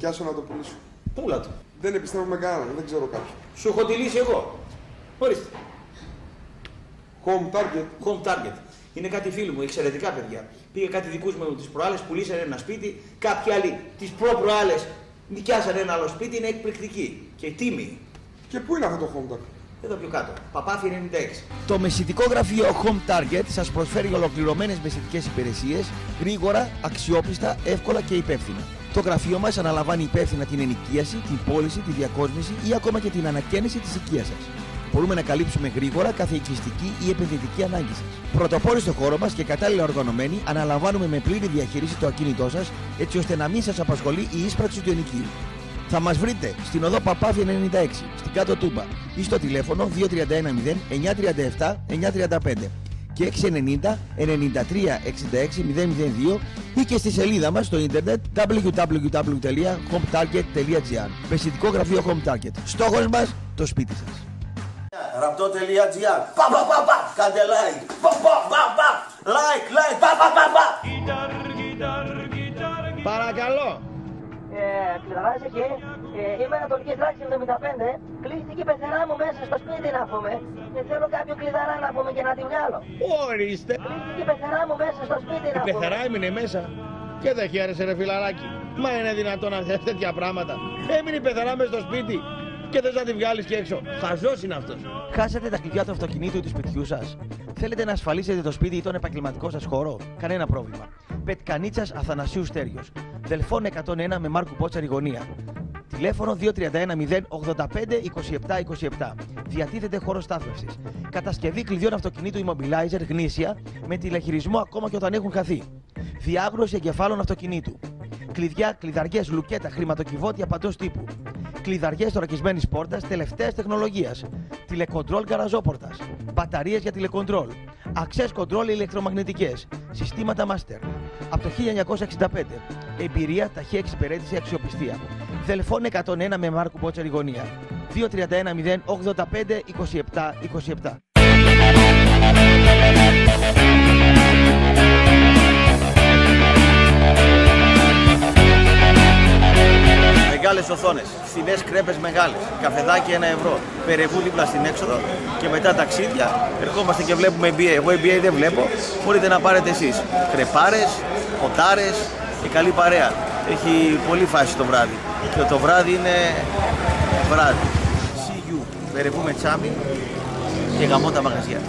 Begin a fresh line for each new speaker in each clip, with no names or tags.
νοικιάσω, να το πουλήσω.
πούλα το.
Δεν επιστρέφω με κανέναν, δεν ξέρω κάποιον.
Σου έχω τη λύση εγώ. Ορίστε.
Home target.
Home target. Είναι κάτι φίλοι μου, εξαιρετικά παιδιά. Πήγε κάτι δικούς μου τις προάλλες, πουλήσανε ένα σπίτι. Κάποιοι άλλοι τις προ-προάλλες νοικιάσανε ένα άλλο σπίτι, είναι εκπληκτική και τίμη.
Και πού είναι αυτό το home target;
Εδώ πιο κάτω. Παπάθη 96.
Το μεσητικό γραφείο Home Target σας προσφέρει ολοκληρωμένες μεσητικές υπηρεσίες γρήγορα, αξιόπιστα, εύκολα και υπεύθυνα. Το γραφείο μας αναλαμβάνει υπεύθυνα την ενοικίαση, την πώληση, τη διακόσμηση ή ακόμα και την ανακαίνιση της οικίας σας. Μπορούμε να καλύψουμε γρήγορα κάθε οικιστική ή επενδυτική ανάγκη σας. Πρωτοπόροι στο χώρο μας και κατάλληλα οργανωμένοι, αναλαμβάνουμε με πλήρη διαχείριση το ακίνητό σας, έτσι ώστε να μην σας απασχολεί η ίσπραξη του ενοικίου. Θα μας βρείτε στην οδό Παπάθη 96, στην κάτω Τούμπα ή στο τηλέφωνο 2310 937 935 και 690 93 66 002 ή και στη σελίδα μας στο ίντερνετ www.hometarget.gr Μεσητικό γραφείο Home Target. Στόχος μας το σπίτι σας.
Ραπτό.gr Πα πα πα πα. Κάντε like. Πα πα πα πα. Like like. Πα πα πα πα.
Παρακαλώ.
Ε, κλειδαράζει εκεί. Ε, είμαι Ανατολική Τράξη 75. Κλείστηκε η πεθερά μου μέσα στο σπίτι να πούμε. Και θέλω κάποιο κλειδαρά να πούμε και να τη βγάλω.
Ορίστε.
Κλείστηκε η πεθερά μου μέσα στο σπίτι να
Η
πούμε.
πεθερά έμεινε μέσα. Και δεν χαίρεσαι ρε φιλαράκι. Μα είναι δυνατόν να θες τέτοια πράγματα. Έμεινε η πεθερά μέσα στο σπίτι. Και θες να τη βγάλεις και έξω. Χαζός είναι αυτός. Χάσατε τα κλειδιά του αυτοκινήτου ή του σπιτιού σας. Θέλετε να ασφαλίσετε το σπίτι ή τον επαγγελματικό σας χώρο. Κανένα πρόβλημα. Πετκανίτσας Αθανασίου Στέριος. Δελφών 101 με Μάρκου Πότσαρη γωνία. Τηλέφωνο 2310 085 27 27. Διατίθεται χώρος στάθμευσης. Κατασκευή κλειδιών αυτοκινήτου immobilizer γνήσια με τηλεχειρισμό ακόμα και όταν έχουν χαθεί. Διάγνωση εγκεφάλων αυτοκινήτου. Κλειδιά, κλειδαριές, λουκέτα, χρηματοκιβώτια παντό τύπου. Κλειδαριές θωρακισμένης πόρτας τελευταίας τεχνολογίας. Τηλεκοντρόλ γαραζόπορτα. Μπαταρίες για τηλεκοντρόλ. Access control ηλεκτρομαγνητικές. Συστήματα master. Από το 1965. Εμπειρία, ταχεία εξυπηρέτηση, αξιοπιστία. Δελφών 101 με Μάρκου Μπότσαρη γωνία. 2310 085 27 27.
Μεγάλες οθόνες. Φθηνές κρέπες μεγάλες. Καφεδάκι 1 ευρώ. Περεβού δίπλα στην έξοδο. Και μετά ταξίδια. Ερχόμαστε και βλέπουμε NBA Εγώ NBA δεν βλέπω. Μπορείτε να πάρετε εσείς Κρεπάρες, ποτάρες Και καλή παρέα. Έχει πολύ φάση το βράδυ. Και το βράδυ είναι βράδυ. See you. Περεβού με τσάμι Και γαμώ τα μαγαζιά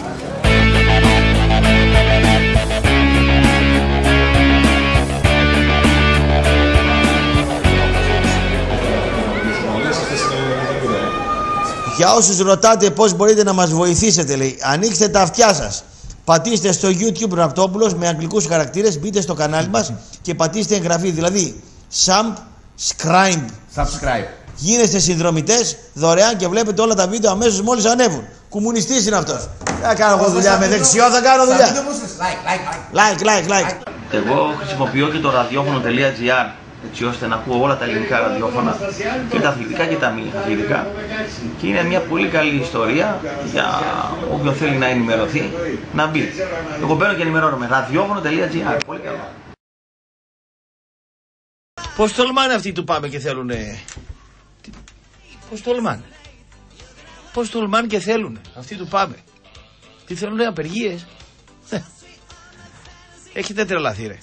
Για όσους ρωτάτε πώς μπορείτε να μας βοηθήσετε λέει, ανοίξτε τα αυτιά σας. Πατήστε στο YouTube Ραπτόπουλος με αγγλικούς χαρακτήρες, μπείτε στο κανάλι μας και πατήστε εγγραφή. Δηλαδή, subscribe.
Subscribe.
Γίνεστε συνδρομητές δωρεάν και βλέπετε όλα τα βίντεο αμέσως μόλις ανέβουν. Κουμουνιστής είναι αυτός. Θα κάνω εγώ δουλειά με δεξιό, θα κάνω
Στα βίντεο
δουλειά.
μου σας like, like, like.
Like, like, like.
Εγώ χρησιμοποιώ και το ραδιόφωνο.gr έτσι ώστε να ακούω όλα τα ελληνικά ραδιόφωνα και τα αθλητικά και τα μη αθλητικά και είναι μια πολύ καλή ιστορία για όποιον θέλει να ενημερωθεί να μπει. Εγώ μπαίνω και ενημερώνομαι. ραδιόφωνο.gr Πολύ καλό.
Πώς τολμάνε αυτοί του πάμε και θέλουνε; Τι- Πώς τολμάνε; Πώς τολμάνε και θέλουνε αυτοί του πάμε; Τι θέλουνε απεργίες; Ε. Έχετε τρελαθεί ρε.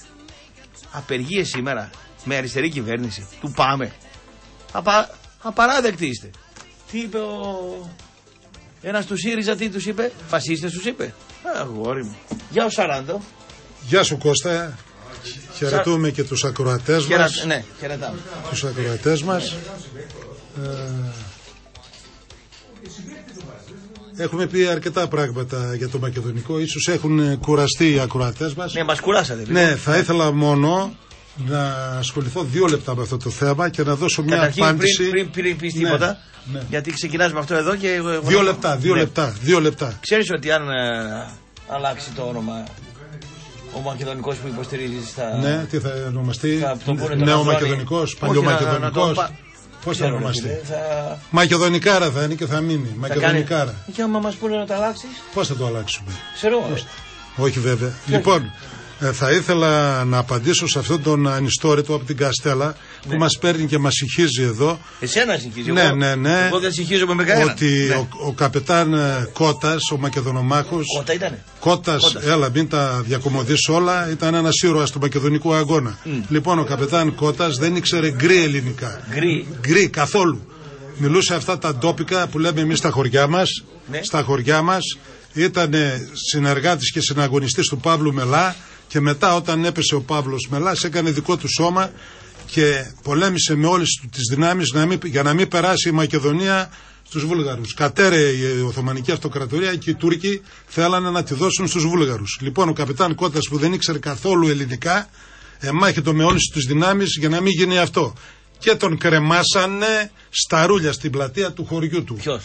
Απεργίες σήμερα με αριστερή κυβέρνηση. Του πάμε. Απα... Απαράδεκτοι είστε. Τι είπε ο... Ένας του ΣΥΡΙΖΑ τι τους είπε; Φασίστες τους είπε. Αγόρι μου. Για ο Σαράντο.
Γεια σου Κώστα. Χαιρετούμε και τους ακροατές
Χαιρα...
μας.
Ναι, χαιρετάμε.
Τους ακροατές μας. Ε, έχουμε πει αρκετά πράγματα για το μακεδονικό. Ίσως έχουν κουραστεί οι ακροατές μας.
Ναι, μας κουράσατε. λίγο.
Ναι, θα ήθελα μόνο να ασχοληθώ δύο λεπτά με αυτό το θέμα και να δώσω μια
Καταρχήν,
απάντηση.
πριν, πριν, πριν πεις
Ναι,
τίποτα,
ναι.
γιατί ξεκινάς με αυτό εδώ και εγώ... εγώ-
Δύο λεπτά, δύο
Ναι.
λεπτά, δύο λεπτά.
Ξέρεις ότι αν ε, αλλάξει το όνομα ο Μακεδονικός που υποστηρίζεις θα...
Ναι, τι θα ονομαστεί,
θα το πούνε τον
νέο
Αβρόνη.
Μακεδονικός,
Όχι,
παλιομακεδονικός.
να- να το πα-
Πώς θα
Ξέρω, ρε
ονομαστεί.
φίλε, Θα...
Μακεδονικάρα θα είναι και θα μείνει.
θα κάνει...
Μακεδονικάρα.
Και άμα μας πούνε να το αλλάξεις,
Πώς θα το αλλάξουμε;
ξέρω. ε.
Όχι βέβαια. Λοιπόν, ε, θα ήθελα να απαντήσω σε αυτόν τον ανιστόρητο από την Καστέλα που μας παίρνει και μας συγχύζει εδώ.
Εσένα συγχύζει.
Ναι,
εγώ.
ναι, ναι.
Εγώ δεν συγχύζομαι με κανέναν.
Ότι
Ναι.
ο, ο καπετάν ε, Κώτας, ο Μακεδονομάχος,
Κότα ήτανε.
Κώτας,
Κώτας.
έλα μην τα διακομωδείς όλα, ήταν ένας ήρωας του μακεδονικού αγώνα. Λοιπόν, ο καπετάν Κώτας δεν ήξερε γκρι ελληνικά.
Γκρι.
Γκρι καθόλου. Μιλούσε αυτά τα ντόπικα που λέμε εμείς στα χωριά μας.
Ναι.
Στα χωριά μας ήταν συνεργάτης και συναγωνιστής του Παύλου Μελά και μετά όταν έπεσε ο Παύλος Μελάς έκανε δικό του σώμα και πολέμησε με όλες του τις δυνάμεις να μην- για να μην περάσει η Μακεδονία στους Βούλγαρους. Κατέρε η Οθωμανική Αυτοκρατορία και οι Τούρκοι θέλανε να τη δώσουν στους Βούλγαρους. Λοιπόν ο καπετάν Κώτας που δεν ήξερε καθόλου ελληνικά εμάχητο με όλες τις δυνάμεις για να μην γίνει αυτό. Και τον κρεμάσανε στα ρούλια στην πλατεία του χωριού του.
Ποιος;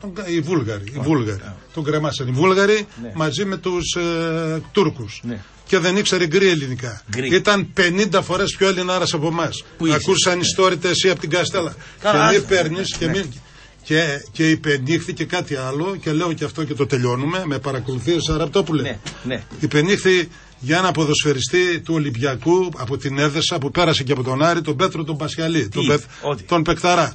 Τον κα- Οι Βούλγαροι. Οι Βούλγαροι. Τον κρεμάσαν οι Βούλγαροι μαζί με τους ε, Τούρκους.
Ναι.
Και δεν ήξερε γκρι ελληνικά.
Γκρι.
Ήταν 50 φορές πιο Ελληνάρα από εμάς.
Πού είσαι;
Ακούσαν ιστόρητε εσύ από την Καστέλα.
Καλά,
και μη
άστο.
παίρνεις και
Ναι.
μη. Και, και υπενήχθη και κάτι άλλο, και λέω και αυτό και το τελειώνουμε. Με παρακολουθήσει, Αραπτόπουλε.
Ναι, ναι.
Υπενήχθη για ένα ποδοσφαιριστή του Ολυμπιακού από την Έδεσα που πέρασε και από τον Άρη, τον Πέτρο τον Πασιαλή. Τον, Πεθ-
Ό,τι.
τον Πεκταρά.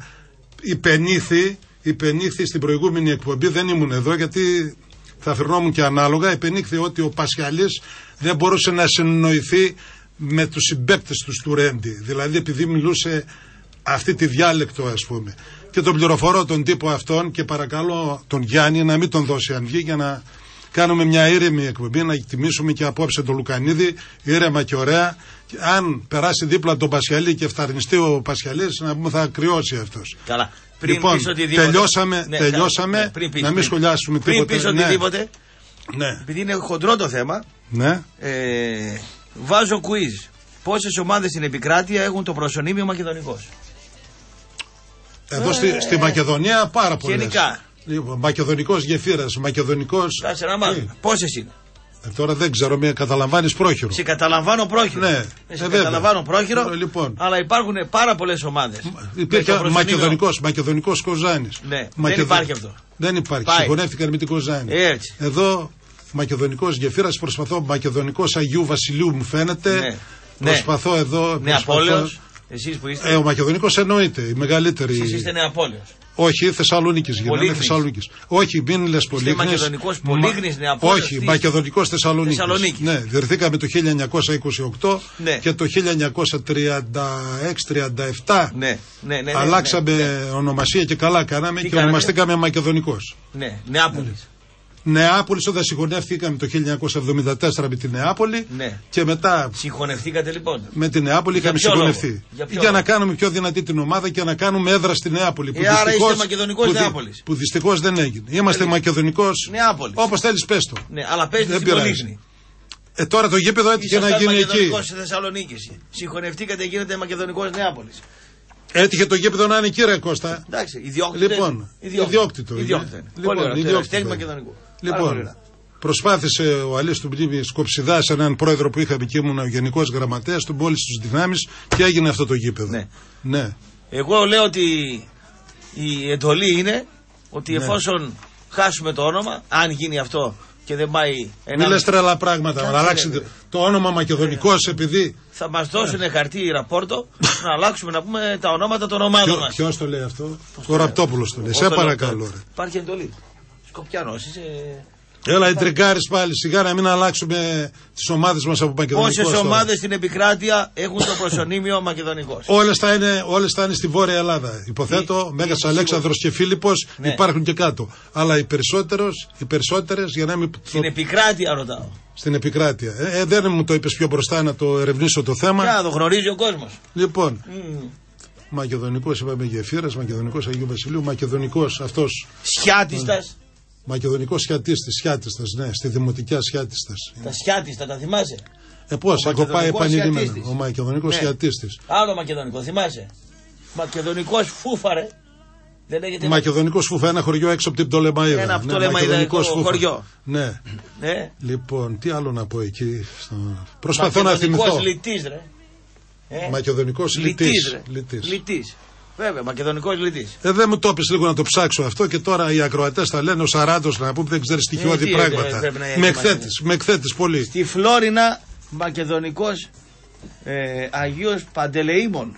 Υπενήθη, υπενήθη στην προηγούμενη εκπομπή, δεν ήμουν εδώ γιατί θα φερνόμουν και ανάλογα. Υπενήχθη ότι ο Πασιαλής δεν μπορούσε να συνεννοηθεί με τους συμπέκτες τους του Ρέντι. Δηλαδή επειδή μιλούσε αυτή τη διάλεκτο ας πούμε. Και τον πληροφορώ τον τύπο αυτόν και παρακαλώ τον Γιάννη να μην τον δώσει αν βγει για να κάνουμε μια ήρεμη εκπομπή, να τιμήσουμε και απόψε τον Λουκανίδη, ήρεμα και ωραία. Και αν περάσει δίπλα τον Πασιαλή και φταρνιστεί ο Πασιαλής, να πούμε θα κρυώσει αυτός.
Καλά. Πριν
λοιπόν,
πεις οτιδήποτε.
τελειώσαμε,
Ναι,
τελειώσαμε
ναι, πριν πεις,
να μην
πριν-
σχολιάσουμε
Πριν
τίποτα.
πεις
ναι,
οτιδήποτε,
ναι,
επειδή είναι χοντρό το θέμα,
ναι.
ε, βάζω quiz. Πόσες ομάδες στην επικράτεια έχουν το προσωνύμιο Μακεδονικός;
Εδώ στη, στη Μακεδονία πάρα πολλές.
Ε, Γενικά.
Λοιπόν, μακεδονικός γεφύρας, μακεδονικός...
Κάτσε να
Τι;
μάθουμε. Πόσες είναι;
Ε, τώρα δεν ξέρω, με καταλαμβάνεις πρόχειρο.
Σε καταλαμβάνω πρόχειρο.
Ναι.
Σε
Ε, βέβαια.
καταλαμβάνω πρόχειρο.
Ε, λοιπόν.
Αλλά υπάρχουν πάρα πολλές ομάδες.
Υπήρχε μακεδονικός, μακεδονικός Κοζάνης.
Ναι, δεν υπάρχει αυτό.
Δεν υπάρχει,
Πάει.
συγχωνεύτηκαν με την Κοζάνη.
Έτσι.
Εδώ μακεδονικός γεφύρας, προσπαθώ, μακεδονικός Αγίου Βασιλείου μου φαίνεται.
Ναι.
Προσπαθώ εδώ...
Νεαπόλεω.
προσπαθώ-
Εσείς που είστε.
Ε, ο μακεδονικός εννοείται, η μεγαλύτερη...
Εσείς είστε Νεαπόλεω.
Όχι, Θεσσαλονίκης. Γίναμε
Πολύγνης.
Θεσσαλονίκης. Όχι, μην λες Πολύγνης.
μακεδονικός Πολύγνης, Νεαπόλεως,
Όχι,
τι;
μακεδονικός Θεσσαλονίκης.
Θεσσαλονίκης.
Ναι, διερθήκαμε το 1928
Ναι.
και το 1936-37
Ναι, ναι, ναι, ναι.
αλλάξαμε
ναι,
ονομασία και καλά κάναμε
Τι
και
κάνατε;
ονομαστήκαμε Μακεδονικός.
Ναι, Νεάπολης.
Νεάπολης, όταν συγχωνεύτηκαμε το 1974 με τη Νεάπολη
Ναι.
και μετά
Συγχωνευτήκατε λοιπόν;
με τη Νεάπολη
Για
είχαμε
ποιο
συγχωνευτεί.
λόγο; Για ποιο
Για να
λόγο;
κάνουμε πιο δυνατή την ομάδα και να κάνουμε έδρα στη Νεάπολη.
Ε, άρα είστε μακεδονικός
που δυ-
Νεάπολης.
Που δυστυχώς δεν έγινε. Είμαστε
Ε,
μακεδονικός.
Νεάπολης.
Όπως θέλεις, πες το.
Ναι, αλλά παίζετε
Δεν
στην
πειράζει.
Πολύγνη.
Ε, τώρα το γήπεδο έτυχε να γίνει εκεί.
Μακεδονικός στη Θεσσαλονίκη. Συγχωνευτήκατε, γίνετε Μακεδονικός Νεάπολης.
Έτυχε το γήπεδο να είναι εκεί, ρε Κώστα.
Εντάξει, ιδιόκτητο.
Λοιπόν, ιδιόκτητο.
Ιδιόκτητο. είναι.
Λοιπόν,
Πολύ ωραία.
ιδιόκτητο.
Στέλνει Μακεδονικό. Πάρα πολύ
Λοιπόν,
ωραία.
προσπάθησε ο Αλής του Μπλήμη Σκοψιδάς, έναν πρόεδρο που είχαμε και ήμουν ο γενικός γραμματέας, του πόλη στους δυνάμεις και έγινε αυτό το γήπεδο.
Ναι.
ναι.
Εγώ λέω ότι η εντολή είναι ότι
Ναι.
εφόσον χάσουμε το όνομα, αν γίνει αυτό και δεν πάει ένα.
Μην λες τρελά πράγματα.
Κάτσε,
Να αλλάξει
ρε,
το- το όνομα Μακεδονικός επειδή.
Θα μας δώσουν χαρτί ραπόρτο να αλλάξουμε να πούμε τα ονόματα των ομάδων μας.
Ποιος το λέει αυτό, Ο Ραπτόπουλος το λέει. Σε παρακαλώ, ρε.
Υπάρχει εντολή. Σκοπιανό, είσαι.
Έλα, εντρικάρει πάλι σιγά να μην αλλάξουμε τις ομάδες μας από Μακεδονικός.
Πόσε ομάδες στην επικράτεια έχουν το προσωνύμιο Μακεδονικός.
Όλες θα, είναι, όλες θα είναι στη Βόρεια Ελλάδα. Υποθέτω,
Ή-
Μέγας
ή-
Αλέξανδρος και Φίλιππος
Ναι.
υπάρχουν και κάτω. Αλλά οι περισσότερε, οι περισσότερες, για να μην.
Στην επικράτεια ρωτάω.
στην επικράτεια. Ε, ε, δεν μου το είπες πιο μπροστά να το ερευνήσω το θέμα.
Ποια το γνωρίζει ο κόσμος.
Λοιπόν, Μακεδονικός είπαμε Γεφύρας, Μακεδονικός Αγίου Βασιλείου, Μακεδονικός αυτό.
Σιάτιστας.
Μακεδονικός Σιατίστη, Σιάτιστας, ναι, στη Δημοτική Σιάτιστας.
Τα σιάτιστα, τα θυμάσαι;
Ε, πώς, έχω πάει
Μακεδονικός
επανειλημμένα.
Σιατίστης.
Ο Μακεδονικός
Ναι.
Σιατίστη.
Άλλο μακεδονικό, θυμάσαι; Μακεδονικός φούφαρε. Δεν λέγεται.
Μακεδονικός Φούφα, ένα χωριό έξω από την Πτολεμαίδα.
Ένα
Ναι,
Πτολεμαΐδα,
Μακεδονικός Φούφα.
χωριό.
Ναι.
Ναι.
Λοιπόν, τι άλλο να πω εκεί. στο- Προσπαθώ να θυμηθώ.
Μακεδονικός λιτής ρε. Ε,
Μακεδονικός
λιτής,
λιτής.
Ρε. Λιτής. Βέβαια, μακεδονικός λυτή.
Ε, δεν μου το πεις λίγο να το ψάξω αυτό και τώρα οι ακροατές θα λένε ο Σαράντος να πούμε δεν ξέρεις στοιχειώδη
Ε, τι,
πράγματα.
ε, πρέπει να
με
έχει
εκθέτει, με εκθέτεις πολύ.
Στη Φλόρινα, μακεδονικός ε, Αγίος Παντελεήμων.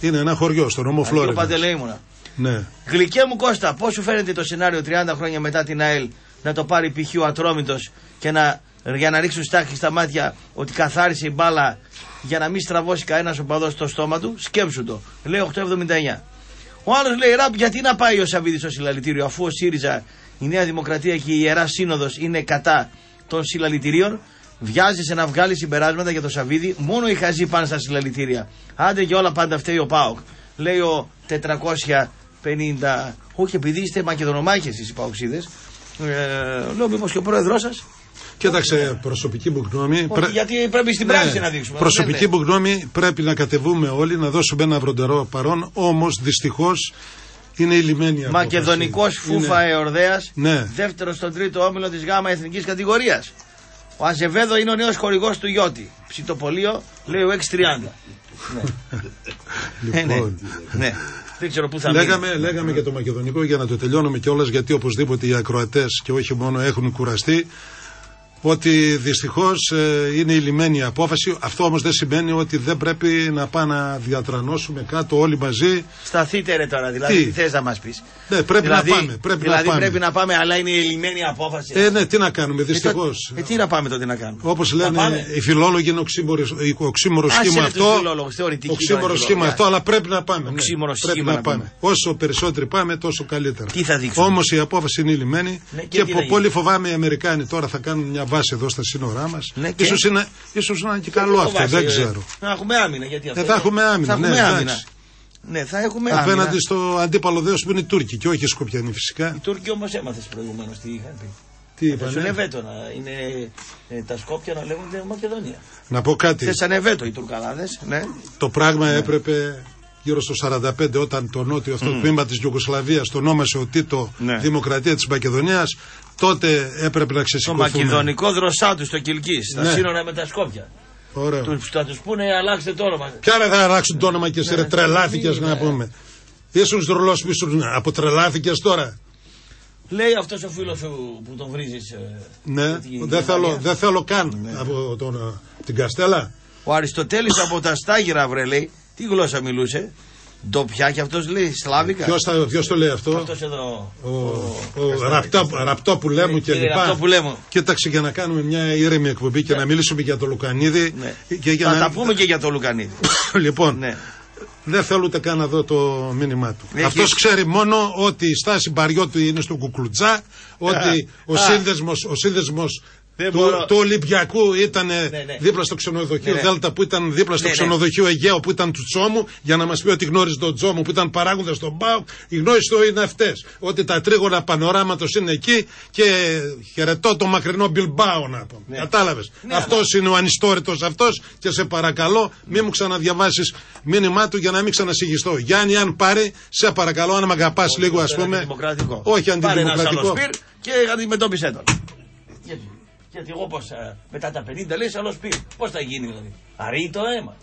Είναι ένα χωριό στο νομό
Αγίο
Φλόρινας.
Παντελεήμονα.
Ναι.
Γλυκέ μου Κώστα, πώς σου φαίνεται το σενάριο 30 χρόνια μετά την ΑΕΛ να το πάρει π.χ. ο Ατρόμητος και να, για να ρίξουν στάχη στα μάτια ότι καθάρισε η μπάλα για να μην στραβώσει κανένας οπαδό στο στόμα του, σκέψου το. Λέει 8,79. Ο άλλος λέει ραπ, γιατί να πάει ο Σαββίδης στο συλλαλητήριο, αφού ο ΣΥΡΙΖΑ, η Νέα Δημοκρατία και η Ιερά Σύνοδος είναι κατά των συλλαλητηρίων. Βιάζεσαι να βγάλεις συμπεράσματα για το Σαββίδη, μόνο οι χαζοί πάνε στα συλλαλητήρια. Άντε και όλα πάντα φταίει ο Πάοκ. Λέει ο 450. Όχι, επειδή είστε μακεδονομάχες εσείς οι Παοξίδες. Ε, λέω μήπως και ο πρόεδρός σας.
Κοίταξε, προσωπική μου γνώμη. πρέ-
Γιατί πρέπει στην πράξη
Ναι,
να δείξουμε.
Προσωπική
Ναι, ναι.
μου γνώμη πρέπει να κατεβούμε όλοι, να δώσουμε ένα βροντερό παρόν. Όμως δυστυχώς είναι η λιμένη απόφαση.
Μακεδονικός Φούφα
Είναι-
Εορδέας.
Ναι.
Δεύτερος στον τρίτο όμιλο της ΓΑΜΑ εθνικής κατηγορίας. Ο Αζεβέδο είναι ο νέος χορηγός του Ιώτη. Ψητοπολείο λέει ο 630. ναι. ναι.
Λοιπόν.
ναι. Δεν ξέρω πού θα μείνει.
Λέγαμε, λέγαμε για το μακεδονικό για να το τελειώνουμε κιόλας, γιατί οπωσδήποτε οι ακροατές και όχι μόνο έχουν κουραστεί. Ότι δυστυχώς είναι η λιμένη απόφαση. Αυτό όμως δεν σημαίνει ότι δεν πρέπει να πάμε να διατρανώσουμε κάτω όλοι μαζί.
Σταθείτε ρε τώρα, δηλαδή
Τι;
τι, θες να μας πεις;
Ναι, πρέπει
δηλαδή,
να πάμε. Πρέπει
δηλαδή
να πάμε.
πρέπει να πάμε, αλλά είναι η ελλημένη απόφαση.
Ε, ναι, τι να κάνουμε, δυστυχώς.
Ε, τι να πάμε τότε να κάνουμε;
Όπως
Να
λένε
πάμε;
οι φιλόλογοι είναι οξύμορο, οξύμορος
Άσε
σχήμα
ρε τους
αυτό.
φιλόλογους, θεωρητική
Οξύμορος
τώρα
σχήμα
φιλόλογοι.
αυτό, αλλά πρέπει να πάμε. ναι.
Οξύμορος
πρέπει
σχήμα
να
να
πάμε.
πούμε.
Όσο περισσότεροι πάμε, τόσο καλύτερα.
Τι θα δείξουμε;
Όμως η απόφαση είναι λιμένη
Ναι, και
και,
τι
πο-
θα
πολύ
γίνει.
φοβάμαι οι Αμερικάνοι τώρα θα κάνουν μια βάση εδώ στα σύνορά μας.
Ναι, και;
ίσως, είναι, ίσως να είναι και καλό αυτό,
Φοβάσαι,
δεν
ε,
ξέρω.
Να έχουμε άμυνα. Γιατί αυτό
Ε, θα
είναι-
έχουμε άμυνα,
Θα έχουμε
ναι,
άμυνα.
εντάξει.
Ναι, θα έχουμε
Απέναντι
άμυνα.
στο αντίπαλο δέος που είναι οι Τούρκοι και όχι οι Σκοπιανοί φυσικά.
Οι Τούρκοι όμως έμαθες προηγουμένως τι είχαν πει.
Τι
Θα
είπανε;
σου είναι βέτο να είναι ε, τα Σκόπια να λέγονται Μακεδονία.
Να πω κάτι.
Θέσανε βέτο οι Τουρκαλάδε, ναι.
Το πράγμα έπρεπε γύρω στο 45 όταν το νότιο αυτό τμήμα της Ιουγκοσλαβίας το ονόμασε ο Τίτο
Ναι.
Δημοκρατία της Μακεδονίας τότε έπρεπε να
Το
ξεσηκωθούμε.
μακεδονικό δροσά τους στο Κιλκή, στα
Ναι.
σύνορα με τα Σκόπια.
Ωραία.
Τους, θα τους πούνε αλλάξτε το όνομα.
Ποια ρε θα αλλάξουν το όνομα και εσύ
Ναι,
ρε τρελάθηκες
ναι.
να πούμε. Ήσουν στρολός που ήσουν από τρελάθηκες τώρα.
Λέει αυτός ο φίλος σου που τον βρίζεις.
Ναι, δεν θέλω, δεν θέλω καν
Ναι.
από τον, την Καστέλα.
Ο Αριστοτέλης από τα Στάγυρα, βρε λέει. Τι γλώσσα μιλούσε; Ντοπιά και αυτός λέει Σλάβικα.
Ποιος, θα, ποιος το λέει αυτό;
Αυτός εδώ.
Ο, ο ραπτό, ραπτόπουλέ μου και
Κύριε
λοιπά.
Ραπτόπουλέ μου.
Κοίταξε για να κάνουμε μια ήρεμη εκπομπή και να μιλήσουμε για το Λουκανίδη.
Ναι.
Και για
Θα
να...
τα πούμε και για το Λουκανίδη.
λοιπόν,
ναι.
δεν θέλω ούτε καν να δω το μήνυμά του.
Έχεις-
Αυτός ξέρει μόνο ότι η στάση Μπαριώτου είναι στον Κουκλουτζά, ότι ο
Α.
σύνδεσμος, ο σύνδεσμος
Δεν
του,
μπορώ.
του Ολυμπιακού ήταν
ναι.
δίπλα στο ξενοδοχείο
Ναι, ναι.
Δέλτα που ήταν δίπλα στο
Ναι, ναι.
ξενοδοχείο Αιγαίο που ήταν του Τσόμου για να μας πει ότι γνώριζε τον Τσόμου που ήταν παράγοντας στον Πάο. Οι γνώσεις του είναι αυτές. Ότι τα τρίγωνα πανοράματος είναι εκεί και χαιρετώ το μακρινό Μπιλμπάο να πούμε.
Ναι.
Κατάλαβες. αυτός είναι ο ανιστόρητος αυτός και σε παρακαλώ μην μου ξαναδιαβάσεις μήνυμά του για να μην ξανασυγιστώ. Γιάννη αν πάρει σε παρακαλώ αν με αγαπάς λίγο ας
Είναι
πούμε.
Αντιδημοκρατικό.
Όχι
Πάρε ένα
αντιδημοκρατικό.
άλλο σπίρ και αντιμετώπισε τον. Γιατί, γιατί εγώ πώς, ε, μετά τα 50 λες άλλο σπίρ. Πώς θα γίνει δηλαδή; Αρρεί το αίμα.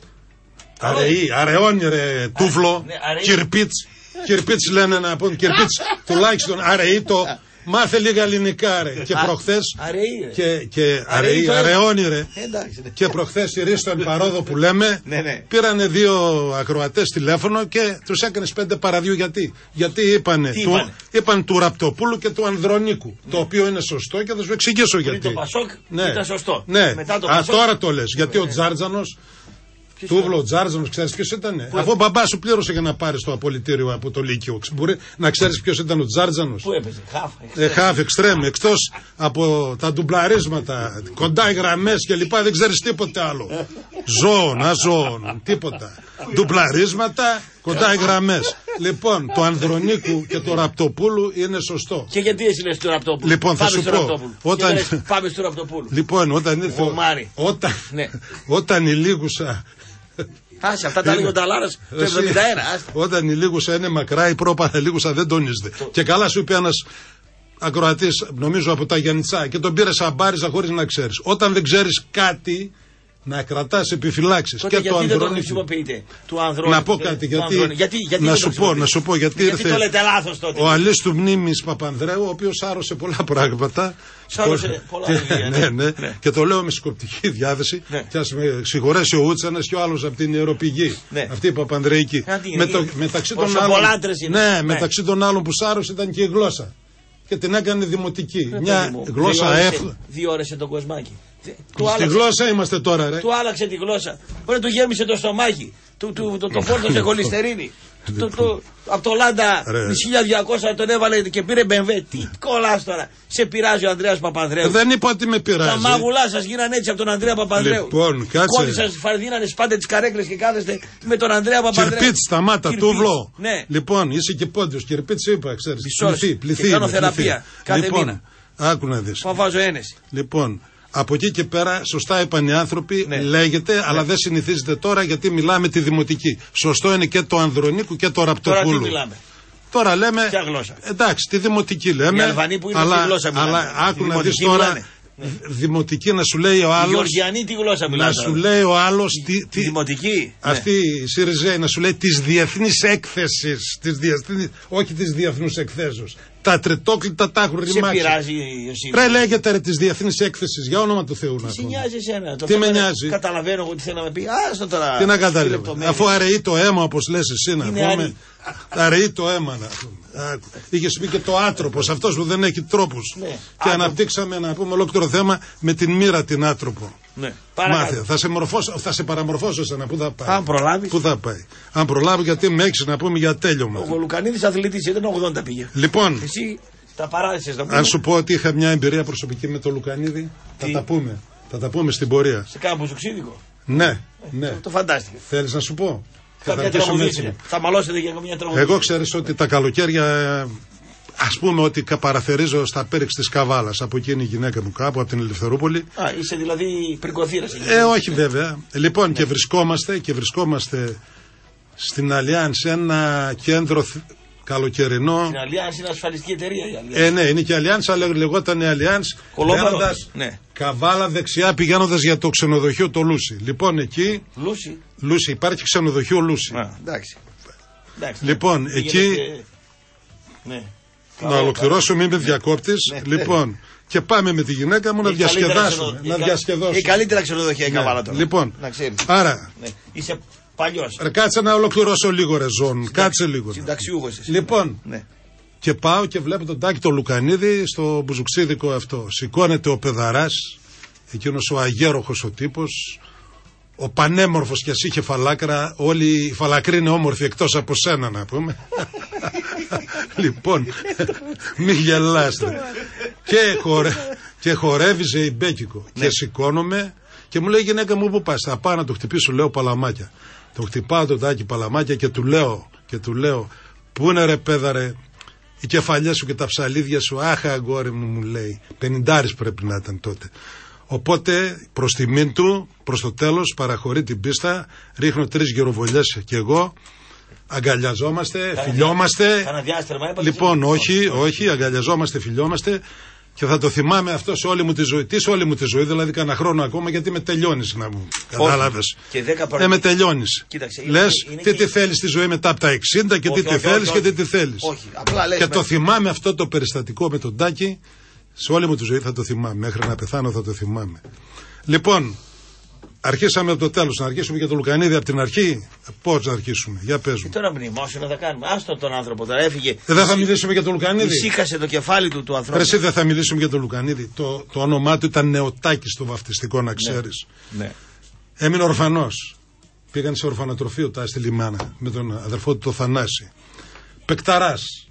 Αρεή, αρεώνει ρε τούβλο,
ναι, αρεή.
κυρπίτς. Κυρπίτς λένε να πούν, κυρπίτς τουλάχιστον αρεή το. Μάθε λίγα ελληνικά ρε. Και
Α,
προχθές.
αρεή, ρε.
Και, και
Αρεή
αρεή,
το αίμα.
αρεώνει ρε.
Εντάξει. ναι.
Και προχθές η Ρίστο εν παρόδο που λέμε
Ναι, ναι.
πήρανε δύο ακροατές τηλέφωνο και τους έκανες πέντε παρά δύο γιατί; Γιατί είπανε,
Τι
του,
είπανε;
είπαν του Ραπτοπούλου και του Ανδρονίκου. Το οποίο είναι σωστό και θα σου εξηγήσω γιατί.
το Πασόκ ήταν σωστό.
Ναι.
Μετά το
Α,
Πασόκ-
τώρα το λες. Γιατί ο Τζάρτζανος Τούβλο, ο Τζάρτζανο, ξέρεις ποιος ήταν. Αφού ο μπαμπάς σου πλήρωσε για να πάρεις το απολυτήριο από το Λύκειο. Μπορεί να ξέρεις ποιος ήταν ο Τζάρτζανο.
Πού έπαιζε, χαφ.
Ε, χάφ, εξτρέμ, εκτός από τα ντουμπλαρίσματα, κοντά οι γραμμές και λοιπά, δεν ξέρεις τίποτε άλλο. Ζώων, αζώων, τίποτα. Ντουμπλαρίσματα, κοντά οι γραμμές. λοιπόν, το Ανδρονίκου και το Ραπτοπούλου είναι σωστό.
Και γιατί εσύ λες του Ραπτόπουλου.
Λοιπόν, θα
Πάμε
σου
στο
πω.
Ραπτόπουλο.
Όταν-
Και λες, Πάμε στο Ραπτοπούλου.
Λοιπόν, όταν ήρθε. ο-
Βομάρι.
Όταν,
Ναι.
όταν η Λίγουσα
Άσε, αυτά τα λίγο τα λάρα το 71. άσε.
Όταν η Λίγουσα είναι μακρά, η πρόπανα Λίγουσα δεν τονίζεται. Και καλά σου είπε ένας ακροατής, νομίζω από τα Γιάννητσά, και τον πήρε σαν μπάριζα χωρίς να ξέρεις. Όταν δεν ξέρεις κάτι, να κρατάς επιφυλάξεις
Τότε
και το
γιατί δεν το
ανδρώνει.
χρησιμοποιείτε; Του ανδρώνικου.
Να πω
του
κάτι, γιατί,
ανδρώνικου. γιατί, γιατί
να
δεν
σου
το
πω, να σου πω, γιατί,
Γιατί
ήρθε
το λέτε λάθος τότε.
ο αλής του μνήμης Παπανδρέου, ο οποίος άρρωσε πολλά πράγματα.
Σάρωσε πολλά βιβλία,
ναι,
ναι.
ναι,
Ναι.
Και το λέω με σκοπτική διάθεση.
Ναι.
Και ας με συγχωρέσει ο Ούτσανας και ο άλλος από την Ιεροπηγή.
Ναι.
Αυτή η Παπανδρεϊκή.
Α, τι είναι,
Με το-
είναι.
μεταξύ των άλλων,
Προσωπολάτρες είναι.
ναι,
Ναι.
μεταξύ των άλλων που σάρωσε ήταν και η γλώσσα. Και την έκανε δημοτική.
Ρε,
Μια
παιδί μου,
γλώσσα
διόρισε-
εφ.
Διόρισε τον κοσμάκι. Του
Στη
άλλαξε,
γλώσσα είμαστε τώρα, ρε.
του άλλαξε τη γλώσσα. Μπορεί του γέμισε το στομάχι. Του, του, το, το φόρτωσε χολυστερίνη. του, του, από το Λάντα
Ρε.
1200 τον έβαλε και πήρε μπεμβέ. Τι κολλάς τώρα. Σε πειράζει ο Ανδρέας Παπανδρέου.
Ε, Δεν είπα ότι με
Τα
πειράζει.
μάγουλά σας γίνανε έτσι από τον Ανδρέα Παπανδρέου.
Λοιπόν, κάτσε.
Κόλλη σα φαρδίνανε, σπάτε τις καρέκλες και κάθεστε με τον Ανδρέα Παπανδρέου.
Κυρπίτ, σταμάτα,
Κυρπίτς.
τούβλο.
Ναι.
Λοιπόν, είσαι και πόντιος. Κυρπίτ, είπα, ξέρεις.
Μισός.
Πληθύ,
Και
πληθύ.
κάνω
είμαι,
θεραπεία
πληθύ.
κάθε
λοιπόν,
μήνα.
Άκου να δεις.
Μα βάζω ένεση.
Λοιπόν, από εκεί και πέρα, σωστά είπαν οι άνθρωποι,
Ναι.
λέγεται, αλλά δεν συνηθίζεται τώρα γιατί μιλάμε τη δημοτική. Σωστό είναι και το Ανδρονίκου και το
Τώρα
Ραπτοπούλου.
τι μιλάμε;
Τώρα λέμε.
Ποια γλώσσα;
Εντάξει, τη δημοτική λέμε.
Οι Αλβανοί που είναι
αλλά,
τι γλώσσα μιλάνε;
αλλά άκου
Τη
να δεις
δημοτική
τώρα.
μιλάνε;
Δημοτική να σου λέει ο
Οι
άλλο.
Γεωργιανοί τι γλώσσα
Να
μιλάνε.
σου λέει ο άλλος. Τι,
Τη
τι,
δημοτική;
αυτή η ΣΥΡΙΖΑ να σου λέει της διεθνής έκθεσης. Όχι της διεθνούς εκθέσεως. Τα τριτόκλητα τα έχουν
Ναι. Σε
ρημάξει.
πειράζει ο ΣΥΡΙΖΑ.
Ρε λέγεται ρε της διεθνής έκθεσης. Για όνομα του Θεού να
Τι σε
πούμε.
νοιάζει εσένα. Το
Τι
θέμα
με
είναι-
νοιάζει;
Καταλαβαίνω εγώ τι θέλω να με πει. Άστο τώρα.
Τι να
στη
καταλάβει.
λεπτομέρεια.
Αφού αραιεί το αίμα, όπως λες εσύ να
Είναι
πούμε.
αραιεί.
Αραιεί το αίμα να πούμε. Είχες πει και το άτροπο, αυτός που δεν έχει τρόπους.
Ναι.
Και
Άτροπο.
αναπτύξαμε να πούμε ολόκληρο θέμα με την μοίρα την άτροπο.
Ναι. Παρακάτω.
Μάθε. Θα σε, μορφώσω, θα σε παραμορφώσω εσένα. Πού θα πάει.
Αν προλάβεις.
Πού θα πάει. Αν προλάβω, γιατί με έχεις να πούμε για τέλειωμα.
Ο Λουκανίδη αθλητής ήταν 80 πήγε.
Λοιπόν,
Εσύ τα παράδεισε να
αν
πούμε.
σου πω ότι είχα μια εμπειρία προσωπική με τον Λουκανίδη, θα
Τι;
τα πούμε. Θα τα πούμε στην πορεία.
Σε κάμπο ζουξίδικο.
Ναι, ναι.
Το φαντάστηκες.
Θέλεις να σου πω; Και θα
Κάποια
αρχίσουμε
τραγουδίστρια.
έτσι.
Θα μαλώσετε για μια τραγουδίστρια.
Εγώ ξέρεις ότι τα καλοκαίρια, ε, ας πούμε ότι κα- παραθερίζω στα πέριξ της Καβάλας. Από εκεί είναι η γυναίκα μου κάπου, από την Ελευθερούπολη.
Α, είσαι δηλαδή πρικοθύρας.
Ε, όχι βέβαια. Λοιπόν, και βρισκόμαστε, και βρισκόμαστε στην Αλιάνς, ένα κέντρο θ- καλοκαιρινό.
Την Αλlianz είναι ασφαλιστική εταιρεία η Allianz.
Ε, ναι, είναι και Αλιάνς, αλλά λεγόταν Αλιάνς.
Κολόμπαρος.
μπαίνοντας
Ναι.
Καβάλα δεξιά πηγαίνοντας για το ξενοδοχείο το Λούσι. Λοιπόν, εκεί,
Λούση.
Λούσι, υπάρχει ξενοδοχείο Λούσι.
Α, εντάξει. εντάξει.
Λοιπόν,
Πήγαινε
εκεί-
και- Ναι.
Να
Καλό,
ολοκληρώσω, μην με διακόπτη.
Ναι,
λοιπόν, και πάμε με τη γυναίκα μου να
Η καλύτερα
διασκεδάσουμε.
ξενο- η
Να
κα-
διασκεδώσουμε.
Η καλύτερα ξενοδοχεία η
Ναι.
Καβάλα τώρα.
Λοιπόν,
να ξέρεις.
άρα,
Ναι. Είσαι παλιός.
ρε, κάτσε να ολοκληρώσω λίγο, ρε Ζων. Κάτσε λίγο.
Συνταξιούχος εσύ.
Λοιπόν,
Ναι.
και πάω και βλέπω τον Τάκη το Λουκανίδη στο μπουζουξίδικο αυτό. Σηκώνεται ο Πεδαράς, εκείνος ο αγέροχος ο τύπος, ο πανέμορφος και εσύ είχε φαλάκρα, όλοι οι φαλακροί είναι όμορφοι εκτός από σένα να πούμε. λοιπόν, μη γελάστε. και, χορε... και χορεύει ζεϊμπέκικο. Και σηκώνομαι και μου λέει η γυναίκα μου που πας, θα πάω να το χτυπήσω, λέω παλαμάκια. Το χτυπάω τον τάκι παλαμάκια και του λέω, και του λέω, πού είναι ρε πέδαρε, οι κεφαλιές σου και τα ψαλίδια σου, άχ αγόρι μου μου λέει, πενιντάρης πρέπει να ήταν τότε. Οπότε προς τιμήν του, προς το τέλος παραχωρεί την πίστα, ρίχνω τρεις γεροβολιές και εγώ, αγκαλιαζόμαστε, φιλιόμαστε.
Κάνα διάστρεμα έπαθες.
Λοιπόν, όχι, όχι, αγκαλιαζόμαστε, φιλιόμαστε και θα το θυμάμαι αυτός σε όλη μου τη ζωή. Τι σε όλη μου τη ζωή, δηλαδή κανένα χρόνο ακόμα, γιατί με τελειώνεις να μου. Κατάλαβες.
Και δέκα
Ε,
παρα-
με τελειώνεις.
Κοίταξε, είναι-
Λες,
είναι
τι
και-
τι θέλεις στη ζωή μετά από τα 60 και
Όχι,
τι τι
όχι,
θέλεις
όχι,
και τι
όχι.
τι θέλεις.
Όχι, απλά λες
Και
με-
το θυμάμαι αυτό το περιστατικό με τον Τάκη. Σε όλη μου τη ζωή θα το θυμάμαι. Μέχρι να πεθάνω θα το θυμάμαι. Λοιπόν, αρχίσαμε από το τέλος. Να αρχίσουμε για το Λουκανίδη από την αρχή. Πώς να αρχίσουμε, για πες
Και
μου.
τώρα μνημόσυνο θα κάνουμε. Άστο τον άνθρωπο τώρα έφυγε.
Ε, δεν θα μιλήσουμε για τον Λουκανίδη.
Ησύχασε το κεφάλι του του
Ρε,
ανθρώπου.
εσύ δεν θα μιλήσουμε για τον Λουκανίδη. Το, το όνομά του ήταν Νεοτάκης στο βαφτιστικό, να ξέρεις.
Ναι.
Έμεινε ορφανός. Πήγαν σε ορφανοτροφείο τα στη Λιμάνα με τον αδερφό του το Θανάση. Πεκταράς.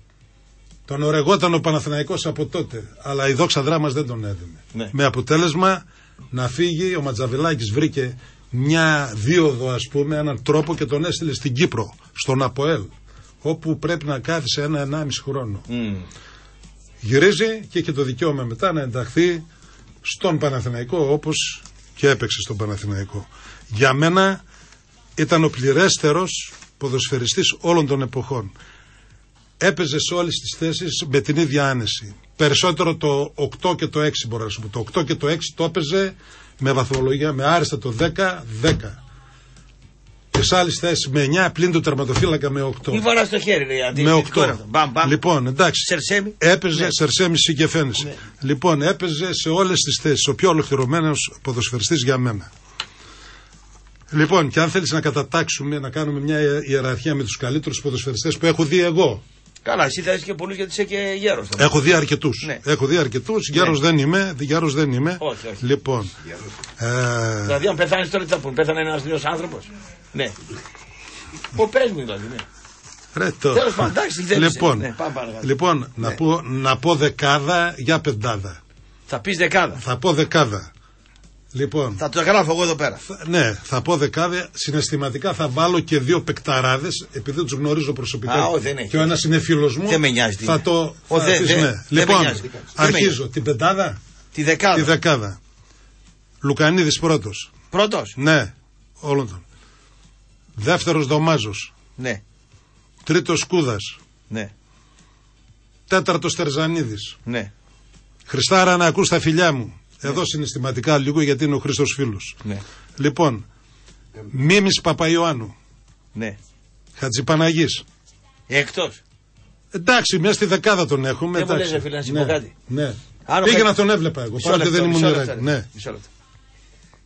Τον ορεγόταν ο Παναθηναϊκός από τότε. Αλλά η δόξα δράμας δεν τον έδινε.
Ναι.
Με αποτέλεσμα να φύγει, ο Ματζαβελάκης βρήκε μια δίωδο ας πούμε, έναν τρόπο και τον έστειλε στην Κύπρο, στον Αποέλ, όπου πρέπει να κάθισε ένα-ενάμιση χρόνο.
Μμμ.
Γυρίζει και έχει το δικαίωμα μετά να ενταχθεί στον Παναθηναϊκό όπως και έπαιξε στον Παναθηναϊκό. Για μένα ήταν ο πληρέστερος ποδοσφαιριστής όλων των εποχών. Έπαιζε σε όλες τις θέσεις με την ίδια άνεση. Περισσότερο το 8 και το 6 μπορώ να σου πω. Το 8 και το 6 το έπαιζε με βαθμολογία με άριστα το 10-10. Τη άλλη θέση με 9 πλην του τερματοφύλακα με 8.
Μη βαρά το χέρι, ρε. αντί-
Με
δυτικό
8.
είναι αυτό. Μπαμ, μπαμ.
Λοιπόν, εντάξει.
Σερσέμι.
Έπαιζε
Ναι.
Σερσέμι Σικεφένη. Λοιπόν, έπαιζε σε όλες τις θέσεις. Ο πιο ολοκληρωμένος ποδοσφαιριστής για μένα. Λοιπόν, και αν θέλεις να κατατάξουμε, να κάνουμε μια ιεραρχία με τους καλύτερους ποδοσφαιριστές που έχω δει εγώ.
Καλά, εσύ θα είσαι και πολλούς γιατί είσαι και γέρος.
Έχω δει αρκετούς.
Ναι.
Έχω δει αρκετούς. Γέρος δεν είμαι. Γέρος δεν είμαι.
Όχι, όχι.
Λοιπόν. Ε,
Δηλαδή, αν πεθάνεις τώρα, τι θα πούνε. Πέθανε ένας νέος άνθρωπος. Ναι. Ο πες μου δηλαδή, ναι.
ρε, το-
Τέλος πάντων, εντάξει, δεν είσαι.
λοιπόν,
Ναι, πάμε παρακάτω.
λοιπόν να, πω, να πω δεκάδα για πεντάδα.
Θα πεις δεκάδα.
Θα πω δεκάδα. Λοιπόν,
Θα το γράφω εγώ εδώ πέρα.
θα- ναι, θα πω δεκάδα. Συναισθηματικά θα βάλω και δύο παικταράδε, επειδή τους γνωρίζω προσωπικά.
Α, όχι, δεν έχει.
Και ο ένας είναι φίλο μου.
Δεν με νοιάζει τι
Θα
είναι.
το.
Ο,
θα
δε-
πεις
δε-
ναι.
δεν με
Λοιπόν,
νοιάζει. Δεν με
αρχίζω.
νοιάζει.
Την πεντάδα.
Τη δεκάδα.
Τη δεκάδα. Λουκανίδης πρώτος.
Πρώτος.
Ναι, όλων των. Δεύτερος Δωμάζος.
Ναι,
Τρίτος Κούδα.
ναι,
Τέταρτος Τερζανίδης.
ναι.
Χριστάρα να ακούς τα φιλιά μου. Εδώ συναισθηματικά λίγο γιατί είναι ο Χρήστος φίλος.
Ναι.
Λοιπόν, Μίμης Παπαϊωάννου,
ναι.
Χατζηπαναγής.
Εκτό.
Εντάξει, μια στη δεκάδα τον έχουμε.
Δεν μου
εντάξει.
λες, ρε φίλε, να σου πω
ναι,
κάτι.
Ναι.
Αν ο
Πήγα
Χατζη-
να τον έβλεπα εγώ.
Μισό
Παρά και
λεπτό,
δεν ήμουν
μισό
Ιράκ.
λεπτό,
Ναι,
ρε. Μισό λεπτό.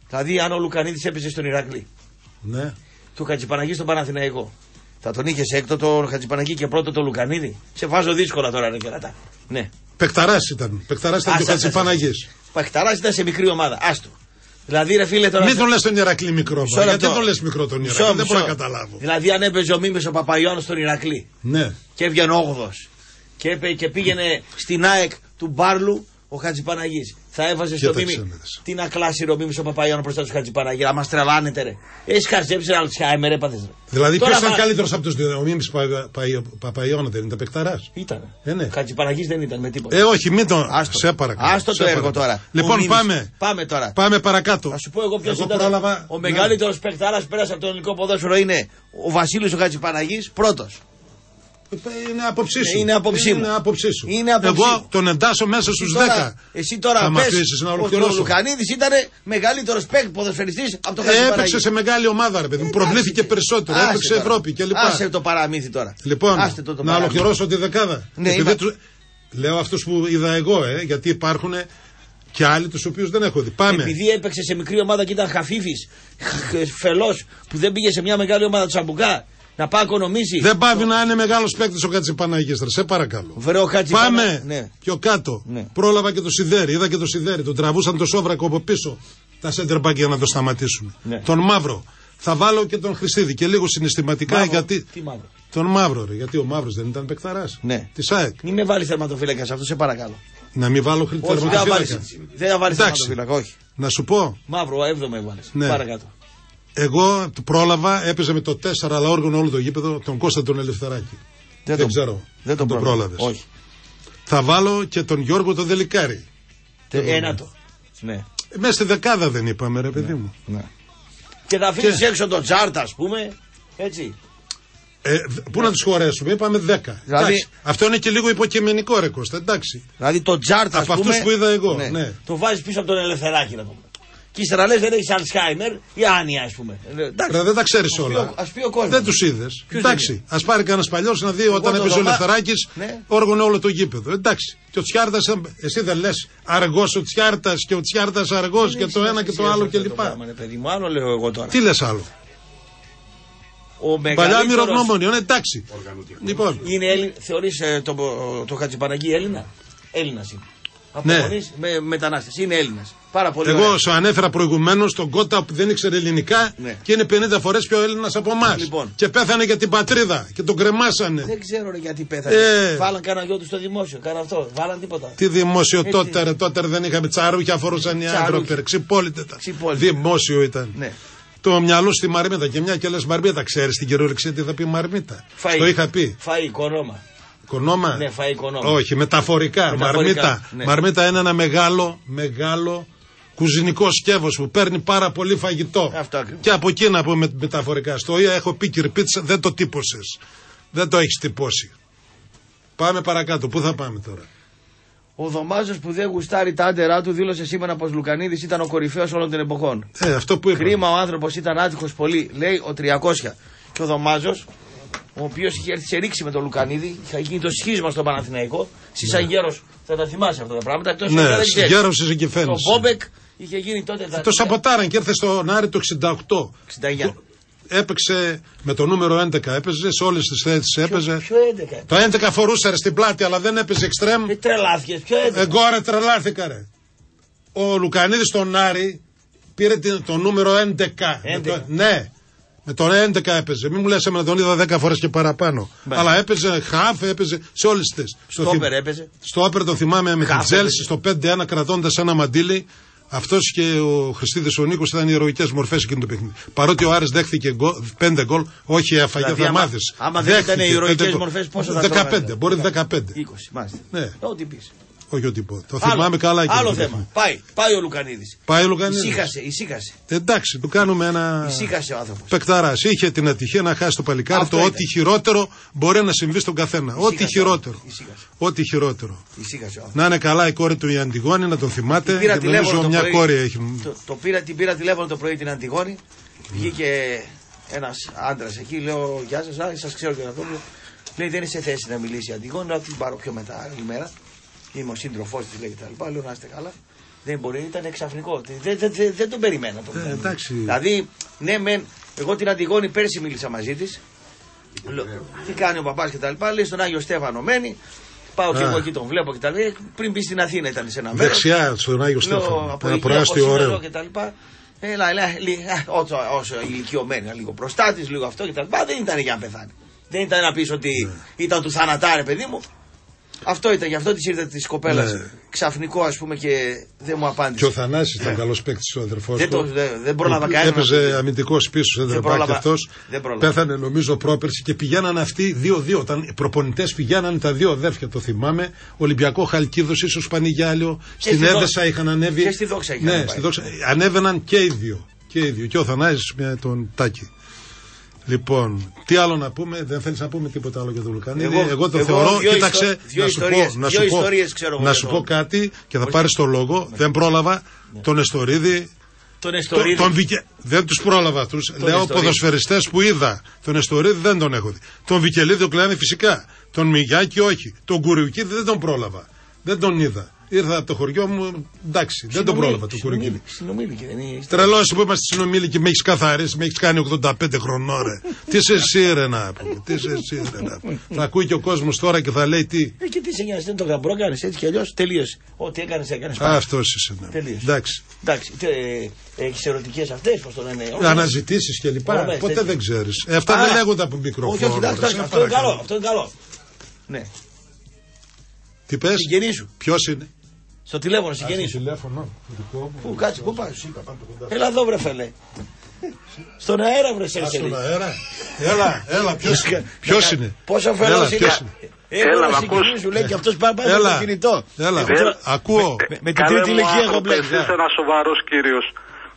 Δηλαδή, αν ο Λουκανίδης έπαιζε στον Ηρακλή,
ναι.
του Χατζηπαναγή στον Παναθηναϊκό, θα τον είχες έκτο τον Χατζηπαναγή και πρώτο τον Λουκανίδη. Σε βάζω δύσκολα τώρα, ρε κερατά. Ναι.
Πεκταράς ήταν. Πεκταράς ήταν και ο
Άσε, άσε,
Χατζηπαναγής.
Παχταρά ήταν σε μικρή ομάδα. Άστο. Δηλαδή, ρε φίλε τώρα.
Μην τον λες τον Ηρακλή μικρό.
Μισό
μα, Γιατί
λεπτό.
τον λες μικρό τον
Μισό,
Ηρακλή. Δεν
μισό.
μπορώ να καταλάβω.
Δηλαδή, αν έπαιζε ο Μίμης ο Παπαϊώνος στον Ηρακλή
Ναι.
και έβγαινε 8 και, έπαι- και πήγαινε στην ΑΕΚ του Μπάρλου ο Χατζηπαναγής. Θα έβαζε στο
Κοίταξε
Μίμη.
να δεις.
Τι να κλάσει ο Μίμη ο Παπαϊώνο μπροστά του Χατζηπαναγή. Να μα τρελάνετε, ρε. Έχεις χαζέψει ένα Αλτσχάιμερ, έπαθες.
Δηλαδή
Τώρα
ποιος ήταν
θα-
καλύτερος από τους δύο; Ο Μίμης Πα- Πα- Παπαϊώνα δεν είναι Πεκταράς.
Ήταν.
Ε, ναι.
Χατζηπαναγή δεν ήταν με τίποτα.
Ε, όχι, μην τον.
Άστο.
Σε παρακαλώ.
Άστο
σε
το έργο
παρακαλώ.
τώρα. Ο
Λοιπόν,
Μίμης-
πάμε.
Πάμε τώρα.
Πάμε παρακάτω.
Θα σου πω εγώ ποιος
Εγώ
ήταν.
πρόλαβα-
Ο
ναι.
μεγαλύτερος παιχτάρα που πέρασε από το ελληνικό ποδόσφαιρο είναι ο Βασίλης ο Χατζηπαναγή πρώτος.
Είναι άποψή σου.
Είναι άποψή μου.
Είναι άποψή σου.
Είναι άποψή
Εγώ
μου.
τον εντάσσω μέσα στους 10.
Εσύ τώρα
Θα μ'
πες
αφήσεις να
ότι ο
ολοκληρώσω.
Λουκανίδης ήταν μεγαλύτερος παίκτη ποδοσφαιριστής από το Χατζηπαναγή.
Έπαιξε σε μεγάλη ομάδα, ρε παιδί μου.
Εντάξει,
Προβλήθηκε
και-
περισσότερο.
Άσε
Έπαιξε
τώρα.
Ευρώπη κλπ.
Άσε το παραμύθι τώρα.
Λοιπόν,
Άστε το, το
να
παραμύθι.
ολοκληρώσω τη δεκάδα.
Ναι,
Επειδή
είπα-
τους- Λέω αυτούς που είδα εγώ, ε, γιατί υπάρχουν και άλλοι τους οποίους δεν έχω δει. Πάμε.
Επειδή έπαιξε σε μικρή ομάδα και ήταν χαφίφης, φελός που δεν πήγε σε μια μεγάλη ομάδα του Σαμπουκά να πάει να οικονομήσει.
Δεν πάβει να είναι μεγάλος παίκτης ο Κατσιπαναγή, σε παρακαλώ.
Βρε ο Χατζηπανα-
Πάμε
Ναι.
πιο κάτω.
Ναι.
Πρόλαβα και το Σιδέρι. Είδα και το Σιδέρι. Τον τραβούσαν το Σόβρακο από πίσω τα center back για να το σταματήσουν.
Ναι.
Τον Μαύρο. Θα βάλω και τον Χριστίδη και λίγο συναισθηματικά
Μαύρο.
γιατί.
Τι μαύρο;
Τον Μαύρο, ρε, γιατί ο Μαύρος δεν ήταν παικταράς.
Ναι.
Της ΑΕΚ.
Μην με βάλεις θερματοφύλακας σε αυτό, σε παρακαλώ.
Να μην βάλω
Όχι, δεν θα βάλει.
τερματοφύλακα.
Δεν θα βάλεις
Εντάξει.
θερματοφύλακα, όχι.
Να σου πω,
Μαύρο, έβδομο έβαλες.
Ναι.
Παρακάτω.
Εγώ το πρόλαβα, έπαιζε με το 4 αλλά όργανο όλο το γήπεδο, τον Κώστα τον Ελευθεράκη. Δεν,
τον-
ξέρω.
Δεν τον
αν
πρόλαβες.
πρόλαβες.
Όχι.
Θα βάλω και τον Γιώργο τον Δελικάρη.
Τε- Ένατο. Ναι.
Μέσα στη δεκάδα δεν είπαμε, ρε παιδί μου.
ναι. Και θα αφήσεις
Και-
έξω τον Τζάρτα, ας πούμε. Έτσι.
Ε, δ- πού να τους χωρέσουμε, είπαμε 10.
Δηλαδή-
Εντάξει, αυτό είναι και λίγο υποκειμενικό ρε Κώστα, εντάξει.
Δηλαδή τον Τζάρτα. ας
Από αυτούς
πούμε,
που είδα εγώ, ναι.
Το βάζεις πίσω από τον Ελευθεράκη να πούμε. Και ύστερα λες δεν έχεις Αλσχάιμερ ή άνοια, ας πούμε. Ε, εντάξει.
Ρε, δεν τα ξέρεις
Ας πει
όλα.
ο- ας πει ο κόσμος.
Δεν τους είδες.
Ποιος
Εντάξει, ας πάρει κανένας παλιός να δει όταν
το
έπαιζε ο
δωμά-
Ελευθεράκη,
Ναι.
όργωνε όλο το γήπεδο. Εντάξει. Και ο Τσιάρτας, εσύ δεν λες αργός ο Τσιάρτας και ο Τσιάρτας αργός και το ένα και το άλλο κλπ.
Παιδί μου, άλλο λέω εγώ τώρα.
Τι λες άλλο.
Ο
Παλιά
μεγαλύτερος
μυρογνώμονη, εντάξει. Λοιπόν,
είναι Έλληνα. Θεωρείς ε, το, το Χατζηπαναγί Έλληνα; Έλληνας είναι. Από
Ναι.
γονείς με μετανάστες. Είναι Έλληνας. Πάρα πολύ
εγώ
ωραία.
σου ανέφερα προηγουμένως τον Κότα που δεν ήξερε ελληνικά
Ναι.
και είναι 50 φορές πιο Έλληνας από εμάς.
Λοιπόν.
Και πέθανε για την πατρίδα και τον κρεμάσανε.
Δεν ξέρω ρε, γιατί πέθανε.
Ε.
Βάλαν κανένα γιο του στο δημόσιο. Κάνα αυτό. Βάλαν τίποτα.
Τι δημόσιο
Έτσι.
τότε, ρε, τότε δεν είχαμε τσαρούχια, αφορούσαν οι
Τσαρούχια.
άνθρωποι. ρε, Ξυπόλυτε τα.
Ξυπόλυτε.
Δημόσιο ήταν.
Ναι.
Το μυαλό στη Μαρμίτα. Και μια και λες Μαρμίτα, ξέρεις την κυριολεξία τι θα πει Μαρμίτα.
Φαΐ.
Το είχα πει.
Φαΐ, κονόμα.
Κονόμα;
Ναι, φαΐ κονόμα.
Όχι, μεταφορικά.
Μεταφορικά,
Μαρμίτα.
ναι.
Μαρμίτα είναι ένα μεγάλο, μεγάλο κουζινικός σκεύος που παίρνει πάρα πολύ φαγητό.
Αυτό ακριβώς.
Και από εκεί να πούμε μεταφορικά. Στο ΙΑ έχω πει κυρπίτσα, δεν το τύπωσες. Δεν το έχεις τυπώσει. Πάμε παρακάτω. Πού θα πάμε τώρα;
Ο Δωμάζος που δεν γουστάρει τα άντερά του δήλωσε σήμερα πως Λουκανίδης ήταν ο κορυφαίος όλων των εποχών.
Ε, αυτό που είπα.
Κρίμα ο άνθρωπος ήταν άτυχος πολύ, λέει ο 300. Και ο Δωμάζος, ο οποίος είχε έρθει σε ρήξη με τον Λουκανίδη, είχε γίνει το σχίσμα στον Παναθηναϊκό. Εσύ, σαν γέρος, θα τα θυμάσαι αυτά τα πράγματα. Εκτός
Ναι,
αν δεν ξέρεις.
γέρος είσαι και φαίνεσαι.
Το Μπόμπεκ είχε γίνει τότε. τα-
Το σαμποτάραν και ήρθε στον Άρη το 68.
69.
Έπαιξε με το νούμερο 11, έπαιζε σε όλες τις θέσεις έπαιζε.
Ποιο 11.
Το 11 φορούσε ρε, στην πλάτη, αλλά δεν έπαιζε εξτρέμ.
Ε, τρελάθηκες. Ποιο 11.
Εγώ ρε τρελάθηκα ρε. Ο Λουκανίδης στον Άρη πήρε την- το νούμερο 11. Με το-
11.
ναι. Με τον 11 έπαιζε. Μην μου λες εμένα τον είδα 10 φορές και παραπάνω.
Ναι.
Αλλά έπαιζε χαφ, έπαιζε σε όλες τις
θέσεις. Στόπερ έπαιζε.
Στόπερ τον θυμάμαι με την
Χαφ
Τσέλσι στο 5-1 κρατώντας ένα μαντίλι. Αυτός και ο Χριστίδη ο Νίκος ήταν οι ηρωικές μορφές εκείνο το παιχνίδι. Παρότι ο Άρης δέχθηκε 5 γκολ, όχι έφαγε,
Δηλαδή,
θα
άμα-
μάθει.
άμα δεν ήταν οι ηρωικές μορφές, πόσο θα
15,
τρώγατε.
μπορεί 15.
20, μάλιστα.
Ναι.
Ό,τι πεις.
Όχι ότι πω. Το θυμάμαι καλά και
Άλλο
το
θέμα.
παιχνίδι.
Πάει, πάει ο Λουκανίδης.
Πάει ο Λουκανίδης.
Ησύχασε, ησύχασε.
Εντάξει, του κάνουμε ένα.
Ησύχασε ο άνθρωπος.
Πεκταρά. Είχε την ατυχία να χάσει το παλικάρι.
Αυτό
Το
ήταν.
ό,τι χειρότερο μπορεί να συμβεί στον καθένα. Ό,τι
Ησύχασε,
χειρότερο.
ησύχασε.
Ό,τι χειρότερο.
Ησύχασε ο άνθρωπος.
Να είναι καλά η κόρη του η Αντιγόνη, να τον θυμάται.
Πήρα
Και
τηλέφωνο
νομίζω
το
μια
πρωί.
κόρη έχει.
Το, το πήρα, την πήρα τηλέφωνο το πρωί την Αντιγόνη. Βγήκε ένας άντρας εκεί, λέω Γεια σας, σας ξέρω και αυτό. Λέει δεν είναι σε θέση να μιλήσει η Αντιγόνη, να την πάρω πιο μετά, άλλη μέρα. Είμαι ο σύντροφός της, λέει και τα λοιπά. Λέω να είστε καλά. Δεν μπορεί, ήταν εξαφνικό. Δεν, δεν, δεν, δεν τον περιμένα. Τον
Ε, εντάξει.
Δηλαδή, ναι, μεν, εγώ την Αντιγόνη πέρσι μίλησα μαζί της. Τι κάνει ο παπάς και τα λοιπά. Λέει στον Άγιο Στέφανο μένει. Πάω και
Α.
εγώ εκεί τον βλέπω και τα λοιπά. Πριν μπει στην Αθήνα ήταν σε ένα μέρος.
Δεξιά στον Άγιο
Λέω
Στέφανο.
από
Ένα
εκεί,
προάστιο
από σήμερα
ωραίο.
και τα λοιπά. Έλα, έλα, λι- α, όσο, όσο ηλικιωμένη, λίγο προστάτης, λίγο αυτό και τα λοιπά. Δεν ήταν για να πεθάνει. Δεν ήταν να πεις ότι
Ναι.
ήταν του θανατάρε, παιδί μου. Αυτό ήταν, γι' αυτό της ήρθε της κοπέλας.
Ναι.
Ξαφνικό, ας πούμε, και δεν μου
Και
απάντησε.
ο Θανάσης ήταν καλός παίκτης ο αδερφός
Δεν το- δεν- δεν πρόλαβα κανένα να
Έπαιζε
το-
αμυντικό πίσω, δεν
πρόλαβα.
αυτός.
Δεν πρόλαβα.
Πέθανε νομίζω πρόπερση και πηγαίνανε αυτοί 2-2. Όταν οι προπονητές πηγαίνανε τα δύο αδέρφια, το θυμάμαι. Ολυμπιακό Χαλκίδος, ίσως Πανηγιάλιο. Στην
στη Δό-
Έδεσα είχαν ανέβει.
και στη Δόξα είχαν
Ναι,
πάει.
στη Δόξα. Ανέβαιναν και οι δύο. Και οι δύο. Και ο Θανάσης με τον Τάκη. Λοιπόν, τι άλλο να πούμε, δεν θέλεις να πούμε τίποτα άλλο για τον Λουκανίδη;
Εγώ-
Εγώ, το
εγώ
θεωρώ,
δύο
κοίταξε,
ιστο- δύο
να σου
ιστορίες-
πω, να
δύο
σου πω,
ιστορίες ξέρω εγώ
να
για
σου
τον-
πω κάτι και θα
Όχι.
πάρεις το λόγο. Δεν πρόλαβα τον Εστορίδη.
Τον
Το,
Εστορίδη.
τον Βικε... Δεν τους πρόλαβα αυτούς. Λέω
Εστορίδη.
ποδοσφαιριστές που είδα. Τον Εστορίδη δεν τον έχω δει. Τον Βικελίδη, τον Κλεάνη φυσικά. Τον Μιγιάκη όχι. Τον Κουριουκίδη δεν τον πρόλαβα. Δεν τον είδα. Ήρθα από το χωριό μου, εντάξει, δεν τον πρόλαβα τον Κουριουκίδη.
Συνομήλικη δεν είναι.
Τρελός που είμαστε συνομήλικοι, με έχεις καθαρίσει, με έχεις κάνει 85 χρονών, ρε. τι είσαι εσύ, ρε, να πούμε. Τι είσαι εσύ, ρε, να πούμε. Θα ακούει και ο κόσμος τώρα και θα λέει τι.
Ε, και τι σε νοιάζει, δεν το γαμπρό κάνεις έτσι κι αλλιώς. Τελείωσε. Ό,τι έκανες, έκανες.
Αυτός είσαι. Ναι.
Τελείωσε.
Εντάξει.
Εντάξει, έχεις ερωτικές αυτές, πώς το λένε. όχι.
Αναζητήσεις και λοιπά.
Ωραία,
Ποτέ
τέτοιο.
δεν ξέρεις. αυτά
Α,
δεν λέγονται από
Όχι,
μικρόφωνο.
όχι, εντάξει,
ρε,
εντάξει,
σε
αυτό είναι
παρακαλώ.
καλό. Αυτό είναι καλό. Ναι.
Τι πες,
Συγγενή σου.
ποιος είναι;
Στο τηλέφωνο, συγγενή σου.
τηλέφωνο. δικό μου.
Πού κάτσε, πού πα. Έλα εδώ, βρε φελέ. Στον αέρα, βρε σε
Στον αέρα. Έλα, έλα, ποιος είναι. Ποιος είναι;
Πόσο
Έλα,
φελός
ποιος
είναι.
είναι;
Έχω
Έλα,
ένα
μ'
συγγενής
ακούς;
σου λέει και αυτός πάει πάει
Έλα.
το κινητό.
Έλα.
Εγώ τώρα-
Ακούω.
Με, με την
Καλέ
τρίτη
μου
ηλικία έχω
άνθρωπε,
μπλέξει.
Εσύ είσαι ένας σοβαρός κύριος.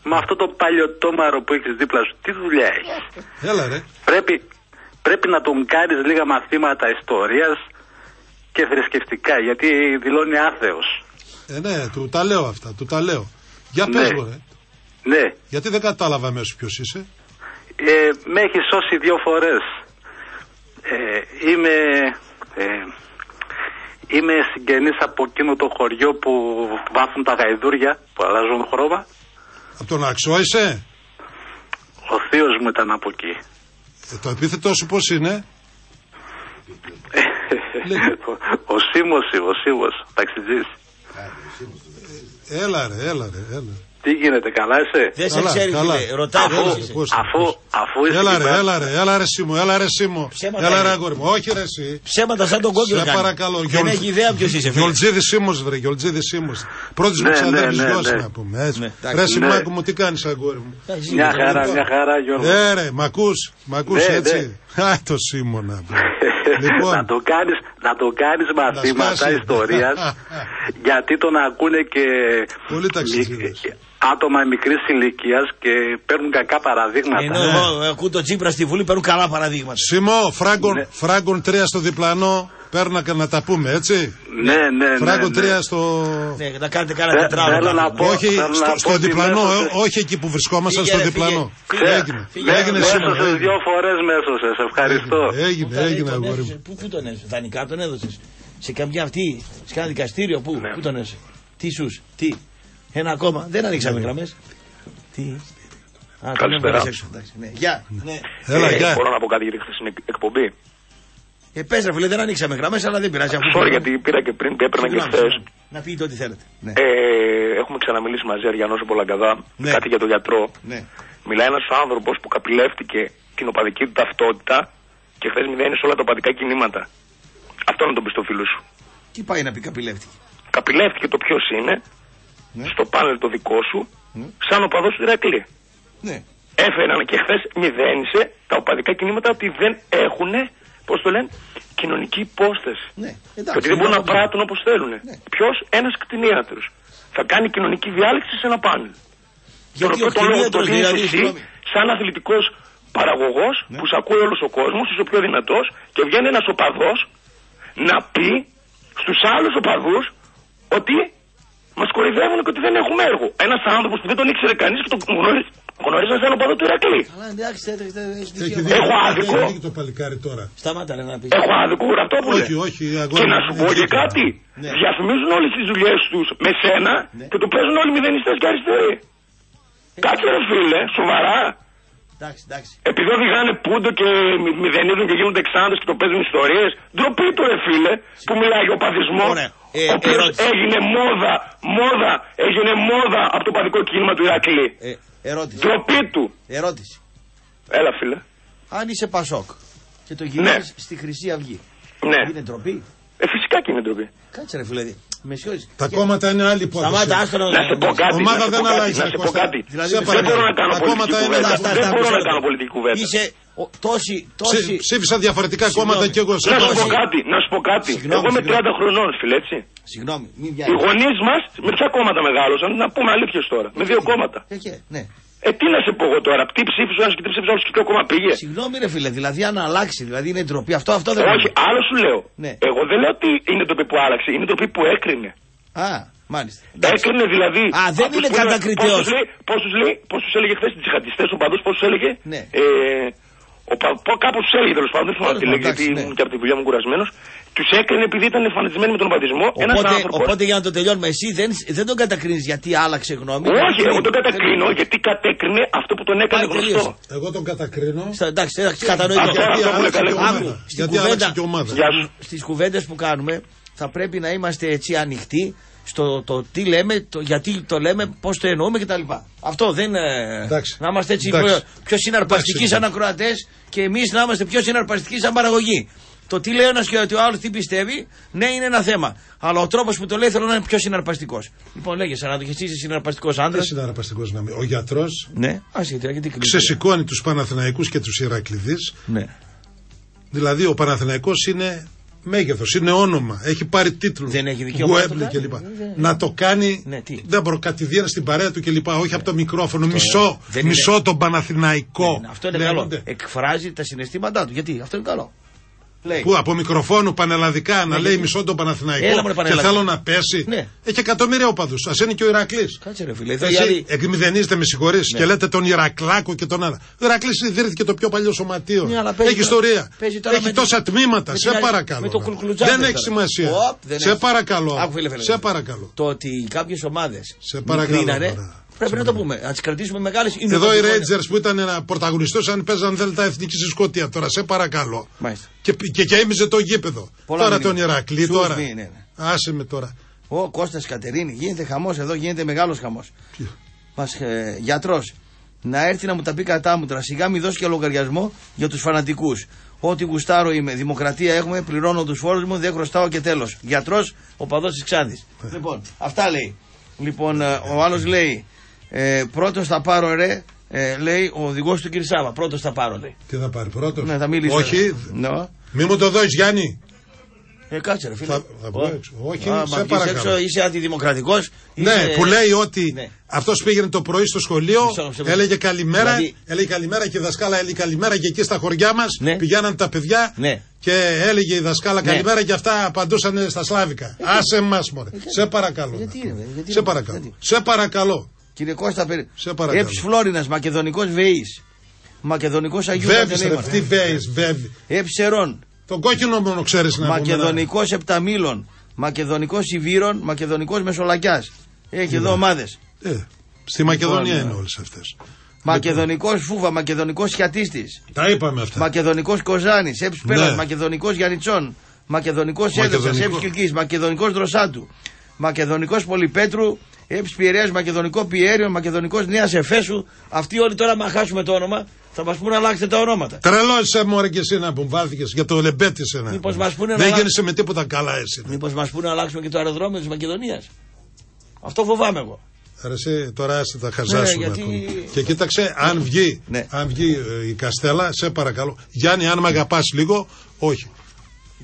Με αυτό το παλιωτόμαρο που έχεις δίπλα σου, τι δουλειά έχεις;
Έλα, ρε.
Πρέπει, πρέπει να τον κάνεις λίγα μαθήματα ιστορίας και θρησκευτικά, γιατί δηλώνει άθεος.
Ε, ναι, του τα λέω αυτά, του τα λέω. Για πες
Ναι.
μου, ρε.
Ναι,
Γιατί δεν κατάλαβα αμέσως ποιος είσαι.
ε, με έχεις σώσει δύο φορές. Ε, είμαι, ε, είμαι συγγενής από εκείνο το χωριό που βάφουν τα γαϊδούρια, που αλλάζουν χρώμα.
Από τον Αξό είσαι;
Ο θείος μου ήταν από εκεί.
Ε, το επίθετός σου πώς είναι; Λέγε.
ο Σίμος, ο Σίμος, ταξιτζής.
Έλα, ρε, έλα, ρε. Έλα.
Τι γίνεται, καλά είσαι;
Δεν σε
Καλά,
ξέρει,
καλά.
φίλε. Ρωτάει
Αφού,
πώς είσαι.
πώς είσαι,
αφού,
πώς.
αφού είσαι
Έλα,
εκεί
ρε,
πέρα-
έλα, ρε, έλα, ρε, Σίμω, έλα, ρε, Σίμω.
Ψέματα
Έλα, ρε,
είναι.
αγόρι μου. Όχι, ρε, εσύ.
Ψέματα σαν τον κόκκινο
Σε
κάνει.
παρακαλώ.
Δεν
Γιολ-
έχει ιδέα ποιος είσαι, φίλε.
Γιολτζίδη Σίμως, βρε, Γιολτζίδη Σίμως. Πρώτης μου
Ναι,
ξαδέρφη
ναι, ναι,
γιος,
ναι.
να πούμε. Έτσι.
Ναι,
Ρε,
ναι.
Σιμάκου μου, τι κάνεις, αγόρι μου.
Εντάξει,
Μια
είναι
χαρά,
λοιπόν.
μια χαρά, Γιώργο.
Ε, ρε, μ' ακούς, μ' ακούς
Ναι,
έτσι. Α, το Σίμωνα. λοιπόν,
να το κάνεις, να το κάνεις μαθήματα
σκάσει.
ιστορίας γιατί τον ακούνε και
Πολλοί ταξιτζίδες.
μι- άτομα μικρής ηλικίας και παίρνουν κακά παραδείγματα.
Ενώ εγώ ακούω το Τσίπρα στη Βουλή παίρνουν καλά παραδείγματα.
Σίμω, φράγκον,
Ναι.
φράγκον 3 στο διπλανό, Παίρνω να, να τα πούμε, έτσι;
Ναι, ναι, ναι.
Φράγκο
ναι.
3 στο.
Ναι, να κάνετε κάνα
Θε-
τετράωρο.
θέλω να πω-
όχι,
θέλω να
στο,
πω
στο
ότι
διπλανό,
μέσα
ε,
σε-
όχι εκεί που βρισκόμασταν,
Φύγε,
στο
ρε,
διπλανό.
φύγε.
Έγινε.
Φύγε.
Έγινε
Μέσα
σήμερα.
σε
έγινε.
δύο φορές μέσωσε. Σε ευχαριστώ.
Έγινε, έγινε, αγόρι μου.
Πού, πού τον έδωσε, δανεικά τον έδωσες; Σε καμιά αυτή, σε κάνα δικαστήριο, πού,
Ναι.
πού τον έδωσε. Τι σου, τι; Ένα ακόμα, δεν ανοίξαμε γραμμές. Τι; Α, τον
Καλησπέρα.
έβγαλες έξω, εντάξει. Ναι. Γεια. Ναι.
Έλα,
Ε,
γεια.
Μπορώ να πω κάτι για τη χθεσινή εκπομπή.
Ε, πες ρε φίλε, δεν ανοίξαμε γραμμές, αλλά δεν πειράζει. αφού
Sorry
μπορούμε.
γιατί πήρα και πριν και έπαιρνα και
Συγγνώμη,
χθες.
συγγνώμη. Να πείτε ό,τι θέλετε. Ναι.
Ε, έχουμε ξαναμιλήσει μαζί, Αριανό Πολαγκαδά.
Ναι.
Κάτι για τον γιατρό.
ναι.
Μιλάει ένας άνθρωπος που καπηλεύτηκε την οπαδική του ταυτότητα και χθες μηδένισε όλα τα οπαδικά κινήματα. Αυτό να τον πεις στο φίλο σου.
Τι πάει να πει καπηλεύτηκε;
Καπηλεύτηκε το ποιος είναι
Ναι.
στο πάνελ το δικό σου
Ναι.
σαν οπαδός του Ηρακλή.
Ναι.
Έφεραν και χθες μηδένισε τα οπαδικά κινήματα ότι δεν έχουν, πώς το λένε, κοινωνική υπόσταση.
Ναι.
Και
Εντάξει,
ότι δεν μπορούν να
είναι
πράττουν όπως θέλουν.
Ναι.
Ποιος, ένας κτηνίατρος, θα κάνει κοινωνική διάλεξη σε ένα πάνελ.
Γιατί
Τον
ο
οποίο τον λόγο
κτηνίατρος
το δίνεις
δηλαδή,
εσύ,
συγγνώμη.
σαν αθλητικός παραγωγός
Ναι.
που σε ακούει όλος ο κόσμος, είσαι ο πιο δυνατός και βγαίνει ένας οπαδός να πει στους άλλους οπαδούς ότι μας κορυδεύουν και ότι δεν έχουμε έργο. Ένας άνθρωπος που δεν τον ήξερε κανείς και τον γνώριζε, γνώριζε σαν οπαδό του Ηρακλή.
Αλλά εντάξει, δεν δεν- δεν- έχεις
Έχει
δίκιο.
δίκιο,
Έχω
έχει
άδικο.
δίκιο το παλικάρι τώρα.
Σταμάτα ρε, να πεις.
Έχω άδικο γραπτόπουλε.
Όχι, όχι, αγόρι
Και
μου,
να σου
είναι
πω και
δίκιο.
κάτι.
Ναι.
Διαφημίζουν όλες τις δουλειές τους με σένα
Ναι.
και το παίζουν όλοι μηδενιστές και αριστεροί. Κάτσε ρε φίλε, σοβαρά.
Εντάξει, εντάξει.
Επειδή οδηγάνε πούντο και μη- μηδενίζουν και γίνονται εξάντρε και το παίζουν ιστορίες. Ντροπή του ρε φίλε που μιλάει για οπαδισμό.
Ωραία. Ε,
ο οποίος
ερώτηση.
έγινε μόδα, μόδα, έγινε μόδα από το παδικό κίνημα του Ηρακλή.
Ε, ερώτηση.
Ντροπή του.
Ερώτηση.
Έλα φίλε.
Αν είσαι Πασόκ και το γυρίζεις στη Χρυσή Αυγή,
Ναι.
είναι ντροπή;
Ε, φυσικά και είναι ντροπή.
Κάτσε ρε φίλε. Με σιώζει.
Τα κόμματα είναι άλλη υπόθεση.
Σταμάτα, άστο να
Να σε πω κάτι.
Ομάδα
να σε
δεν
πω κάτι,
αλλάζει,
Να σε πω
Κώστα.
κάτι.
Δηλαδή,
Σε
δεν
Δεν μπορώ να κάνω
Τα
πολιτική
κόμματα είναι
κουβέντα.
Στά, στά,
Δεν
στά,
μπορώ
μισό
να
λεπτό.
κάνω πολιτική κουβέντα.
Είσαι ο, τόση,
Ψή-
τόση.
Ψήφισαν διαφορετικά
Συγγνώμη.
κόμματα και εγώ. σε
Να σου
τόση-
πω κάτι, να σου πω κάτι.
Συγγνώμη,
Εγώ είμαι
συγγνώμη.
30 χρονών, φίλε, έτσι.
Συγγνώμη, μην
Οι
βιάζει.
γονείς μας με ποια κόμματα μεγάλωσαν, να πούμε αλήθειες τώρα. Με δύο κόμματα.
Ε, και, ναι.
Ε, τι να σε πω εγώ τώρα, τι ψήφισες ο ένας και τι ψήφισες ο άλλος και ποιο κόμμα πήγε;
Συγγνώμη ρε φίλε, δηλαδή αν αλλάξει, δηλαδή είναι ντροπή. Αυτό, αυτό δεν
Όχι, άλλο σου λέω.
Ναι.
Εγώ δεν λέω ότι είναι το που άλλαξε, είναι το που έκρινε.
Α, μάλιστα. Εντάξει.
Έκρινε δηλαδή.
Α, δεν
αυτούς
είναι
που
κατακριτέος.
Πόσους λέει, πόσους λέει, πόσους έλεγε χθες τζιχαντιστέ, ο παντού, πόσους έλεγε.
Ναι.
Ε, ο, πα- πο- κάπου τους έλεγε τέλος πάντων, δεν θυμάμαι
Τέλος
τι λέγει,
πάντων,
γιατί
εντάξει,
ήμουν
ναι.
και από τη δουλειά μου κουρασμένος. Τους έκρινε επειδή ήταν εμφανισμένοι με τον οπαδισμό. Ένας
Οπότε,
άνθρωπος.
οπότε για να το τελειώνουμε, εσύ δεν, δεν τον κατακρίνεις γιατί άλλαξε γνώμη.
Όχι, εγώ τον κατακρίνω
Δεν-
γιατί κατέκρινε αυτό που τον έκανε
Πάλι
γνωστό.
τελείωσε.
Εγώ τον κατακρίνω.
Στα- Εντάξει, εντάξει, κατανοητό.
Αυτό, αυτό που
άλλαξε
έκανε.
και ομάδα.
Άκου, στην
Γιατί
κουβέντα-
άλλαξε και ομάδα.
Γεια σου.
Στις κουβέντες που κάνουμε θα πρέπει να είμαστε έτσι ανοιχτοί στο το τι λέμε, το γιατί το λέμε, πώς το εννοούμε κτλ. Αυτό δεν. ε,
Εντάξει.
Να είμαστε έτσι
Εντάξει.
πιο, πιο συναρπαστικοί
Εντάξει,
σαν ακροατές και εμείς να είμαστε πιο συναρπαστικοί σαν παραγωγή. Το τι λέει ο ένας και ότι ο άλλος τι πιστεύει, ναι, είναι ένα θέμα. Αλλά ο τρόπος που το λέει θέλω να είναι πιο συναρπαστικός. Λοιπόν, λέγε σαν να το εσύ είσαι συναρπαστικό άντρας.
Δεν είναι αραπαστικό να μην. Ο γιατρός
Ναι, άσχετα, γιατί κλείνεις.
ξεσηκώνει τους Παναθηναϊκούς και τους Ηρακλειδείς.
Ναι.
Δηλαδή ο Παναθηναϊκός είναι μέγεθος, είναι όνομα, έχει πάρει τίτλο.
Δεν έχει δικαίωμα να το
Γουέμπλε
κάνει.
κλπ.
Δεν-
Να το κάνει.
Ναι, τι;
Δεν προκατηδίαν στην παρέα του κλπ. Όχι από το μικρόφωνο. Μισό,
δεν είναι-
μισό τον Παναθηναϊκό.
Ναι, αυτό είναι
λέγονται.
καλό. Εκφράζει τα συναισθήματά του. Γιατί αυτό είναι καλό. Λέει.
Που από μικροφόνου πανελλαδικά να
Ναι,
λέει
γιατί-
μισό τον Παναθηναϊκό
Έλα, μωρέ,
και
Πανελλαδικά.
θέλω να πέσει.
Ναι.
Έχει εκατομμύρια οπαδούς. Α είναι και ο Ηρακλής.
Κάτσε ρε φίλε. Εδώ οι
Εσύ
άλλοι-
εκμηδενίζετε, με συγχωρείς,
Ναι.
και λέτε τον Ηρακλάκο και τον άλλα. Ο Ηρακλής ιδρύθηκε το πιο παλιό σωματείο.
Ναι, αλλά παίζει
έχει
τώρα-
ιστορία.
παίζει τώρα
Έχει
με
τόσα
την-
τμήματα.
με
Σε
την-
παρακαλώ.
με το
να.
κουλκουλουτζάδε
Δεν
τώρα.
έχει σημασία.
Οπ, δεν
σε
έχει.
παρακαλώ.
Άκου, φίλε, φίλε,
σε
φίλε.
παρακαλώ.
Το ότι κάποιες ομάδες
Σε παρακαλώ, τώρα.
Πρέπει να το πούμε. Να τι κρατήσουμε μεγάλες.
Εδώ οι Rangers που ήταν ένα πρωταγωνιστός, αν παίζαν Δέλτα Εθνικής στη Σκωτία τώρα, σε παρακαλώ.
Μάλιστα.
Και, και γέμιζε το γήπεδο.
Πολλά
τώρα
μηνύματα.
τον Ηρακλή,
Σου
τώρα.
μη, ναι, ναι.
Άσε με τώρα.
Ο Κώστας Κατερίνη. Γίνεται χαμός εδώ, γίνεται μεγάλος χαμός. Μας ε, γιατρός. Να έρθει να μου τα πει κατά μου τώρα. Σιγά μην δώσει και λογαριασμό για τους φανατικούς. Ό,τι γουστάρω είμαι. Δημοκρατία έχουμε, πληρώνω τους φόρους μου, δεν χρωστάω και τέλος. Γιατρός, ο παδός της Ξάνθης. λοιπόν, αυτά λέει. Λοιπόν, ε, ο άλλος λέει. Ε, Πρώτος θα πάρω ρε. Ε, λέει ο οδηγός του Κυρσάβα. Πρώτος θα πάρω λέει.
Τι θα πάρει πρώτος;
Ναι, θα μιλήσω.
Όχι,
Ναι.
μη μου το δώσεις, Γιάννη.
Ε, κάτσε ρε φίλε.
Θα- θα βγω
Ω.
έξω. Όχι,
Α,
σε
μα βγεις
παρακαλώ.
έξω, είσαι αντιδημοκρατικός.
Ναι, που λέει ότι
Ναι.
αυτός πήγαινε το πρωί στο σχολείο,
Μισό, μισό, μισό.
έλεγε καλημέρα,
Δηλαδή-
έλεγε καλημέρα και η δασκάλα έλεγε καλημέρα και εκεί στα χωριά μας
Ναι.
πηγαίναν τα παιδιά
Ναι.
και έλεγε η δασκάλα
Ναι.
καλημέρα και αυτά απαντούσαν στα σλάβικα. Άσε μας, μωρέ. Σε παρακαλώ.
Γιατί, ρε, γιατί,
σε παρακαλώ.
γιατί.
Σε παρακαλώ.
Κύριε Κώστα, περί...
Σε παρακαλώ.
Έψ Φλόρινας, Μακεδονικός Βεή. Μακεδονικός Αγίου
Βέβει, ρε,
Παντελεήμωνα.
τι βέβει, βέβει.
Έψ Ερών.
Τον κόκκινο μόνο ξέρεις να πούμε.
Μακεδονικός Επταμήλων. Μακεδονικός Ιβύρων. Μακεδονικός Μεσολακιάς. Έχει εδώ ομάδες.
Ε, στη Μακεδονία
Λοιπόν,
είναι όλες αυτές.
Μακεδονικός Φούβα. Μακεδονικός Χιατίστης.
Τα είπαμε αυτά.
Μακεδονικός Κοζάνης. Έψ Πέλας.
Ναι.
Μακεδονικός Γιανιτσών. Μακεδονικός Έδεσα.
Μακεδονικό.
Έψ Κιλκή. Μακεδονικός Δροσάτου. Μακεδονικός Πολυπέτρου. Έψ Πειραιά. Μακεδονικό Πιέριο. Μακεδονικός Νέας Εφέσου. Αυτοί όλοι τώρα, μα χάσουμε το όνομα, θα μας πούνε αλλάξτε τα ονόματα.
Τρελό είσαι μωρέ και εσύ να που βάλθηκε για το λεμπέτη ένα.
Μήπως μας πούνε να
Δεν
αλλάξ-
γίνεσαι με τίποτα καλά εσύ.
Μήπως μας πούνε να αλλάξουμε και το αεροδρόμιο της Μακεδονίας. Αυτό φοβάμαι εγώ.
Ρε εσύ, τώρα άσε τα χαζά
Ναι,
σου να
γιατί-
πούμε. Και κοίταξε, αν βγει,
Ναι.
αν βγει ε, η Καστέλα, σε παρακαλώ. Γιάννη, αν με αγαπάς λίγο, όχι.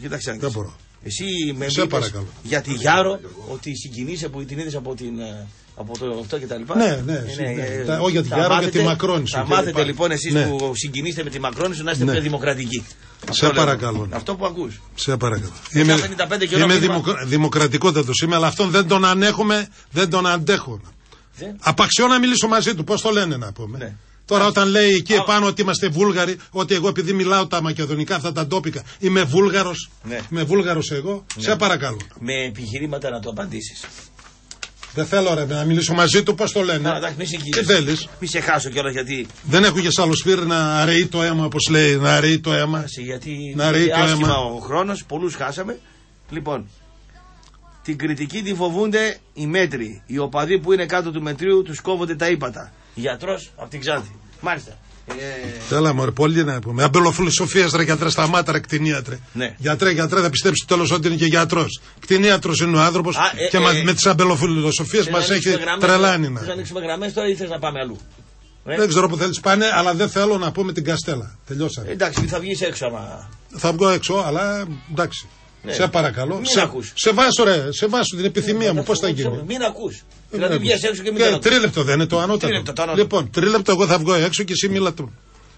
Κοίταξε. να
Δεν
δεις.
μπορώ.
Εσύ με
Σε
είπες
παρακαλώ.
για τη Γιάρο ότι συγκινείσαι που την είδες από, την, ε, από το αυτό και τα λοιπά.
Ναι, ναι,
Ε,
ναι.
ε,
Τα- όχι για τη
θα
Γιάρο, για
μάθετε-
τη Μακρόνησο
Θα
και
μάθετε
λοιπά.
λοιπόν εσείς
Ναι.
που συγκινείστε με τη Μακρόνησο να είστε
Ναι.
πιο δημοκρατικοί.
Σε
Αυτό λέω.
παρακαλώ.
Αυτό που ακούς.
Σε παρακαλώ.
55 κιλό
είμαι
μήνυμα.
δημοκρα... δημοκρατικότατος είμαι, αλλά αυτόν δεν τον ανέχομαι, δεν τον αντέχω.
Δεν.
Απαξιώ να μιλήσω μαζί του, πώς το λένε να πούμε.
Ναι.
Τώρα όταν λέει εκεί
Α.
επάνω ότι είμαστε Βούλγαροι, ότι εγώ επειδή μιλάω τα μακεδονικά, αυτά τα ντόπικα, είμαι Βούλγαρος.
Ναι.
Είμαι Βούλγαρος εγώ. Σε παρακαλώ.
Με επιχειρήματα να το απαντήσεις.
Δεν θέλω ρε, να μιλήσω μαζί του, πώς το λένε.
Να, εντάξει, μη σε
Τι
γυρίσει.
θέλεις.
Μη σε χάσω κιόλας γιατί.
Δεν έχω και σαλοσφύρι να αραιεί το αίμα, όπως λέει. Να αραιεί το αίμα.
Άσε, γιατί
Να ρέει
είναι
το
άσχημα
αίμα.
ο χρόνος, πολλούς χάσαμε. Λοιπόν, την κριτική τη φοβούνται οι μέτροι. Οι οπαδοί που είναι κάτω του μετρίου τους κόβονται τα ύπατα. Γιατρός από την Ξάνθη. Μάλιστα. Ε,
Έλα μωρέ, πολύ να πούμε. Αμπελοφιλοσοφίας ρε γιατρέ, σταμάτα ρε κτηνίατρε.
Ναι.
Γιατρέ, γιατρέ, θα πιστέψει τέλος ότι είναι και γιατρός. Κτηνίατρος είναι ο άνθρωπος
Α, ε,
και
ε,
μα-
ε,
με τις αμπελοφιλοσοφίες
θες
μας
να ανοίξουμε
έχει
γραμμές
τρελάνει.
τώρα-
να.
θες να ανοίξουμε γραμμές τώρα ή θε να πάμε αλλού. Ε,
Δεν ξέρω που θέλεις πάνε, αλλά δεν θέλω να πούμε την Καστέλα. Τελειώσαμε.
εντάξει, θα βγεις έξω άμα.
Θα βγω έξω, αλλά εντάξει.
Ναι.
Σε παρακαλώ.
Μην
σε,
ακούς.
σε βάσω, ρε, σε βάσω την επιθυμία μου. Πώς θα γίνει;
Μην ακούς.
Ε,
Δηλαδή
ναι.
βγει έξω και μην
Και
τον ακούς.
τρίλεπτο δεν είναι το ανώτατο.
Τρίλεπτο, το ανώτατο.
Λοιπόν, τρίλεπτο εγώ θα βγω έξω και εσύ μίλα του.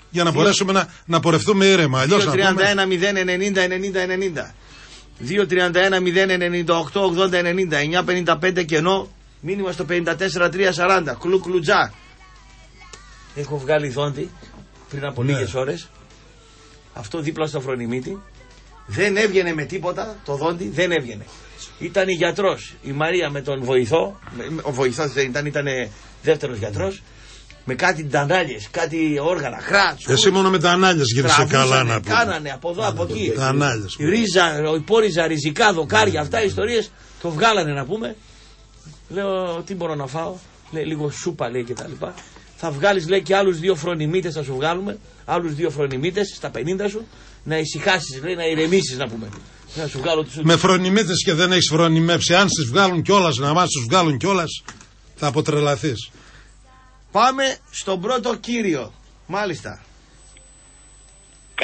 Για να μπορέσουμε να, να πορευτούμε ήρεμα. Αλλιώς να πούμε.
2-31-0-90-90-90. 2-31-0-98-80-90. 9-55 Μήνυμα στο 54-3-40. Κλου κλουτζά. Έχω βγάλει δόντι πριν από
Ναι.
λίγες ώρες. Αυτό δίπλα στο φρονιμίτι. Δεν έβγαινε με τίποτα το δόντι, δεν έβγαινε. Ήταν η γιατρός, η Μαρία με τον βοηθό. με- με- Ο βοηθός δεν ήταν, ήταν δεύτερος γιατρός. Με κάτι ντανάλιες, κάτι όργανα, χράτς,
Εσύ μόνο με τα ανάλια γίνεσαι
Τραβούσανε,
καλά να πούμε.
Κάνανε από εδώ, από εκεί.
Τα ανάλιες.
Ρίζα, υπόριζα, ριζικά, δοκάρια, αυτά οι ιστορίες το βγάλανε να πούμε. Λέω, τι μπορώ να φάω; Λέει, λίγο σούπα λέει και τα λοιπά. Θα βγάλεις, λέει, και άλλους δύο φρονιμίτες θα σου βγάλουμε. Άλλους δύο φρονιμίτες στα 50 σου. Να ησυχάσεις, λέει, να ηρεμήσεις να πούμε. Να σου βγάλω του.
Με φρονιμίτες και δεν έχεις φρονιμεύσει. Αν τι βγάλουν κιόλας, να μας τους βγάλουν κιόλας, θα αποτρελαθείς.
Πάμε στον πρώτο κύριο. Μάλιστα.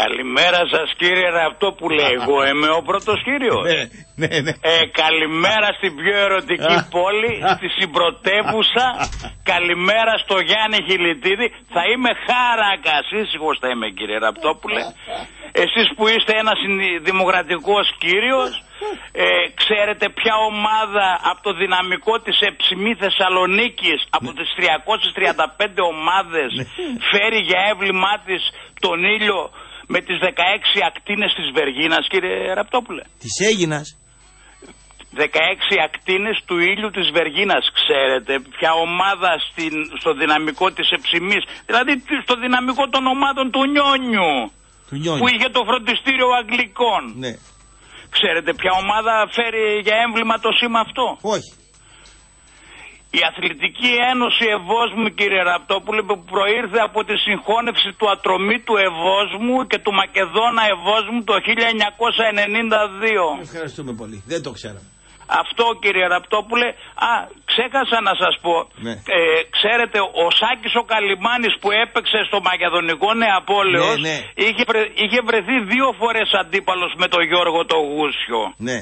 Καλημέρα σας κύριε Ραπτόπουλε. Εγώ είμαι ο πρώτος κύριος.
Ναι, ναι, ναι.
Ε, καλημέρα στην πιο ερωτική πόλη, στη συμπρωτεύουσα. καλημέρα στο Γιάννη Χιλιτίδη. Θα είμαι χάρακας, ήσυχος θα είμαι κύριε Ραπτόπουλε. Εσείς που είστε ένας δημοκρατικό κύριος, ε, ξέρετε ποια ομάδα από το δυναμικό της Εψημή Θεσσαλονίκης από τις 335 ομάδες φέρει για έμβλημά της τον ήλιο με τις 16 ακτίνες της Βεργίνας κύριε Ραπτόπουλε.
Της Έγινας.
16 ακτίνες του ήλιου της Βεργίνας ξέρετε ποια ομάδα στην, στο δυναμικό της Εψημής δηλαδή στο δυναμικό των ομάδων του Νιόνιου
Του Νιόνιου.
που είχε το φροντιστήριο Αγγλικών
Ναι.
ξέρετε ποια ομάδα φέρει για έμβλημα το σήμα αυτό;
Όχι.
Η Αθλητική Ένωση Ευόσμου κύριε Ραπτόπουλε που προήρθε από τη συγχώνευση του ατρωμίτου Ευόσμου και του Μακεδόνα Ευόσμου το 1992
Ευχαριστούμε πολύ. Δεν το ξέραμε.
Αυτό κύριε Ραπτόπουλε, α, ξέχασα να σας πω,
Ναι.
ε, ξέρετε ο Σάκης ο Καλιμάνης που έπαιξε στο Μακεδονικό Νεαπόλεως
Ναι, ναι.
Είχε, βρε- είχε βρεθεί δύο φορές αντίπαλος με τον Γιώργο το Γούσιο.
Ναι.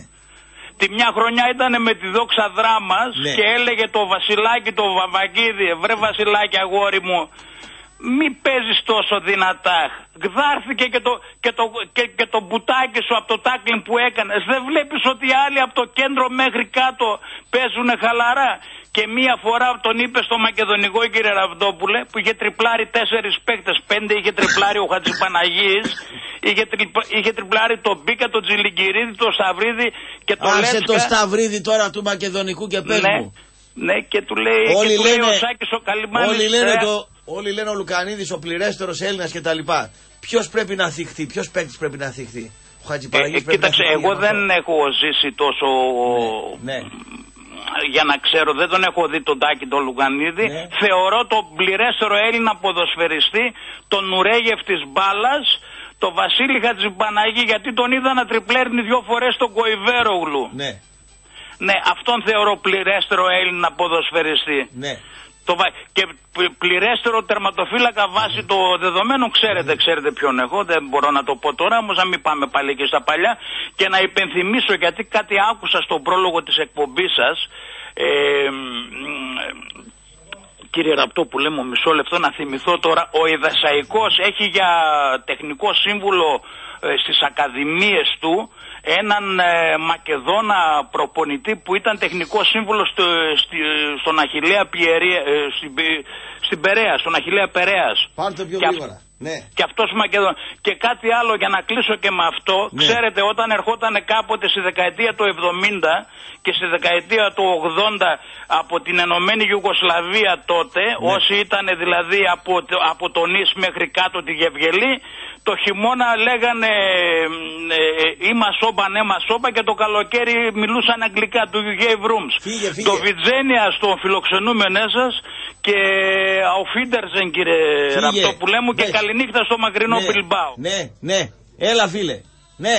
Τη μια χρονιά ήταν με τη δόξα δράμας
Ναι.
και έλεγε το Βασιλάκι το Βαμβακίδη, βρε Βασιλάκι αγόρι μου, μη παίζεις τόσο δυνατά. Γδάρθηκε και το, και, το, και, και το μπουτάκι σου από το τάκλιν που έκανες. Δεν βλέπεις ότι οι άλλοι από το κέντρο μέχρι κάτω παίζουν χαλαρά. Και μία φορά τον είπε στο Μακεδονικό κύριε Ραβδόπουλε που είχε τριπλάρει τέσσερις παίκτες, πέντε είχε τριπλάρει ο Χατζηπαναγής, είχε, τρυπ- είχε τριπλάρει τον Μπίκα, τον Τζιλιγκυρίδη, τον Σταυρίδη και τον
Άσε
Λέτσκα.
το Σταυρίδι τώρα του Μακεδονικού και πες
Ναι,
μου.
ναι, και του λέει,
Όλοι
και του λέει
λένε-
ο Σάκης ο Καλιμάνης,
Όλοι λένε,
ε,
το, όλοι λένε ο Λουκανίδης ο πληρέστερος Έλληνας και τα λοιπά. Ποιος πρέπει να θυχτεί, ποιος παίκτης πρέπει να θυχτεί. Ο
ε,
Χατζηπαραγής
ε,
πρέπει
κοίταξε,
να θυχτεί.
εγώ
γι'
δεν
αυτό.
έχω ζήσει τόσο
Ναι.
για να ξέρω, δεν τον έχω δει τον Τάκη τον Λουκανίδη.
Ναι.
Θεωρώ τον πληρέστερο Έλληνα ποδοσφαιριστή, τον Νουρέγεφ της μπάλας, τον Βασίλη Χατζηπαναγή, γιατί τον είδα να τριπλέρνει δύο φορές τον Κοϊβέρογλου.
Ναι,
Ναι, αυτόν θεωρώ πληρέστερο Έλληνα ποδοσφαιριστή.
ναι.
Το, βα- και π- πληρέστερο τερματοφύλακα βάσει το δεδομένο ξέρετε, ξέρετε ποιον έχω, δεν μπορώ να το πω τώρα, όμως να μην πάμε πάλι και στα παλιά και να υπενθυμίσω γιατί κάτι άκουσα στον πρόλογο της εκπομπής σας, ε, μ, ε, Κύριε Ραπτόπουλε μου, μισό λεπτό να θυμηθώ τώρα. Ο Ιδασαϊκός έχει για τεχνικό σύμβουλο ε, στις ακαδημίες του έναν ε, Μακεδόνα προπονητή που ήταν τεχνικός σύμβουλος στο, στη, στον Αχιλέα Πιερία, ε, στην, Πε- στην Περαία, στον Αχιλέα Περαίας.
Πάρτε πιο
Και αυ-
γρήγορα. Ναι.
και αυτός Μακεδόν. Και κάτι άλλο για να κλείσω και με αυτό.
Ναι.
Ξέρετε, όταν ερχόταν κάποτε στη δεκαετία του 70 και στη δεκαετία του 80 από την Ενωμένη Ιουγκοσλαβία τότε,
Ναι.
όσοι ήταν δηλαδή από, το- από τον Ις μέχρι κάτω τη Γευγελή, το χειμώνα λέγανε ε, ε, «Είμα σόμπα, ναι μα σόμπα» και το καλοκαίρι μιλούσαν αγγλικά του You gave rooms;
Φύγε, φύγε.
Το Βιτζένια στον φιλοξενούμενέ σας και ο Φίντερζεν κύριε
Φύγε.
Ραπτόπουλέ μου και
Ναι.
καληνύχτα στο μακρινό
ναι,
Μπιλμπάο.
Ναι, ναι. Έλα φίλε. Ναι.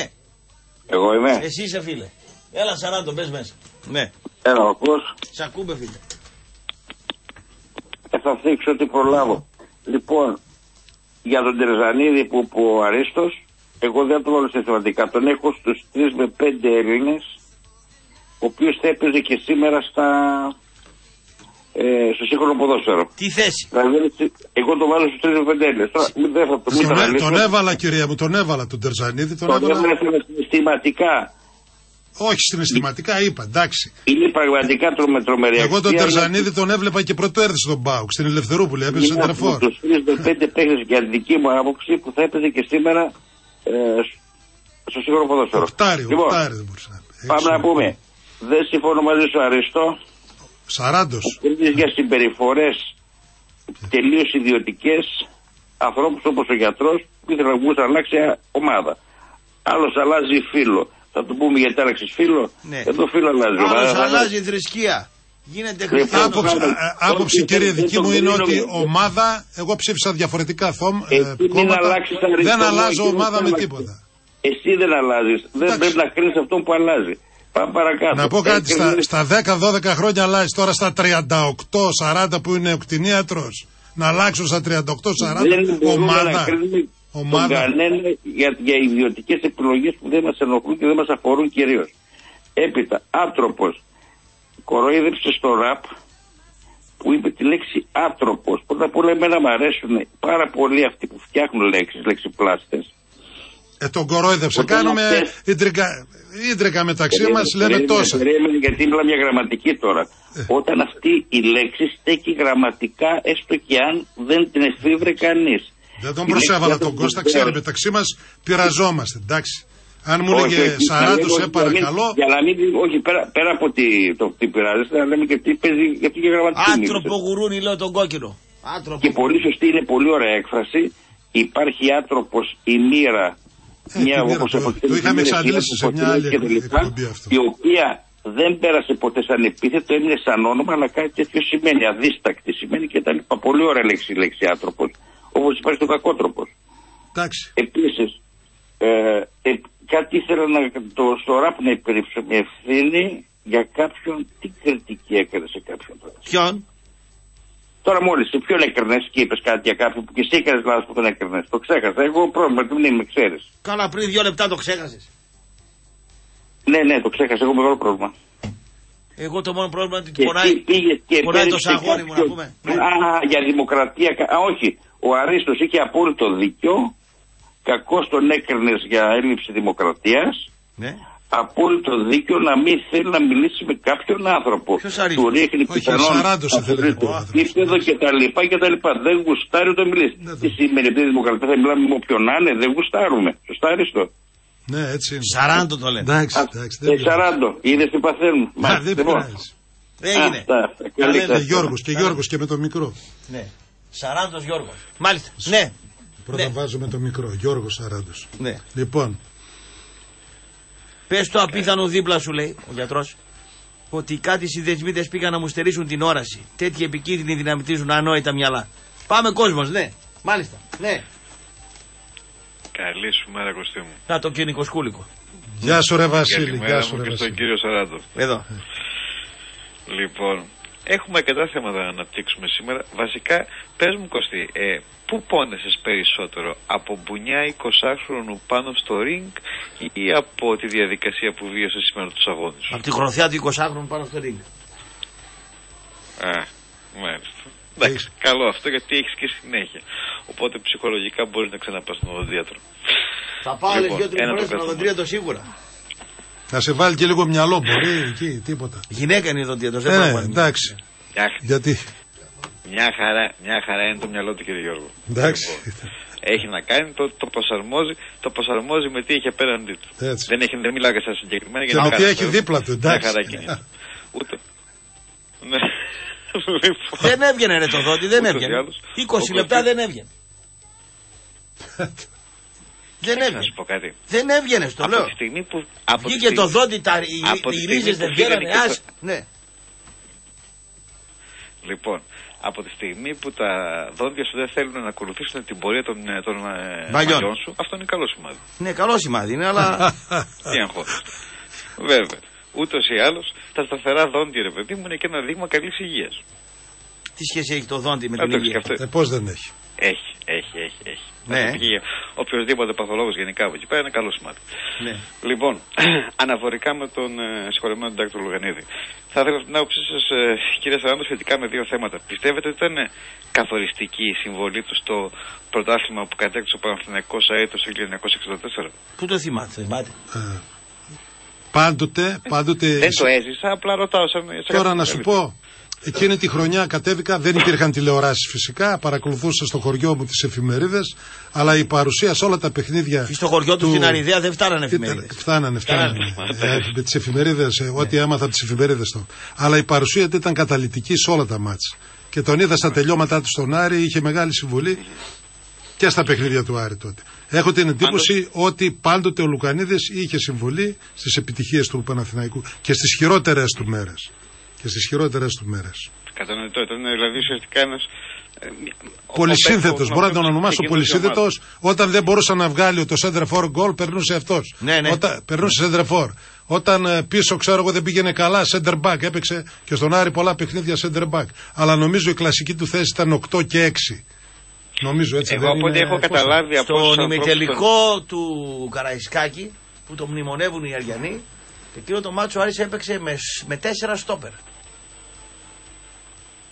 Εγώ είμαι.
Εσύ είσαι φίλε. Έλα Σαράντο, μπες μέσα. Ναι.
Έλα, ο ακούς.
Σ' ακούμε φίλε.
Ε, θα θίξω ό,τι προλάβω. Λοιπόν, για τον Τερζανίδη που είπε ο Αρίστος, εγώ δεν τον βάλω σε θεματικά. Τον έχω στους 3 με 5 Έλληνες, ο οποίος θα έπαιζε και σήμερα στα, ε, στο σύγχρονο ποδόσφαιρο.
Τι θέση.
Δηλαδή, εγώ τον βάλω στους 3 με 5 Έλληνες. Τώρα, μην- δεν θα το μην
Τον,
το
έ-
αναλύσω.
τον έβαλα κυρία μου, τον έβαλα τον Τερζανίδη, τον
Τον
έβαλα.
έβαλα συναισθηματικά.
Όχι συναισθηματικά είπα, εντάξει.
Είναι πραγματικά τρομε, τρομερή
Εγώ τον
αξία,
Τερζανίδη τον έβλεπα και πρωτού έρθει στον Μπάουκ, στην Ελευθερούπολη, έπαιζε
Είναι
σεντερφόρ.
από τους τρεις με πέντε παίκτες για τη δική μου άποψη που θα έπαιζε και σήμερα ε, στο σύγχρονο ποδόσφαιρο.
Οχτάρι,
Λοιπόν,
οχτάρι δεν μπορούσε να πει.
πάμε να πούμε. Δεν συμφωνώ μαζί σου Αριστό.
Σαράντος.
Κρίνεις για συμπεριφορές τελείως ιδιωτικές ανθρώπους όπως ο γιατρός που ήθελε να βγουν να αλλάξει ομάδα. Άλλος αλλάζει φίλο. Θα του πούμε γιατί άλλαξες φίλο;
Ναι.
Εδώ φίλο αλλάζει.
Άλλος
ομάδα.
αλλάζει η θρησκεία. Γίνεται
Λοιπόν,
χριστιανός.
Άποψη,
Άποψη,
α- άποψη
όχι,
κύριε
δεν
δική
τον
μου είναι
κρίνω,
ότι
δεν-
ομάδα, εγώ ψήφισα διαφορετικά θόμ, ε,
Εσύ μην
κόμματα,
αλλάξεις αριθμό,
δεν αλλάζω
κύριε
ομάδα με
Σάββα.
τίποτα.
Εσύ δεν αλλάζεις. Δεν
Εντάξει.
πρέπει να κρίνεις αυτόν που αλλάζει. Πάμε παρακάτω.
Να πω κάτι, στα,
Έκρινες-
στα 10-12 χρόνια αλλάζει τώρα στα 38-40 που είναι ο κτηνίατρος. Να αλλάξω στα 38-40
Δεν μπορούμε να
ομάδα.
κρίνουμε τον
Ομάδα.
κανένα για, για ιδιωτικές επιλογές που δεν μας ενοχλούν και δεν μας αφορούν κυρίως. Έπειτα, άνθρωπος κοροϊδεύσε στο ραπ που είπε τη λέξη άνθρωπος. Πρώτα απ' όλα εμένα μου αρέσουν πάρα πολύ αυτοί που φτιάχνουν λέξεις, λεξιπλάστες.
Ε, τον κορόιδεψα.
Όταν
Κάνουμε
αυτές-
ίντρικα, ίντρικα μεταξύ
Περίμενε,
μας, λέμε
περίμενε,
τόσα.
περίμενε, γιατί μιλάμε για γραμματική τώρα.
Ε.
Όταν αυτή η λέξη στέκει γραμματικά, έστω και αν δεν την εφήβρε κανείς.
Δεν τον
Η
προσέβαλα
λέξη
τον
του
Κώστα,
βεβαίως.
ξέρει, μεταξύ μας πειραζόμαστε, εντάξει. Αν μου
Όχι,
έλεγε
όχι,
Σαράντο,
όχι,
σε
για να μην-
παρακαλώ,
Για να μην, όχι, πέρα, πέρα από τι, το τι πειράζεστε, να λέμε και τι παίζει, γιατί και γραμματική
Άτροπο
μίλησε.
γουρούνι λέω τον κόκκινο. Άτροπο.
Και πολύ σωστή, είναι πολύ ωραία έκφραση. Υπάρχει άνθρωπος η μοίρα,
Ε,
μια
τη μοίρα
όπως
το-
αποτελεί
το είχαμε
η μοίρα
εξαντλήσει
εκείνη
σε
που
μια άλλη
αποτελεί και τα λοιπά,
εκπομπή αυτό.
η οποία δεν πέρασε ποτέ σαν επίθετο, έμεινε σαν όνομα, αλλά κάτι τέτοιο σημαίνει, αδίστακτη σημαίνει και τα λοιπά. Πολύ ωραία λέξη η λέξη άνθρωπος, όπως υπάρχει το κακότροπος.
εντάξει.
Επίσης, ε, ε, κάτι ήθελα να, το, στο ραπ να υπερήψω μια ευθύνη για κάποιον, τι κριτική έκανε σε κάποιον τώρα.
Ποιον;
Τώρα μόλις σε ποιον έκρινες και είπες κάτι για κάποιον που και εσύ έκανε λάθος που τον έκρινες. Το ξέχασα. Εγώ πρόβλημα, τι μνήμη, με ξέρεις.
Κάνα πριν δύο λεπτά το ξέχασες.
Ναι, ναι, το ξέχασα. Εγώ μεγάλο πρόβλημα.
Εγώ το μόνο πρόβλημα είναι ότι
Και
πονάει,
εσύ πήγες και
πονάει το
πέριξε
σαγόνι μου να
κάποιον-
πούμε.
Α, για δημοκρατία. κα- Α, όχι. Ο Αρίστος είχε απόλυτο δίκιο. Κακώς τον έκρινες για έλλειψη δημοκρατίας.
Ναι.
Απόλυτο δίκιο να μην θέλει να μιλήσει με κάποιον άνθρωπο.
Ποιος Αρίστος;
Του ρίχνει
Όχι,
πιθανόν
Σαράντος ήθελε να πει ο άνθρωπος.
επίπεδο και τα λοιπά και τα λοιπά. Δεν γουστάρει όταν μιλήσει. Τι σημαίνει αυτή η δημοκρατία θα μιλάμε με όποιον να είναι, δεν γουστάρουμε. Σωστά Αρίστο.
Ναι, έτσι είναι.
Σαράντο το λένε.
Εντάξει, εντάξει. δεν
Ε,
πειράζει.
Σαράντο, είδες τι παθαίνουν.
Α, Δεν
Λοιπόν,
πειράζει.
Έγινε.
αυτά, αυτά. Καλή
Καλά,
Και
σας.
Γιώργος, και Γιώργος και με το μικρό.
Ναι. Σαράντος Γιώργος. Μάλιστα. Ναι.
Πρώτα
Ναι.
βάζω με το μικρό. Γιώργος Σαράντος.
ναι.
Λοιπόν,
Πες το απίθανο δίπλα σου, λέει ο γιατρός, ότι κάτι συνδεσμίτες πήγαν να μου στερήσουν την όραση. Τέτοιοι επικίνδυνοι δυναμητίζουν ανόητα μυαλά. Πάμε κόσμος, ναι. Μάλιστα. Ναι.
Καλή σου μέρα, Κωστή μου.
Να το κοινικό σκούλικο.
γεια σου ρε Βασίλη,
Καλημέρα
γεια σου
μου
ρε
και στον
Βασίλη.
κύριο Σαράντο.
Εδώ.
Λοιπόν, έχουμε αρκετά θέματα να αναπτύξουμε σήμερα. Βασικά, πες μου Κωστή, ε, πού πόνεσες περισσότερο, από μπουνιά 20χρονου πάνω στο ring ή από τη διαδικασία που βίωσες σήμερα τους αγώνες; Σου.
Από τη γροθιά του 20χρονου πάνω στο ring.
Α, μάλιστα. Εντάξει, καλό αυτό γιατί έχεις και συνέχεια. Οπότε ψυχολογικά μπορείς να ξαναπάς στον οδοντίατρο.
Θα πάω άλλε
Λοιπόν,
δύο-τρει
ένα
φορές
το
στον
καθένα.
οδοντρία σίγουρα.
Να σε βάλει και λίγο μυαλό, μπορεί εκεί, τίποτα.
Γυναίκα είναι η οδοντίατρο, δεν
Ε,
μπορεί να βάλει.
εντάξει.
Μια,
Γιατί,
μια, χαρά, μια χαρά είναι το μυαλό του κύριε Γιώργο.
εντάξει.
Λοιπόν, έχει να κάνει, το, το προσαρμόζει, το προσαρμόζει με τι έχει απέναντί του.
Έτσι.
Δεν, έχει, δεν μιλάω για εσάς συγκεκριμένα.
Και
γιατί
με τι
κάθε
έχει
φορά
δίπλα του,
Μια
εντάξει.
χαρά κινείται. Ούτε. Ναι. Λοιπόν,
Δεν έβγαινε ρε το δόντι, δεν
ούτως ή
έβγαινε.
άλλως,
20
ο
λεπτά
Κωστής-
δεν έβγαινε. Δεν
Να
έβγαινε.
σου πω κάτι.
Δεν έβγαινε, το
από
λέω.
τη στιγμή που. Από τη
Βγήκε
στιγμή-
το δόντι, τα, οι,
από τη
οι
στιγμή
ρίζες
που
δεν
φύγανε
βγαίνανε.
και
Ας,
το-
ναι.
Λοιπόν, από τη στιγμή που τα δόντια σου δεν θέλουν να ακολουθήσουν την πορεία των, ε, των ε,
Μαλλιών.
μαλλιών σου, αυτό είναι καλό σημάδι.
ναι, καλό σημάδι είναι, αλλά
Τι αγχώνεσαι. Βέβαια. Ούτως ή άλλως, τα σταθερά δόντια, ρε παιδί μου, είναι και ένα δείγμα καλής υγείας.
τι σχέση έχει το δόντι με
Να
την
το
υγεία;
σκεφτεί.
Ε, πώς δεν έχει;
Έχει, έχει, έχει. έχει.
Ναι.
Οποιοδήποτε παθολόγος γενικά από εκεί πέρα είναι καλό σημάδι.
Ναι.
Λοιπόν, αναφορικά με τον ε, συγχωρεμένο Ντάκτρο Λουγανίδη, θα ήθελα την άποψή σας, ε, κύριε Σαράντο, σχετικά με δύο θέματα. Πιστεύετε ότι ήταν ε, καθοριστική η συμβολή του στο πρωτάθλημα που κατέκτησε ο Παναθηναϊκός ΑΕ το 1964.
Πού το θυμάται, θυμάται.
Ε, πάντοτε, πάντοτε...
Δεν το έζησα, απλά ρωτάω σαν. σαν
Τώρα να
καθηγητή.
σου πω, εκείνη τη χρονιά κατέβηκα, δεν υπήρχαν τηλεοράσεις φυσικά, παρακολουθούσα στο χωριό μου τις εφημερίδες, αλλά η παρουσία σε όλα τα παιχνίδια...
Και στο χωριό του στην Αριδέα δεν φτάνανε
Ήταν-
εφημερίδες.
Φτάνανε, φτάνανε. Ε, με τις εφημερίδες, ε, ό,τι έμαθα από τις εφημερίδες του. Αλλά η παρουσία του ήταν καταλητική σε όλα τα μάτς. Και τον είδα στα τελειώματά του στον Άρη, είχε μεγάλη συμβολή και στα παιχνίδια του Άρη τότε. Έχω την εντύπωση ότι πάντοτε ο Λουκανίδης είχε συμβολή στις επιτυχίες του Παναθηναϊκού και στις χειρότερες του μέρες. Και στις χειρότερες του μέρες.
Κατανοητό. Ήταν δηλαδή ουσιαστικά ένας.
Πολυσύνθετος. Μπορώ να τον ονομάσω πολυσύνθετος. Όταν δεν μπορούσε να βγάλει το center for goal, περνούσε αυτός.
Ναι, ναι.
Όταν, περνούσε center for. Όταν ε, πίσω, ξέρω εγώ, δεν πήγαινε καλά, center back. Έπαιξε και στον Άρη πολλά παιχνίδια center back. Αλλά νομίζω η κλασική του θέση ήταν 8 και 6. Νομίζω έτσι
Εγώ
δεν
από ό,τι
είναι.
έχω καταλάβει από όσους
Στον
ανθρώπους
ημιτελικό του Καραϊσκάκη που το μνημονεύουν οι Αριανοί, εκείνο το μάτσο ο Άρης έπαιξε με, σ- με τέσσερα στόπερ.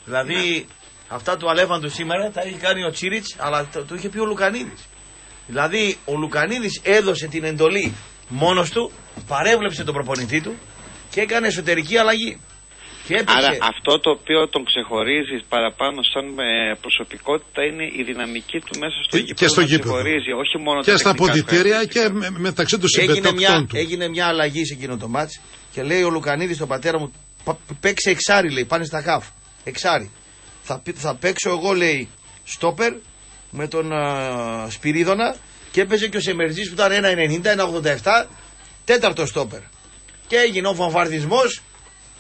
Δηλαδή αυτά του Αλέφαντου σήμερα τα έχει κάνει ο Τσίριτς αλλά το, το είχε πει ο Λουκανίδης. Δηλαδή ο Λουκανίδης έδωσε την εντολή μόνος του, παρέβλεψε τον προπονητή του και έκανε εσωτερική αλλαγή. Και έπαιξε.
Άρα αυτό το οποίο τον ξεχωρίζεις παραπάνω σαν ε, προσωπικότητα είναι η δυναμική του μέσα στο
Και-
γήπεδο.
και στο
να
γήπεδο.
ξεχωρίζει, όχι μόνο
Και
τα
στα
τεχνικά
ποδητήρια και
χαρακτηριστικά.
με- μεταξύ των
έγινε
συμπετόκτων
μια,
του.
έγινε μια αλλαγή σε εκείνο το μάτς και λέει ο Λουκανίδης στον πατέρα μου «Πα- παίξε εξάρι λέει πάνε στα χαφ εξάρι θα, πι- θα παίξω εγώ λέει στόπερ με τον α, Σπυρίδωνα και έπαιζε και ο Σεμερζής που ήταν 1,90, 1,87 τέταρτο στόπερ και έγινε ο βομβαρδισμός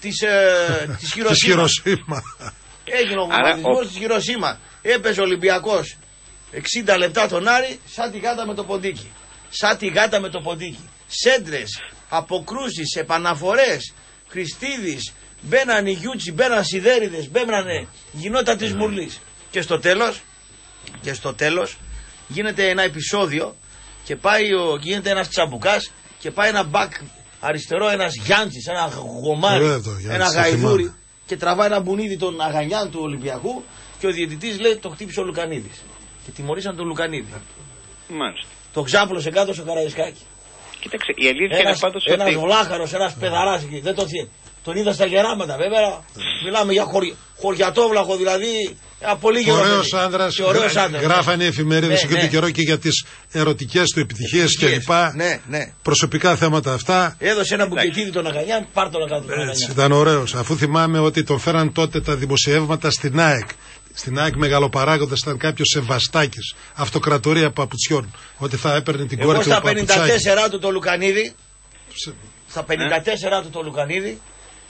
της, ε, της
Της
Χειροσύμα.
Χειροσύμα.
Έγινε ο
Άρα,
βομβαρδισμός
ο-
της Χειροσύμα. Έπαιζε ο Ολυμπιακός 60 λεπτά τον Άρη σαν τη γάτα με το ποντίκι. Σαν τη γάτα με το ποντίκι. Σέντρες, αποκρούσεις, επαναφορές, Χριστίδης, μπαίνανε Γιούτσι, μπαίνανε Σιδέριδες, μπαίνανε. Γινόταν της Μουρλής. Και στο τέλος, και στο τέλος γίνεται ένα επεισόδιο και πάει ο, γίνεται ένας τσαμπουκάς και πάει ένα μπακ αριστερό, ένας Γιάντσι, ένα γομάρι,
Ωραίο το Γιάννης,
ένα
το
γαϊδούρι
θυμάμαι.
και τραβάει ένα μπουνίδι τον Αγανιάν του Ολυμπιακού και ο διαιτητής λέει το χτύπησε ο Λουκανίδης. Και τιμωρήσαν τον Λουκανίδη.
Μάλιστα.
Το ξάπλωσε κάτω στο Καραϊσκάκι.
Κοίταξε, η αλήθεια είναι
Ένας,
πάντως
ένας
ότι...
βλάχαρος, ένας παιδαράς εκεί. Δεν το θυ- Τον είδα στα γεράματα βέβαια. Μιλάμε για χωρι... χωριατόβλαχο δηλαδή. Ένα πολύ γερό
Ωραίος
παιδί.
άνδρα.
Και ωραίος άντρας.
Γράφανε οι εφημερίδες
Ναι,
και
ναι.
το καιρό και για τις ερωτικές του επιτυχίες
Επιτυχίες.
κλπ.
Ναι, ναι.
Προσωπικά θέματα αυτά.
Έδωσε ένα μπουκετίδι τον Αγανιάν, πάρ τον να κάτω τον
Έτσι,
Αγανιάν.
ήταν ωραίος. Αφού θυμάμαι ότι τον φέραν τότε τα δημοσιεύματα στην ΑΕΚ. Στην ΑΕΚ μεγαλοπαράγοντας ήταν κάποιος Σεβαστάκης, αυτοκρατορία παπουτσιών. Ότι θα έπαιρνε την κόρη
Εγώ
του
στα
παπουτσάκι.
54 του το Λουκανίδη, στα 54 του το Λουκανίδη,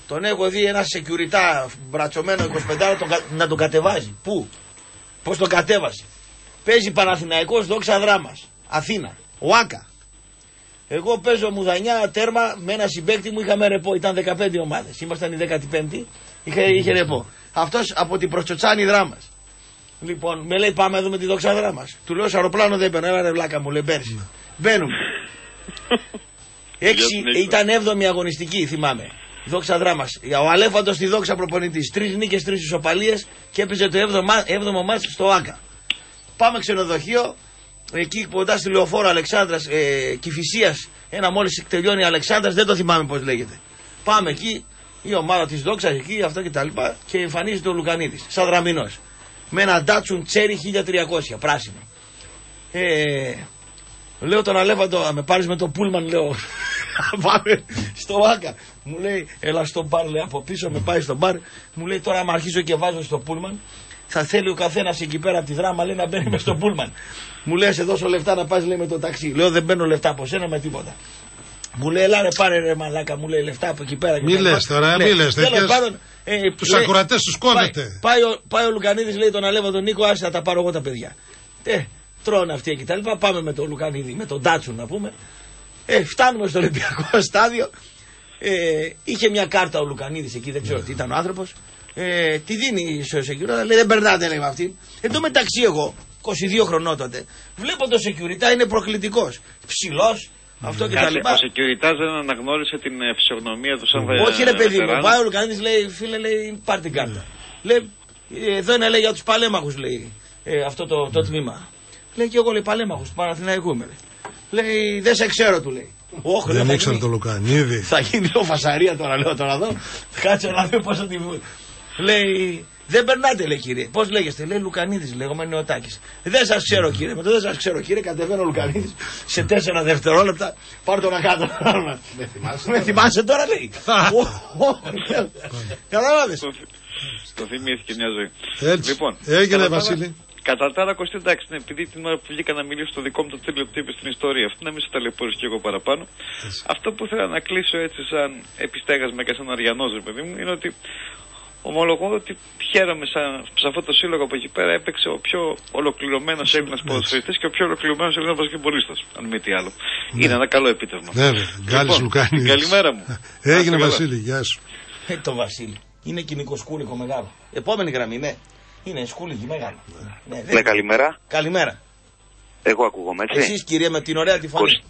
τον έχω δει ένα σεκιουριτά μπρατσωμένο 25 τον κα- να τον κατεβάζει. Πού, πώς τον κατέβασε; Παίζει Παναθηναϊκός δόξα δράμας. Αθήνα, ο Άκα. Εγώ παίζω μουδανιά τέρμα με ένα συμπέκτη μου, είχαμε ρεπό. Ήταν 15 ομάδες. Ήμασταν η 15η, είχε, είχε ρεπό. Αυτός από την Προστσοτσάνη δράμας. Λοιπόν, με λέει πάμε να δούμε τη δόξα δράμας. Του λέω σε αεροπλάνο δεν παίρνω, έλα ρε βλάκα μου, λέει πέρσι. Μπαίνουμε. Έξι, ήταν 7η αγωνιστική, θυμάμαι. Δόξα δράμα. Ο Αλέφαντος στη δόξα προπονητής. Τρεις νίκες, τρεις ισοπαλίες και έπαιζε το 7ο μάτς στο Άκα. Πάμε ξενοδοχείο, εκεί κοντά στη λεωφόρο Αλεξάνδρας, ε, Κυφυσία. Ένα μόλις τελειώνει Αλεξάνδρας, δεν το θυμάμαι πώς λέγεται. Πάμε εκεί, η ομάδα της δόξας εκεί, αυτό και τα λοιπά, και εμφανίζεται ο Λουκανίδη, σαν δραμηνό. Με ένα ντάτσουν τσέρι 1300, πράσινο. Ε, λέω τον Αλέφαντο, «Α, με πάρεις με το πούλμαν, λέω. Πάμε στο Άκα. Μου λέει, έλα στο μπαρ, λέει από πίσω, με πάει στο μπαρ. Μου λέει, τώρα, άμα αρχίζω και βάζω στο πούλμαν, θα θέλει ο καθένας εκεί πέρα από τη δράμα, λέει, να μπαίνει με στο πούλμαν. Μου λέει, σε δώσω λεφτά να πας, λέει, με το ταξί. Λέω, δεν παίρνω λεφτά από σένα με τίποτα. Μου λέει, έλα ρε πάρε ρε μαλάκα, μου λέει λεφτά από εκεί πέρα. και
Μη
τα λοιπά.
λες τώρα,
Ναι.
μη λες
Τέλος
τέτοιες.
πάντων, ε,
Τους
λέει-
ακροατές τους κόβετε.
Πάει, πάει, ο, πάει ο Λουκανίδης λέει τον Αλέβα τον Νίκο, άσε να τα πάρω εγώ τα παιδιά. Ε, τρώνε αυτοί εκεί τα λοιπά. Πάμε με τον Λουκανίδη, με τον Τάτσου να πούμε. Ε, φτάνουμε στο Ολυμπιακό στάδιο. Ε, είχε μια κάρτα ο Λουκανίδης εκεί, δεν ξέρω τι ήταν ο άνθρωπος. Ε, τη δίνει στο security, λέει δεν περνάτε λέει με αυτήν. Εν τω μεταξύ εγώ, 22 χρονών τότε, βλέπω το security είναι προκλητικός. Ψηλός, αυτό και τα
Κάτσε,
λοιπά.
ο Securitas δεν αναγνώρισε την ε, φυσιογνωμία του σαν
Όχι ρε παιδί μου,
βετεράνο.
πάει ο Λουκανίδης λέει, φίλε λέει, πάρ την κάρτα. Λέει, «Ε, εδώ είναι λέει για τους παλέμαχους λέει, ε, αυτό το, το τμήμα. Λέει και εγώ λέει παλέμαχους του Παναθηναϊκού είμαι. Λέει, λέει δεν σε ξέρω του λέει. Όχι, λέει,
Δεν
θα
ήξερε
γίνει-
το Λουκανίδη.
θα γίνει ο φασαρία τώρα, λέω τώρα εδώ. Κάτσε να δει πώ θα τη βγει. Λέει, δεν περνάτε, λέει κύριε. Πώς λέγεστε, λέει Λουκανίδης, λέγομαι Νεοτάκης. Δεν σας ξέρω κύριε. Με το δεν σας ξέρω κύριε, κατεβαίνω ο Λουκανίδης σε τέσσερα δευτερόλεπτα. Πάρ το να κάτω. Με θυμάσαι. Με θυμάσαι τώρα, λέει. Κατάλαβε.
Το θυμήθηκε μια ζωή.
Έτσι.
Λοιπόν,
Έγινε,
κατά τα άλλα-
Βασίλη.
Κατά τα άλλα, Κωστή, εντάξει, ναι, επειδή την ώρα που βγήκα να μιλήσω στο δικό μου το τρίλεπτο είπε στην ιστορία αυτή, να μην σε ταλαιπωρήσω κι εγώ παραπάνω. Αυτό που ήθελα να κλείσω έτσι σαν επιστέγασμα και σαν αριανός, ρε παιδί μου, είναι ότι ομολογώ ότι χαίρομαι σαν, σε αυτό το σύλλογο από εκεί πέρα έπαιξε ο πιο ολοκληρωμένος Έλληνας ποδοσφαιριστής και ο πιο ολοκληρωμένος Έλληνας βασικεμπολίστας, αν μη τι άλλο. Είναι ένα καλό επίτευγμα.
Βέβαια, Γκάλης
Λοιπόν,
Λουκάνης.
Καλημέρα μου.
Έγινε
Να είστε καλά.
Βασίλη, γεια σου.
Ε, το Βασίλη. Είναι κοινικό σκούλικο μεγάλο. Επόμενη γραμμή, ναι. Είναι σκούλικη μεγάλο. Ναι, δεν-
Ναι, καλημέρα.
Καλημέρα.
Εγώ ακούγομαι, έτσι.
Εσείς κύριε με την ωραία τη φωνή.
Κωσ-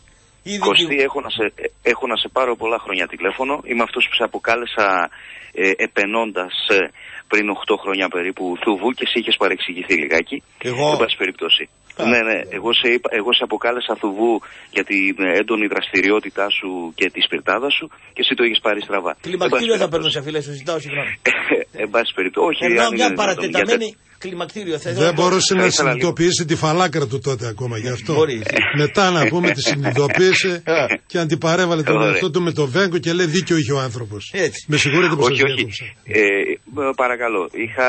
Ήδη
Κωστή,
τη-
έχω να, σε, έχω να σε πάρω πολλά χρόνια τηλέφωνο. Είμαι αυτός που σε αποκάλεσα ε, επενώντας ε, πριν 8 χρόνια περίπου Θουβού και εσύ είχες παρεξηγηθεί λιγάκι.
Εγώ.
Εν πάση περιπτώσει. Ναι, ναι. Εγώ σε, είπα, εγώ σε αποκάλεσα Θουβού για την ε, έντονη δραστηριότητά σου και τη σπιρτάδα σου και εσύ το έχεις πάρει στραβά. Εν πάση
Κλιμακτήριο θα παίρνω σε φίλε, σου ζητάω συγγνώμη.
Εν πάση περιπτώσει. Όχι,
Περνάω
αν
μια
είναι δυνατόν,
παρατεταμένη κλιμακτήριο. Θα ήθελα
Δεν
να-
μπορούσε
θα
να
ήθελα
συνειδητοποιήσει τη φαλάκρα του τότε ακόμα γι' αυτό.
Μπορείς.
Μετά να πούμε τη συνειδητοποίησε και αντιπαρέβαλε τον
Ωραία.
εαυτό του με το βέγκο και λέει δίκιο είχε ο άνθρωπος.
Έτσι.
Με συγχωρείτε που
όχι,
σας
όχι.
διέκοψα.
Ε, ε, παρακαλώ. Είχα,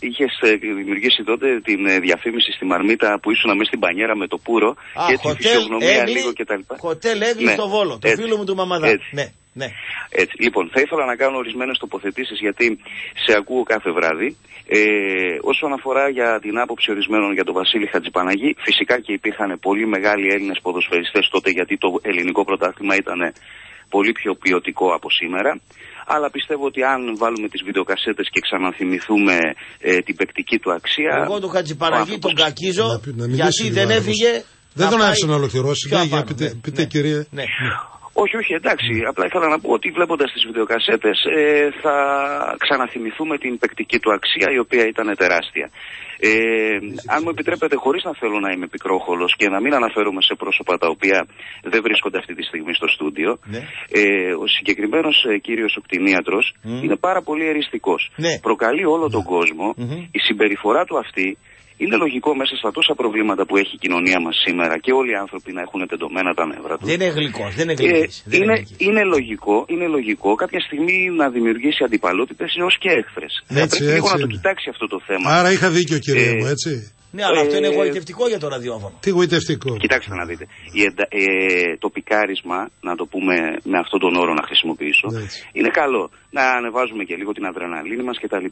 είχες ε, δημιουργήσει τότε την ε, διαφήμιση στη Μαρμίτα που ήσουν μέσα στην πανιέρα με το πουρο
Α,
και έτσι η
χοτέλ
φυσιογνωμία
Έγλη,
λίγο κτλ.
χοτέλ Έγλη
Ναι,
στο Βόλο, το
έτσι,
φίλο μου του Μαμαδά.
έτσι.
Ναι, ναι.
Έτσι. Λοιπόν, θα ήθελα να κάνω ορισμένες τοποθετήσεις γιατί σε ακούω κάθε βράδυ. Ε, όσον αφορά για την άποψη ορισμένων για τον Βασίλη Χατζηπαναγή, φυσικά και υπήρχαν πολύ μεγάλοι Έλληνες ποδοσφαιριστές τότε γιατί το ελληνικό πρωτάθλημα ήταν πολύ πιο ποιοτικό από σήμερα. αλλά πιστεύω ότι αν βάλουμε τις βιντεοκασέτες και ξαναθυμηθούμε ε, την παικτική του αξία...
Εγώ τον Χατζηπαναγί τον κακίζω
να μιλήσει
γιατί
λίγο
δεν
άνθρωπος.
έφυγε.
Δεν
να
τον
πάει
άφησε να ολοκληρώσει.
πιο
Ναι, για
απάνω.
πείτε,
Ναι,
πείτε
ναι.
κυρία.
Ναι.
Όχι, όχι, εντάξει. Απλά ήθελα να πω ότι βλέποντας τις βιντεοκασέτες ε, θα ξαναθυμηθούμε την παικτική του αξία, η οποία ήταν τεράστια. Ε, αν μου επιτρέπετε, χωρίς να θέλω να είμαι πικρόχολος και να μην αναφέρομαι σε πρόσωπα τα οποία δεν βρίσκονται αυτή τη στιγμή στο στούντιο,
Ναι.
ε, ο συγκεκριμένος ε, κύριος οκτηνίατρος είναι πάρα πολύ εριστικός.
Ναι.
Προκαλεί όλο τον κόσμο. Η συμπεριφορά του αυτή είναι λογικό μέσα στα τόσα προβλήματα που έχει η κοινωνία μας σήμερα και όλοι οι άνθρωποι να έχουν τεντωμένα τα νεύρα τους.
Δεν είναι γλυκός, δεν είναι
Ε,
γλυκής. δεν
είναι,
γλυκής.
είναι, λογικό, είναι λογικό κάποια στιγμή να δημιουργήσει αντιπαλότητες έως και έχθρε. Θα
Έτσι,
πρέπει λίγο
έτσι
να το
είναι.
κοιτάξει αυτό το θέμα.
Άρα είχα δίκιο κυρία
Ε,
μου, έτσι.
Ναι, αλλά αυτό είναι
ε,
εγωιτευτικό για το ραδιόφωνο.
Τι γοητευτικό.
Κοιτάξτε να δείτε. Η εντα- ε, το πικάρισμα, να το πούμε με αυτόν τον όρο να χρησιμοποιήσω, είναι καλό. Να ανεβάζουμε και λίγο την αδρεναλίνη μας κτλ.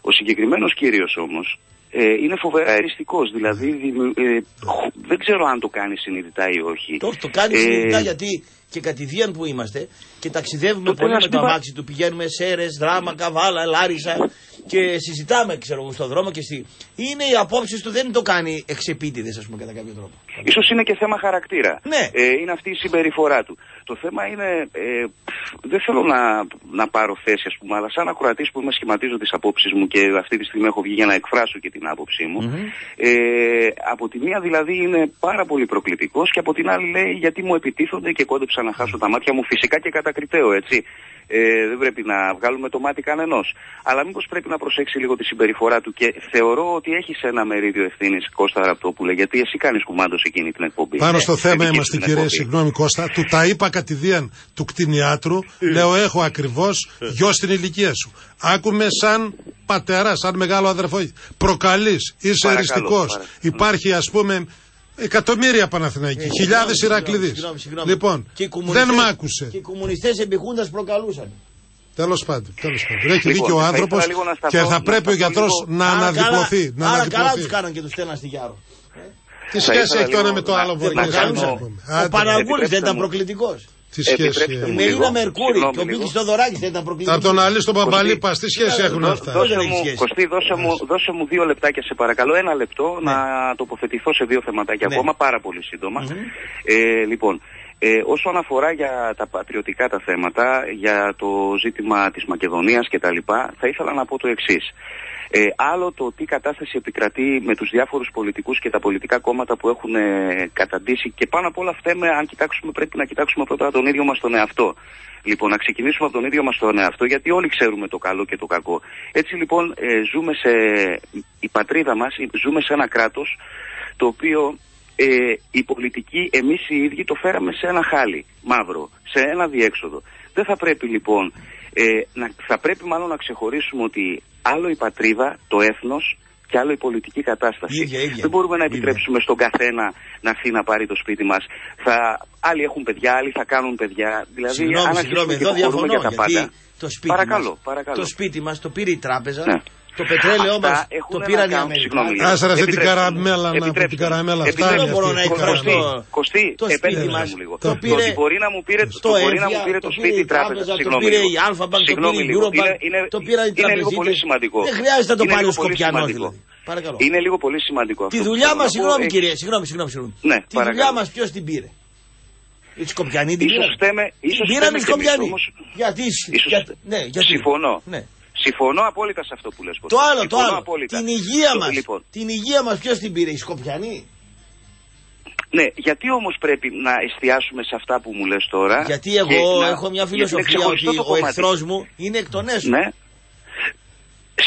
Ο συγκεκριμένος κύριος όμως ε, είναι φοβερά εριστικός. Δηλαδή δημιου- ε, χ- δεν ξέρω αν το κάνει συνειδητά ή όχι.
Το, το κάνει
Ε,
συνειδητά γιατί και κατηδίαν που είμαστε και ταξιδεύουμε
Τότε
πολύ
να
με
σου
το
πει, μα-
αμάξι του. Πηγαίνουμε Σέρε, Δράμα, Καβάλα, Λάρισα και συζητάμε, ξέρω εγώ, στον δρόμο και στη. Είναι οι απόψεις του, δεν το κάνει εξεπίτηδες, ας πούμε, κατά κάποιο τρόπο.
Ίσως είναι και θέμα χαρακτήρα.
Ναι.
Ε, είναι αυτή η συμπεριφορά του. Το θέμα είναι, ε, πφ, δεν θέλω να, να πάρω θέση, ας πούμε, αλλά σαν ακροατής που είμαι σχηματίζω τις απόψεις μου και αυτή τη στιγμή έχω βγει για να εκφράσω και την άποψή μου. Ε, από τη μία δηλαδή είναι πάρα πολύ προκλητικός και από την άλλη λέει γιατί μου επιτίθονται και κόντεψα να χάσω τα μάτια μου φυσικά και κατακριτέο, έτσι. Ε, δεν πρέπει να βγάλουμε το μάτι κανενός. Αλλά μήπως πρέπει να προσέξει λίγο τη συμπεριφορά του και θεωρώ ότι έχει ένα μερίδιο ευθύνης, Κώστα Ραπτόπουλε, γιατί εσύ κάνεις κουμάντο σε εκείνη την εκπομπή.
Πάνω στο
Ε,
θέμα
δική
είμαστε
την
κύριε,
εκπομπή.
συγγνώμη Κώστα, του τα είπα κατηδίαν του κτηνιάτρου, λέω έχω ακριβώς γιο στην ηλικία σου. Άκουμε σαν πατέρα, σαν μεγάλο αδερφό, προκαλείς, είσαι
Παρακαλώ,
εριστικός.
παρακαλώ.
Υπάρχει ας πούμε εκατομμύρια Παναθηναϊκοί, χιλιάδες
Συγγνώμη,
Ηρακλειδείς.
συγγνώμη, συγγνώμη.
Λοιπόν,
Και οι κομμουνιστές-
δεν μ' άκουσε.
Και οι κομμουνιστές επιχούντα προκαλούσαν.
Τέλος πάντων, τέλος πάντων. Έχει
Λοιπόν,
δίκιο ο
θα
άνθρωπος
ήθελα λίγο να σταθώ-
και θα
να
πρέπει ο
σταθώ
γιατρός
λίγο-
να
Άρα
αναδιπλωθεί.
καλά-
Να
Άρα καλά
αναδιπλωθεί.
τους κάναν και τους στέλναν στη Γιάρο.
Τι
Θα
σχέση
ήθελα
έχει το ένα
λίγο
με το
να-
άλλο,
να
βοηθάει.
κάνω-
Ο Παναγούλης δεν ήταν
μου.
προκλητικός.
Τι σχέση
Επιτρέψτε
έχει.
Η
μου
Μελίνα
λίγο.
Μερκούρη
Συγγνώμη
και ο
λίγο.
Μίκης Στοδωράκη δεν ήταν προκλητικός.
Από τον Αλή στον Παπαλή πας, τι σχέση έχουν
Δώ-
αυτά;
Δώσε
Δεν έχει
μου,
σχέση.
Κωστή, δώσε μου, δώσε μου δύο λεπτάκια σε παρακαλώ. Ένα λεπτό να τοποθετηθώ σε δύο θεματάκια
Ναι.
ακόμα πάρα πολύ σύντομα. Ε, λοιπόν, ε, όσον αφορά για τα πατριωτικά τα θέματα, για το ζήτημα της Μακεδονίας και τα λοιπά, θα ήθελα να πω το εξής. Ε, άλλο το τι κατάσταση επικρατεί με τους διάφορους πολιτικούς και τα πολιτικά κόμματα που έχουν ε, καταντήσει και πάνω απ' όλα φταίμε, αν κοιτάξουμε, πρέπει να κοιτάξουμε πρώτα τον ίδιο μας τον εαυτό. Λοιπόν, να ξεκινήσουμε από τον ίδιο μας τον εαυτό, γιατί όλοι ξέρουμε το καλό και το κακό. Έτσι λοιπόν, ε, ζούμε σε, η πατρίδα μας, ε, ζούμε σε ένα κράτος το οποίο ε, η πολιτική εμείς οι ίδιοι το φέραμε σε ένα χάλι μαύρο, σε ένα διέξοδο. Δεν θα πρέπει λοιπόν, ε, να, θα πρέπει μάλλον να ξεχωρίσουμε ότι άλλο η πατρίδα, το έθνος και άλλο η πολιτική κατάσταση.
Ίδια, ίδια.
Δεν μπορούμε να επιτρέψουμε στον καθένα να έρθει να πάρει το σπίτι μας. Θα, άλλοι έχουν παιδιά, άλλοι θα κάνουν παιδιά. Δηλαδή,
Συγγνώμη,
αν
συγγνώμη,
αρχίσουμε και
εδώ
προχωρούμε
διαφωνώ.
για τα
Γιατί
πάντα.
το σπίτι
παρακαλώ,
μας,
παρακαλώ.
το σπίτι μας το πήρε η τράπεζα,
Ναι.
Το πετρέλαιό
Αυτά
μας
έχουν
το
να
πήραν οι
κάνουν- συγγνώμη
Αμερικάνοι.
λίγο.
Άσε ρε αυτή την
Επιτρέψτε μου.
καραμέλα να από την
Επιτρέψτε μου.
καραμέλα
Επιτρέψτε
φτάνει
Δεν μπορώ να
αυτή η
εκφραστώ.
καραμέλα.
Κωστή, Κωστή,
Το σπίτι
επέτρεψε
μας
μου λίγο.
το
Το
πήρε
ότι μπορεί να μου πήρε
στο
το, μπορεί να μου
Εύβοια,
πήρε
το
το
πήρε
σπίτι
η
η τράπεζα.
τράπεζα, το
Συγγνώμη
πήρε
λίγο.
η Αλφα Bank, το
Συγγνώμη
πήρε η
λίγο.
Eurobank,
Είναι- είναι-
το πήραν οι
Είναι λίγο πολύ
τραπεζίτες.
σημαντικό.
Δεν χρειάζεται να το
Είναι
πάρεις ο
λίγο πολύ
Σκοπιανός
σημαντικό.
δηλαδή. Παρακαλώ.
Είναι λίγο πολύ σημαντικό αυτό.
Τη
που
δουλειά
θέλω
μας,
να πω.
συγγνώμη
Έχει-
κύριε, συγγνώμη, συγγνώμη. συγγνώμη.
Ναι,
Τη δουλειά
παρακαλώ.
μας ποιος την πήρε; Οι Σκοπιανοί την
Ίσως
πήραν.
φταίμε- ίσως
Την πήραν
φταίμε
οι
κι εμείς,
Σκοπιανοί.
όμως.
Γιατί,
Ίσως-
γιατί, ναι, γιατί.
Συμφωνώ.
Ναι.
Συμφωνώ απόλυτα σε αυτό που λες.
Το
Κωστή.
άλλο, το
Συμφωνώ
άλλο.
απόλυτα.
Την υγεία
Το-
μας.
Λοιπόν,
Την υγεία μας ποιος την πήρε, οι Σκοπιανοί.
ναι, γιατί όμως πρέπει να εστιάσουμε σε αυτά που μου λες τώρα.
Γιατί
και
εγώ
να-
έχω μια
γιατί είναι
φιλοσοφία
ξεχωριστό
ότι
το
ο
κομμάτι.
εχθρός μου είναι εκ των έσω.
Ναι.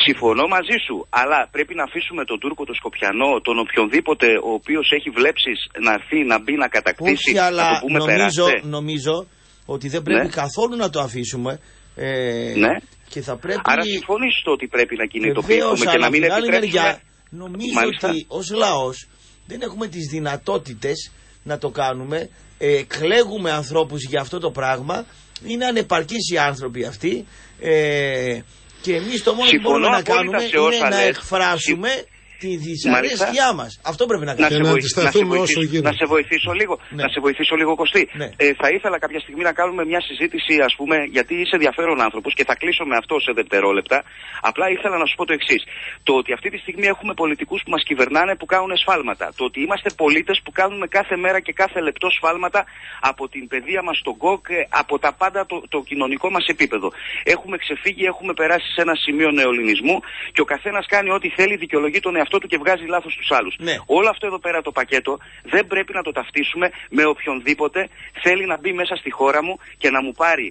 Συμφωνώ μαζί σου, αλλά πρέπει να αφήσουμε τον Τούρκο, τον Σκοπιανό, τον οποιονδήποτε ο οποίος έχει βλέψεις να έρθει, να μπει, να κατακτήσει.
Όχι,
να
αλλά
το πούμε
νομίζω,
περάστε.
νομίζω ότι δεν πρέπει
Ναι.
καθόλου να το αφήσουμε. Ε,
Ναι.
Και θα πρέπει.
Άρα συμφωνείς στο ότι πρέπει να κινητοποιήσουμε
Βεβαίως,
και
αλλά
να μην
από την άλλη
επιτρέψουμε.
μεριά, νομίζω
Μάλιστα.
ότι ως λαός δεν έχουμε τις δυνατότητες να το κάνουμε. Ε, κλέγουμε ανθρώπους για αυτό το πράγμα. Είναι ανεπαρκείς οι άνθρωποι αυτοί. Ε, και εμείς το μόνο που
Συμφωνώ
μπορούμε να
απόλυτα
κάνουμε
σε όσα
είναι να
λες.
εκφράσουμε τη δυσαρέσκειά μας. Αυτό πρέπει να
Και
κάνουμε.
να
βοηθ-
αντισταθούμε
σε
όσο
βοηθήσω-
γίνεται.
να σε βοηθήσω λίγο.
Ναι.
Να σε βοηθήσω λίγο, Κωστή.
Ναι.
Ε, θα ήθελα κάποια στιγμή να κάνουμε μια συζήτηση, ας πούμε, γιατί είσαι ενδιαφέρον άνθρωπος και θα κλείσω με αυτό σε δευτερόλεπτα. Απλά ήθελα να σου πω το εξής. Το ότι αυτή τη στιγμή έχουμε πολιτικούς που μας κυβερνάνε που κάνουν σφάλματα. Το ότι είμαστε πολίτες που κάνουμε κάθε μέρα και κάθε λεπτό σφάλματα από την παιδεία μας στον ΚΟΚ, ε, από τα πάντα το, το κοινωνικό μας επίπεδο. Έχουμε ξεφύγει, έχουμε περάσει σε ένα σημείο νεολινισμού και ο καθένας κάνει ό,τι θέλει, δικαιολογεί τον εαυτό του και βγάζει λάθος τους άλλους.
Ναι.
Όλο αυτό εδώ πέρα το πακέτο δεν πρέπει να το ταυτίσουμε με οποιονδήποτε θέλει να μπει μέσα στη χώρα μου και να μου πάρει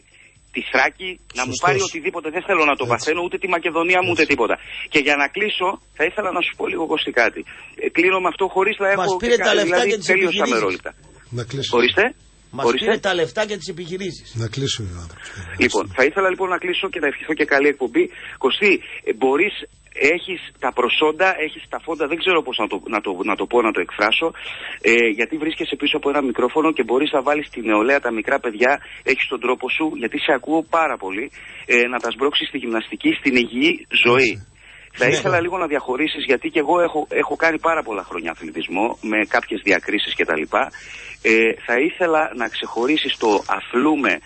τη Θράκη, να μου
Σωστός.
πάρει οτιδήποτε. Δεν θέλω να το
Έτσι.
βαθαίνω ούτε τη Μακεδονία μου ούτε τίποτα. Και για να κλείσω, θα ήθελα να σου πω λίγο Κωστή κάτι. Ε, κλείνω με αυτό χωρίς να έχω.
πήρε
και
τα
κα-
λεφτά
δηλαδή,
και τις
τελείως
επιχειρήσεις.
αμερόληπτα.
Να κλείσει.
Ορίστε.
Μας
Ορίστε.
πήρε τα λεφτά και τις επιχειρήσεις.
Να κλείσει ο άνθρωπος.
Λοιπόν, θα ήθελα λοιπόν να κλείσω και να ευχηθώ και καλή εκπομπή. Κωστή, ε, μπορείς, έχεις τα προσόντα, έχεις τα φόντα, δεν ξέρω πώς να το, να το, να το πω, να το εκφράσω, ε, γιατί βρίσκεσαι πίσω από ένα μικρόφωνο και μπορείς να βάλεις τη νεολαία, τα μικρά παιδιά, έχεις τον τρόπο σου, γιατί σε ακούω πάρα πολύ, ε, να τα σμπρώξεις στη γυμναστική, στην υγιή ζωή. Θα
Ναι.
ήθελα λίγο να διαχωρίσεις, γιατί και εγώ έχω, έχω κάνει πάρα πολλά χρόνια αθλητισμό, με κάποιες διακρίσεις κτλ. Ε, θα ήθελα να ξεχωρίσεις το αθλούμε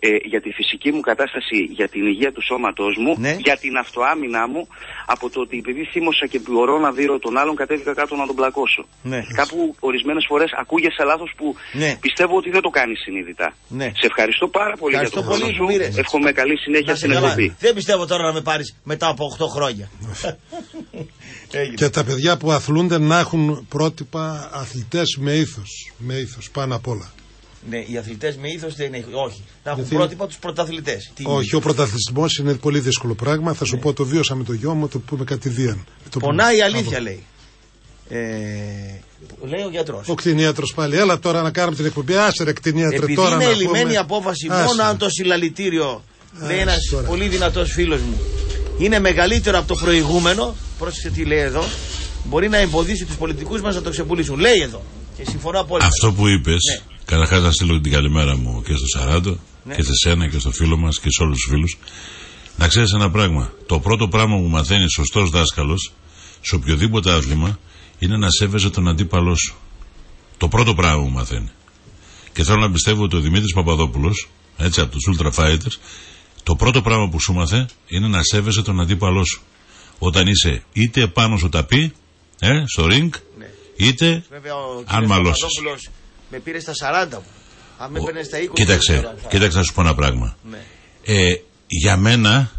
ε, για τη φυσική μου κατάσταση, για την υγεία του σώματός μου,
Ναι.
για την αυτοάμυνά μου, από το ότι επειδή θύμωσα και μπορώ να δείρω τον άλλον, κατέβηκα κάτω να τον πλακώσω.
Ναι.
Κάπου ορισμένες φορές ακούγεσαι λάθος που
Ναι.
πιστεύω ότι δεν το κάνεις συνειδητά.
Ναι.
Σε ευχαριστώ πάρα πολύ
Ευχαριστώ
για τον χρόνο
πολύ
σου.
που πήρες.
Εύχομαι καλή συνέχεια
Να σε
στην
καλά.
εκπομπή.
Δεν πιστεύω τώρα να με πάρεις μετά από 8 χρόνια. Έγινε.
Και τα παιδιά που αθλούνται να έχουν πρότυπα αθλητές με ήθος. Με ήθος πάνω απ' όλα.
Ναι, οι αθλητές με ήθος δεν είναι. Όχι. Να έχουν
Γιατί-
πρότυπα τους πρωταθλητές.
Όχι, ο πρωταθλητισμός είναι πολύ δύσκολο πράγμα. Θα σου πω το βίωσα με το γιο μου, το πούμε κατηδίαν. Το
Πονάει η
πούμε.
αλήθεια, λέει. Ε, λέει ο γιατρός.
Ο κτηνίατρος πάλι. Έλα τώρα να κάνουμε την εκπομπή. Άσε ρε κτηνίατρε
Επειδή
τώρα
είναι
να
ελλημένη
πούμε.
η απόφαση
Άσε.
μόνο αν το συλλαλητήριο, λέει
Άσε
ένα
τώρα.
πολύ δυνατός φίλος μου, είναι μεγαλύτερο από το προηγούμενο. Πρόσεξε τι λέει εδώ. Μπορεί να εμποδίσει τους πολιτικούς μας να το ξεπουλήσουν. Λέει εδώ. Και συμφωνώ απόλυτα.
Αυτό που είπες,
Ναι.
Καταρχάς να στείλω την καλημέρα μου και στο Σαράντο
Ναι.
και σε σένα και στο φίλο μας και σε όλους τους φίλους. Να ξέρεις ένα πράγμα. Το πρώτο πράγμα που μαθαίνεις σωστός δάσκαλος σε οποιοδήποτε άθλημα είναι να σέβεσαι τον αντίπαλό σου. Το πρώτο πράγμα που μαθαίνει. Και θέλω να πιστεύω ότι ο Δημήτρης Παπαδόπουλος, έτσι από τους Ultra Fighters, το πρώτο πράγμα που σου μάθε είναι να σέβεσαι τον αντίπαλό σου. Όταν είσαι είτε πάνω στο ταπί, ε, στο ring, είτε
Βέβαια ο
αν
κύριος
μαλώσεις.
Παπαδόπουλος με πήρε στα 40 μου. Αν με έπαιρνε στα 20 δεν
Κοίταξε,
ξέρω αν θα-
κοίταξε να σου πω ένα πράγμα.
Ναι.
Ε, για μένα,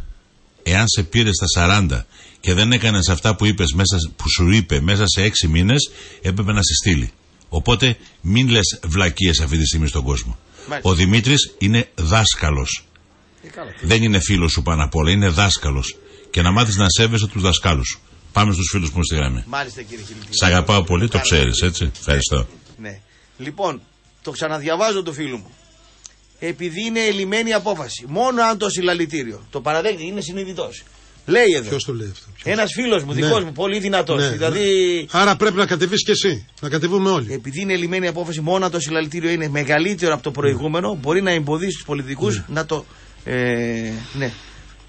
εάν σε πήρε στα 40 και δεν έκανες αυτά που, είπες μέσα, που σου είπε μέσα σε 6 μήνες, έπρεπε να σε στείλει. Οπότε μην λες βλακίες αυτή τη στιγμή στον κόσμο.
Μάλιστα.
Ο Δημήτρης είναι δάσκαλος.
Ε, καλά.
Δεν είναι φίλος σου πάνω απ' όλα, είναι δάσκαλος. Και να μάθεις να σέβεσαι τους δασκάλους σου. Πάμε στους φίλους που είναι στη γραμμή.
Μάλιστα κύριε Χιλτή.
Σ' αγαπάω πολύ, το ξέρεις, έτσι. Ευχαριστώ.
Ναι. Λοιπόν, το ξαναδιαβάζω του φίλου μου. Επειδή είναι ελλημένη η απόφαση. Μόνο αν το συλλαλητήριο. Το παραδέχεται, είναι συνειδητός. Λέει εδώ.
Ποιος το λέει αυτό.
Ένας φίλος μου,
Ναι.
δικό μου, πολύ δυνατός.
Ναι,
δηλαδή.
Άρα πρέπει να κατεβείς και εσύ. Να κατεβούμε όλοι.
Επειδή είναι ελλημένη η απόφαση, μόνο αν το συλλαλητήριο είναι μεγαλύτερο από το προηγούμενο, μπορεί να εμποδίσει τους πολιτικούς να το. Ε, ναι.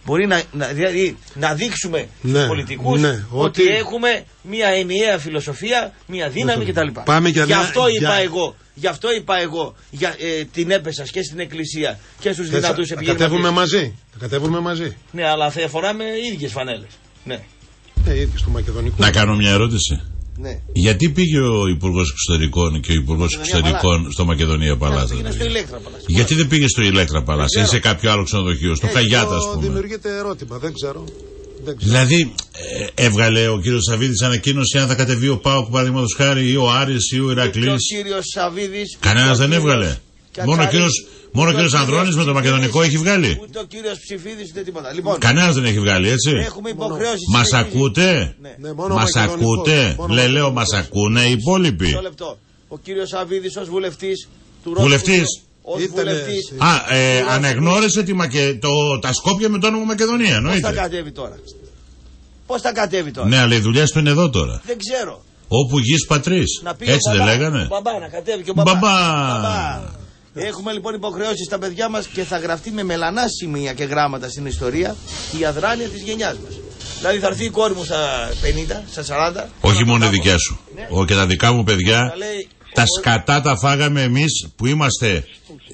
Μπορεί να, να, δηλαδή, να δείξουμε
Ναι,
στους πολιτικούς
ναι,
ότι...
ότι-
έχουμε μια ενιαία φιλοσοφία, μια δύναμη κτλ.
Πάμε για
Γι'
να-
αυτό είπα
για-
εγώ, γι' αυτό είπα εγώ, για, ε, την έπεσα και στην εκκλησία και στους
Θες να-
δυνατούς
να
επιχειρηματίες.
κατέβουμε μαζί. Να κατέβουμε μαζί.
Ναι, αλλά θα φοράμε ίδιες φανέλες. Ναι.
Ναι, ίδιοι στο Μακεδονικό.
Να κάνω μια ερώτηση.
Ναι.
Γιατί πήγε ο Υπουργός Εξωτερικών και ο Υπουργός
Μακεδονία
Εξωτερικών στο Μακεδονία Παλάζα.
Είναι στο ηλέκτρα παλάς.
Γιατί δεν πήγε στο Ηλέκτρα Παλάζα ή σε κάποιο άλλο ξενοδοχείο, στο
Ε,
Χαγιάτα,
εδώ
ας πούμε.
Δημιουργείται ερώτημα. Δεν ξέρω. Δεν ξέρω.
Δηλαδή, ε, έβγαλε ο κύριος Σαββίδης ανακοίνωση αν θα κατεβεί ο Πάοκ, παραδείγματος χάρη, ή ο Άρης ή ο
Και
Ηρακλής;
ο κύριος Σαββίδης...
Κανένας
και ο
δεν
κύριος
έβγαλε.
Κατσάρης,
Μόνο ο κύριος μόνο ο
ούτε
κύριος Ανδρώνης με το μακεδονικό έχει βγάλει.
Ούτε ο κύριος Ψηφίδης ούτε τίποτα. Λοιπόν,
Κανένας δεν έχει βγάλει, έτσι.
έχουμε υποχρέωση...
Μας ακούτε,
Ναι, μόνο
μας
μακεδονικός.
ακούτε;
Μόνο
Λέει, λέω, μας
μακεδονικός.
ακούνε οι υπόλοιποι.
Μισό λεπτό. Ο κύριος Σαββίδης ως βουλευτής του Ρώσου.
Βουλευτής.
Ως
Ήτανε
βουλευτής.
σε-
Α, ε, ανεγνώρισε τη Μακε... το... τα Σκόπια με το όνομα Μακεδονία,
Πώς θα
εννοείται.
κατέβει τώρα; Πώς θα κατέβει τώρα;
Ναι, αλλά οι δουλειές του είναι εδώ τώρα.
Δεν ξέρω.
Όπου γης πατρί.
Να πει
Έτσι
ο
δεν
μπαμπά,
λέγανε.
Ο μπαμπά να κατέβει και ο μπαμπά.
Μπαμπά.
Έχουμε λοιπόν υποχρεώσεις στα παιδιά μας και θα γραφτεί με μελανά σημεία και γράμματα στην ιστορία η αδράνεια της γενιάς μας. Δηλαδή θα έρθει η κόρη μου στα 50, στα 40.
Όχι μόνο η δικιά σου. Ο, και τα δικά μου παιδιά. Τα σκατά τα φάγαμε εμείς που είμαστε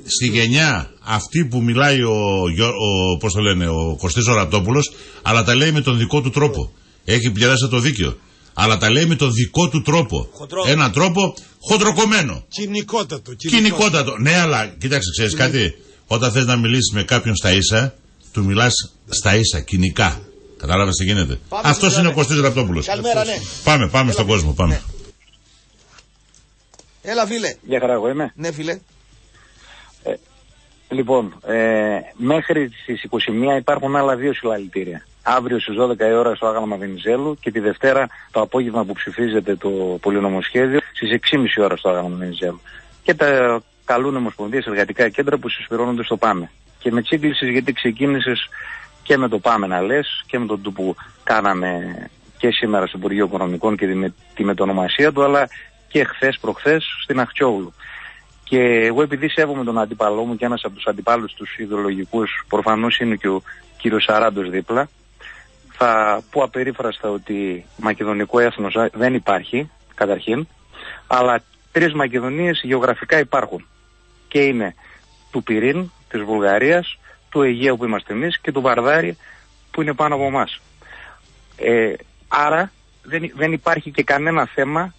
στη γενιά αυτή που μιλάει ο, Γιώ- ο, πώς το λένε, ο Κωστής Ορατόπουλος, αλλά τα λέει με τον δικό του τρόπο. Έχει πληράσει το δίκαιο. Αλλά τα λέει με τον δικό του τρόπο. Ένα τρόπο χοντροκομμένο.
Κοινικότατο.
Κοινικότατο. Ναι, αλλά κοίταξε, ξέρεις κάτι; Όταν θες να μιλήσεις με κάποιον στα ίσα, του μιλάς στα ίσα, κοινικά. Κατάλαβες τι γίνεται;
Πάμε,
Αυτός
φίλε,
είναι ο
ναι.
Κωστής Ραπτόπουλος.
Καλημέρα, ναι.
Πάμε, πάμε στον κόσμο, πάμε.
Έλα, φίλε.
Για χαρά, εγώ είμαι.
Ναι, φίλε.
Λοιπόν, ε, μέχρι στις 21 υπάρχουν άλλα δύο συλλαλητήρια. Αύριο στις 12 η ώρα στο άγαλμα Βενιζέλου και τη Δευτέρα το απόγευμα που ψηφίζεται το πολυνομοσχέδιο στις 6.30 ώρα στο άγαλμα Βενιζέλου. Και τα καλούν ομοσπονδίες εργατικά κέντρα που συσπηρώνονται στο ΠΑΜΕ. Και με τσίγκλησες γιατί ξεκίνησες και με το ΠΑΜΕ να λες και με τον του που κάναμε και σήμερα στο Υπουργείο Οικονομικών και τη, με, τη μετονομασία του αλλά και χθες προχθές στην Αχτσιόγλου. Και εγώ επειδή σέβομαι τον αντίπαλό μου και ένας από τους αντιπάλους τους ιδεολογικούς προφανώς είναι και ο κύριος Σαράντος δίπλα θα πω απερίφραστα ότι μακεδονικό έθνος δεν υπάρχει καταρχήν αλλά τρεις Μακεδονίες γεωγραφικά υπάρχουν και είναι του Πυρήν, της Βουλγαρίας, του Αιγαίου που είμαστε εμείς και του Βαρδάρη που είναι πάνω από εμάς. Ε, άρα δεν, δεν υπάρχει και κανένα θέμα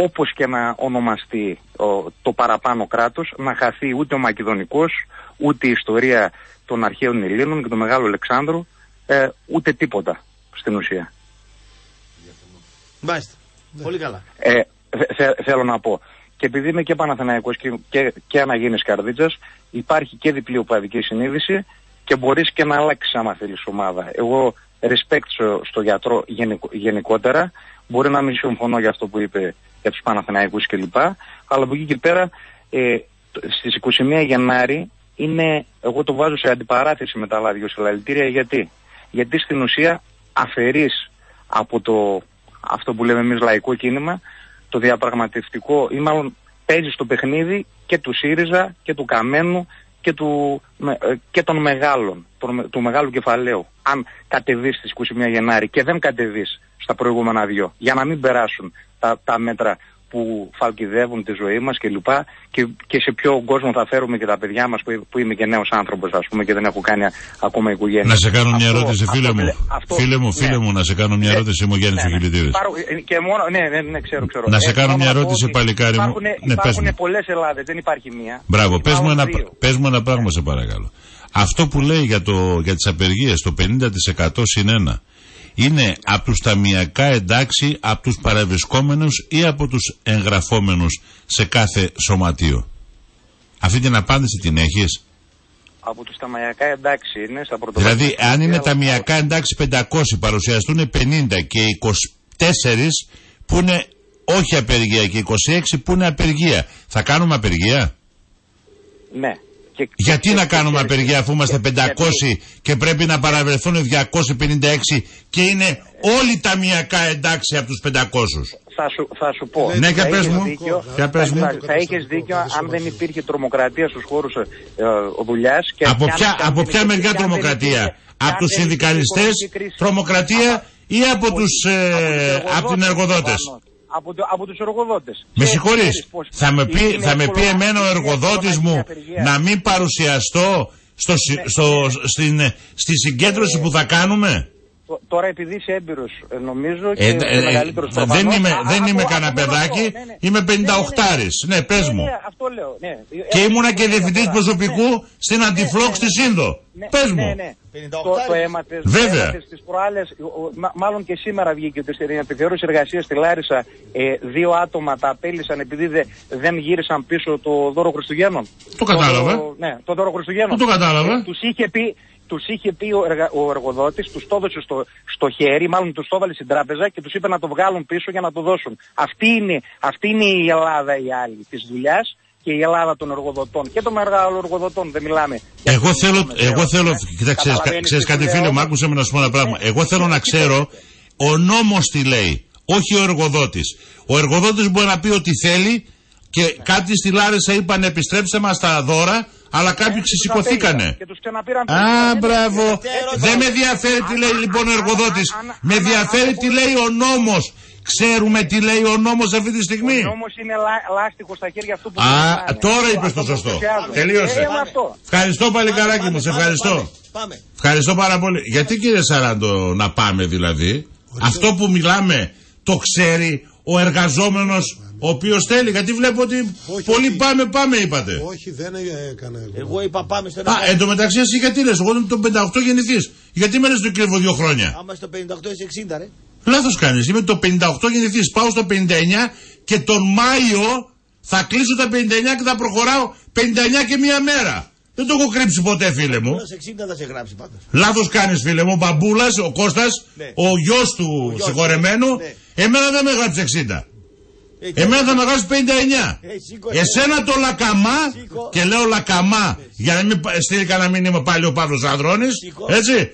όπως και να ονομαστεί ο, το παραπάνω κράτος, να χαθεί ούτε ο Μακεδονικός, ούτε η ιστορία των αρχαίων Ελλήνων και του Μεγάλου Αλεξάνδρου, ε, ούτε τίποτα στην ουσία.
Μάλιστα. Πολύ καλά.
Ε, θε- θε- θέλω να πω. Και επειδή είμαι και Παναθηναϊκός και, και, και αναγίνης καρδίτσας, υπάρχει και διπλή οπαδική συνείδηση και μπορείς και να αλλάξεις άμα θέλεις ομάδα. Εγώ respect στο, στο γιατρό γενικο- γενικότερα, μπορεί να μην συμφωνώ για αυτό που είπε για τους Παναθηναϊκούς κλπ. Αλλά από εκεί και πέρα, ε, το- στις 21 Γενάρη είναι, εγώ το βάζω σε αντιπαράθεση με τα άλλα δύο συλλαλητήρια. Γιατί; Γιατί στην ουσία αφαιρείς από το, αυτό που λέμε εμείς λαϊκό κίνημα, το διαπραγματευτικό ή μάλλον παίζεις στο παιχνίδι και του ΣΥΡΙΖΑ και του Καμένου και, του, με- ε, και των μεγάλων, των- του μεγάλου κεφαλαίου. Αν κατεβείς στις 21 Γενάρη και δεν κατεβείς στα προηγούμενα δυο, για να μην περάσουν τα, τα μέτρα που φαλκιδεύουν τη ζωή μας και λοιπά και, και σε ποιο κόσμο θα φέρουμε και τα παιδιά μας που, που είμαι και νέος άνθρωπος ας πούμε και δεν έχω κάνει ακόμα οικογένεια.
Να σε κάνω μια
Αυτό-
ερώτηση, φίλε
αυτό
μου.
βλέ- αυτό-
Φίλε μου, φίλε
ναι.
μου, να σε κάνω μια
Ναι.
ερώτηση. Είμαι ο Γιάννη
Ναι, ναι.
Οχιλητήδη.
Υπάρχουν- και μόνο, ναι, ναι, ναι, ξέρω, ξέρω.
Να σε
Ε,
κάνω
μόνο
μια
να πω
ερώτηση,
ότι
παλικάρι μου.
Υπάρχουν,
Ναι, πες
υπάρχουν
μου.
πολλές Ελλάδες, δεν υπάρχει μία.
Μπράβο, πες μου, ένα,
Υπάρχουν δύο.
πες μου ένα πράγμα σε παρακαλώ. Αυτό που λέει για, το, για τις απεργίες, το 50% συν 1, είναι από τους ταμιακά εντάξει, από τους παραβρισκόμενους ή από τους εγγραφόμενους σε κάθε σωματείο; Αυτή την απάντηση την έχεις;
Από τους ταμιακά εντάξει είναι στα πρωτοβάθμια.
Δηλαδή, αν είναι ταμιακά εντάξει 500, παρουσιαστούν 50 και 24 που είναι όχι απεργία και 26 που είναι απεργία. Θα κάνουμε απεργία;
Ναι. Και,
Γιατί
και-
να
και-
κάνουμε
και-
απεργία αφού είμαστε 500 και πρέπει να παραβρεθούν 256 και είναι όλοι ταμιακά εντάξει από τους 500.
Θα σου, θα σου πω.
Ναι, για
Θα
πες
είχες
μου.
δίκιο-
Για πες
θα,
μου.
θα, θα είχες δίκιο αν δεν υπήρχε τρομοκρατία στους χώρους ε, ε, δουλειάς. Και
Από
και αν-
ποια,
και αν
από
δεν
ποια
υπήρχε-
μεριά
και αν δεν
τρομοκρατία;
υπήρχε- και
Από
αν
τους
δεν υπήρχε
συνδικαλιστές
οικονομική κρίση.
τρομοκρατία ή από τους, ε, από την εργοδότες.
Προφανώς. Από, το, από τους εργοδότες.
Με
Και
συγχωρείς.
ξέρεις πως
Θα με πει,
είναι
θα με πει
εύκολο να-
εμένα ο
είναι
εργοδότης
εύκολο να
μου
γίνει απεργία.
να μην παρουσιαστώ στο, συ- στο, στην, στη συγκέντρωση που θα κάνουμε.
Τ- Τώρα επειδή είσαι έμπειρος ε, νομίζω και
Ε,
και
ε, ε,
μεγαλύτερος
δεν
προφανώς,
είμαι,
α-
δεν
α-
είμαι
από-
κανένα
από μόνο
παιδάκι,
αυτό, ναι, ναι.
είμαι 58 Ναι, πες
Ναι,
μου.
ναι, αυτό λέω, ναι.
Και
Ε,
ήμουνα
αυτό
και
λέω
διευθυντής
τώρα.
προσωπικού στην Αντιφλόξ στη Σύνδο.
Ναι,
Πες
ναι,
μου.
Ναι. Το, το αίματες,
Βέβαια.
το αίματες τις προάλλες, ο- ο- μα- μάλλον και σήμερα βγήκε ότι στην επιθεώρηση εργασία στη Λάρισα ε, δύο άτομα τα απέλησαν επειδή δε- δεν γύρισαν πίσω το δώρο Χριστουγέννων.
Το κατάλαβα.
δώρο- ναι, το δώρο Χριστουγέννων.
Πού το κατάλαβα.
Ε, τους είχε πει, τους είχε πει ο, εργα, ο εργοδότης, τους το έδωσε στο, στο χέρι, μάλλον τους το έβαλε στην τράπεζα και τους είπε να το βγάλουν πίσω για να το δώσουν. Αυτή είναι, αυτή είναι η Ελλάδα η άλλη της δουλειάς και η Ελλάδα των εργοδοτών και των μεγάλων εργοδοτών. Δεν μιλάμε. για
Εγώ
τους
θέλω,
μεσαίους,
εγώ θέλω,
ε.
κοίτα, ξέρεις,
Καταλαβαίνεις
ξέρεις
τι
κάτι
σου
φίλε
λέω.
μου, άκουσε με να σου πω ένα πράγμα. Εγώ θέλω να ξέρω, ο νόμος τι λέει, όχι ο εργοδότης. Ο εργοδότης μπορεί να πει ό,τι θέλει και κάτι στη Λάρισα είπαν επιστρέψτε μας τα δώρα, αλλά κάποιοι ξεσηκωθήκανε.
Και τους ξαναπήραν
Α, μπράβο. Δεν με ενδιαφέρει τι λέει λοιπόν ο εργοδότη. Με ενδιαφέρει τι λέει ο νόμο. Ξέρουμε τι λέει ο νόμο αυτή τη στιγμή.
Ο νόμος είναι λά, λάστιχο στα χέρια αυτού που
Α,
δεν
τώρα
είναι.
είπε το
Αυτό που
σωστό.
πλησιάζουν.
Τελείωσε.
Ε, με αυτό.
Ευχαριστώ παλικαράκι μου, σε ευχαριστώ.
Πάμε.
Ευχαριστώ πάρα πολύ. Γιατί κύριε Σαράντο να πάμε δηλαδή. Αυτό που μιλάμε το ξέρει ο εργαζόμενος ο οποίος θέλει. Γιατί βλέπω ότι πολλοί πάμε πάμε είπατε.
Όχι, δεν έκανα εγώ.
Εγώ είπα πάμε στο
Α, εν τω μεταξύ εσύ γιατί λες, εγώ είμαι το 58 γεννηθείς. Γιατί με λες το κρύβω δύο χρόνια.
Άμα στο 58 είσαι 60 ρε.
Λάθος κάνεις, είμαι το 58 γεννηθείς, πάω στο 59 και τον Μάιο θα κλείσω τα 59 και θα προχωράω 59 και μία μέρα. Δεν το έχω κρύψει ποτέ φίλε μου.
Όλος 60 θα σε γράψει πάντως.
Λάθος κάνεις φίλε μου, ο Μπαμπούλας, ο Κώστας,
Ναι.
ο γιος του
γιος
συγχωρεμένου,
ναι.
εμένα δεν με γράψει 60.
Ε,
Εμένα θα με γράψει 59.
Ε, σήκω,
Εσένα το λακαμά
Σήκω.
και λέω λακαμά για να μην πα- στείλει κανένα μήνυμα πάλι ο Παύλος Ανδρώνης
Σήκω.
έτσι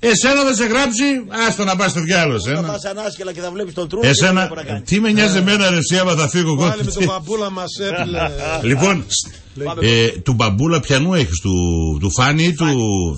εσένα θα σε γράψει άστο να πας στο διάλογος
Θα
εσένα
πας ανάσκελα και θα βλέπεις τον τρόπο.
εσένα τι με νοιάζει εμένα ρε εσύ άμα θα φύγω εγώ
Πάλι με τον παππούλα μας έπλε.
λοιπόν ε, του μπαμπούλα πιανού έχεις του, του Φάνη ή του,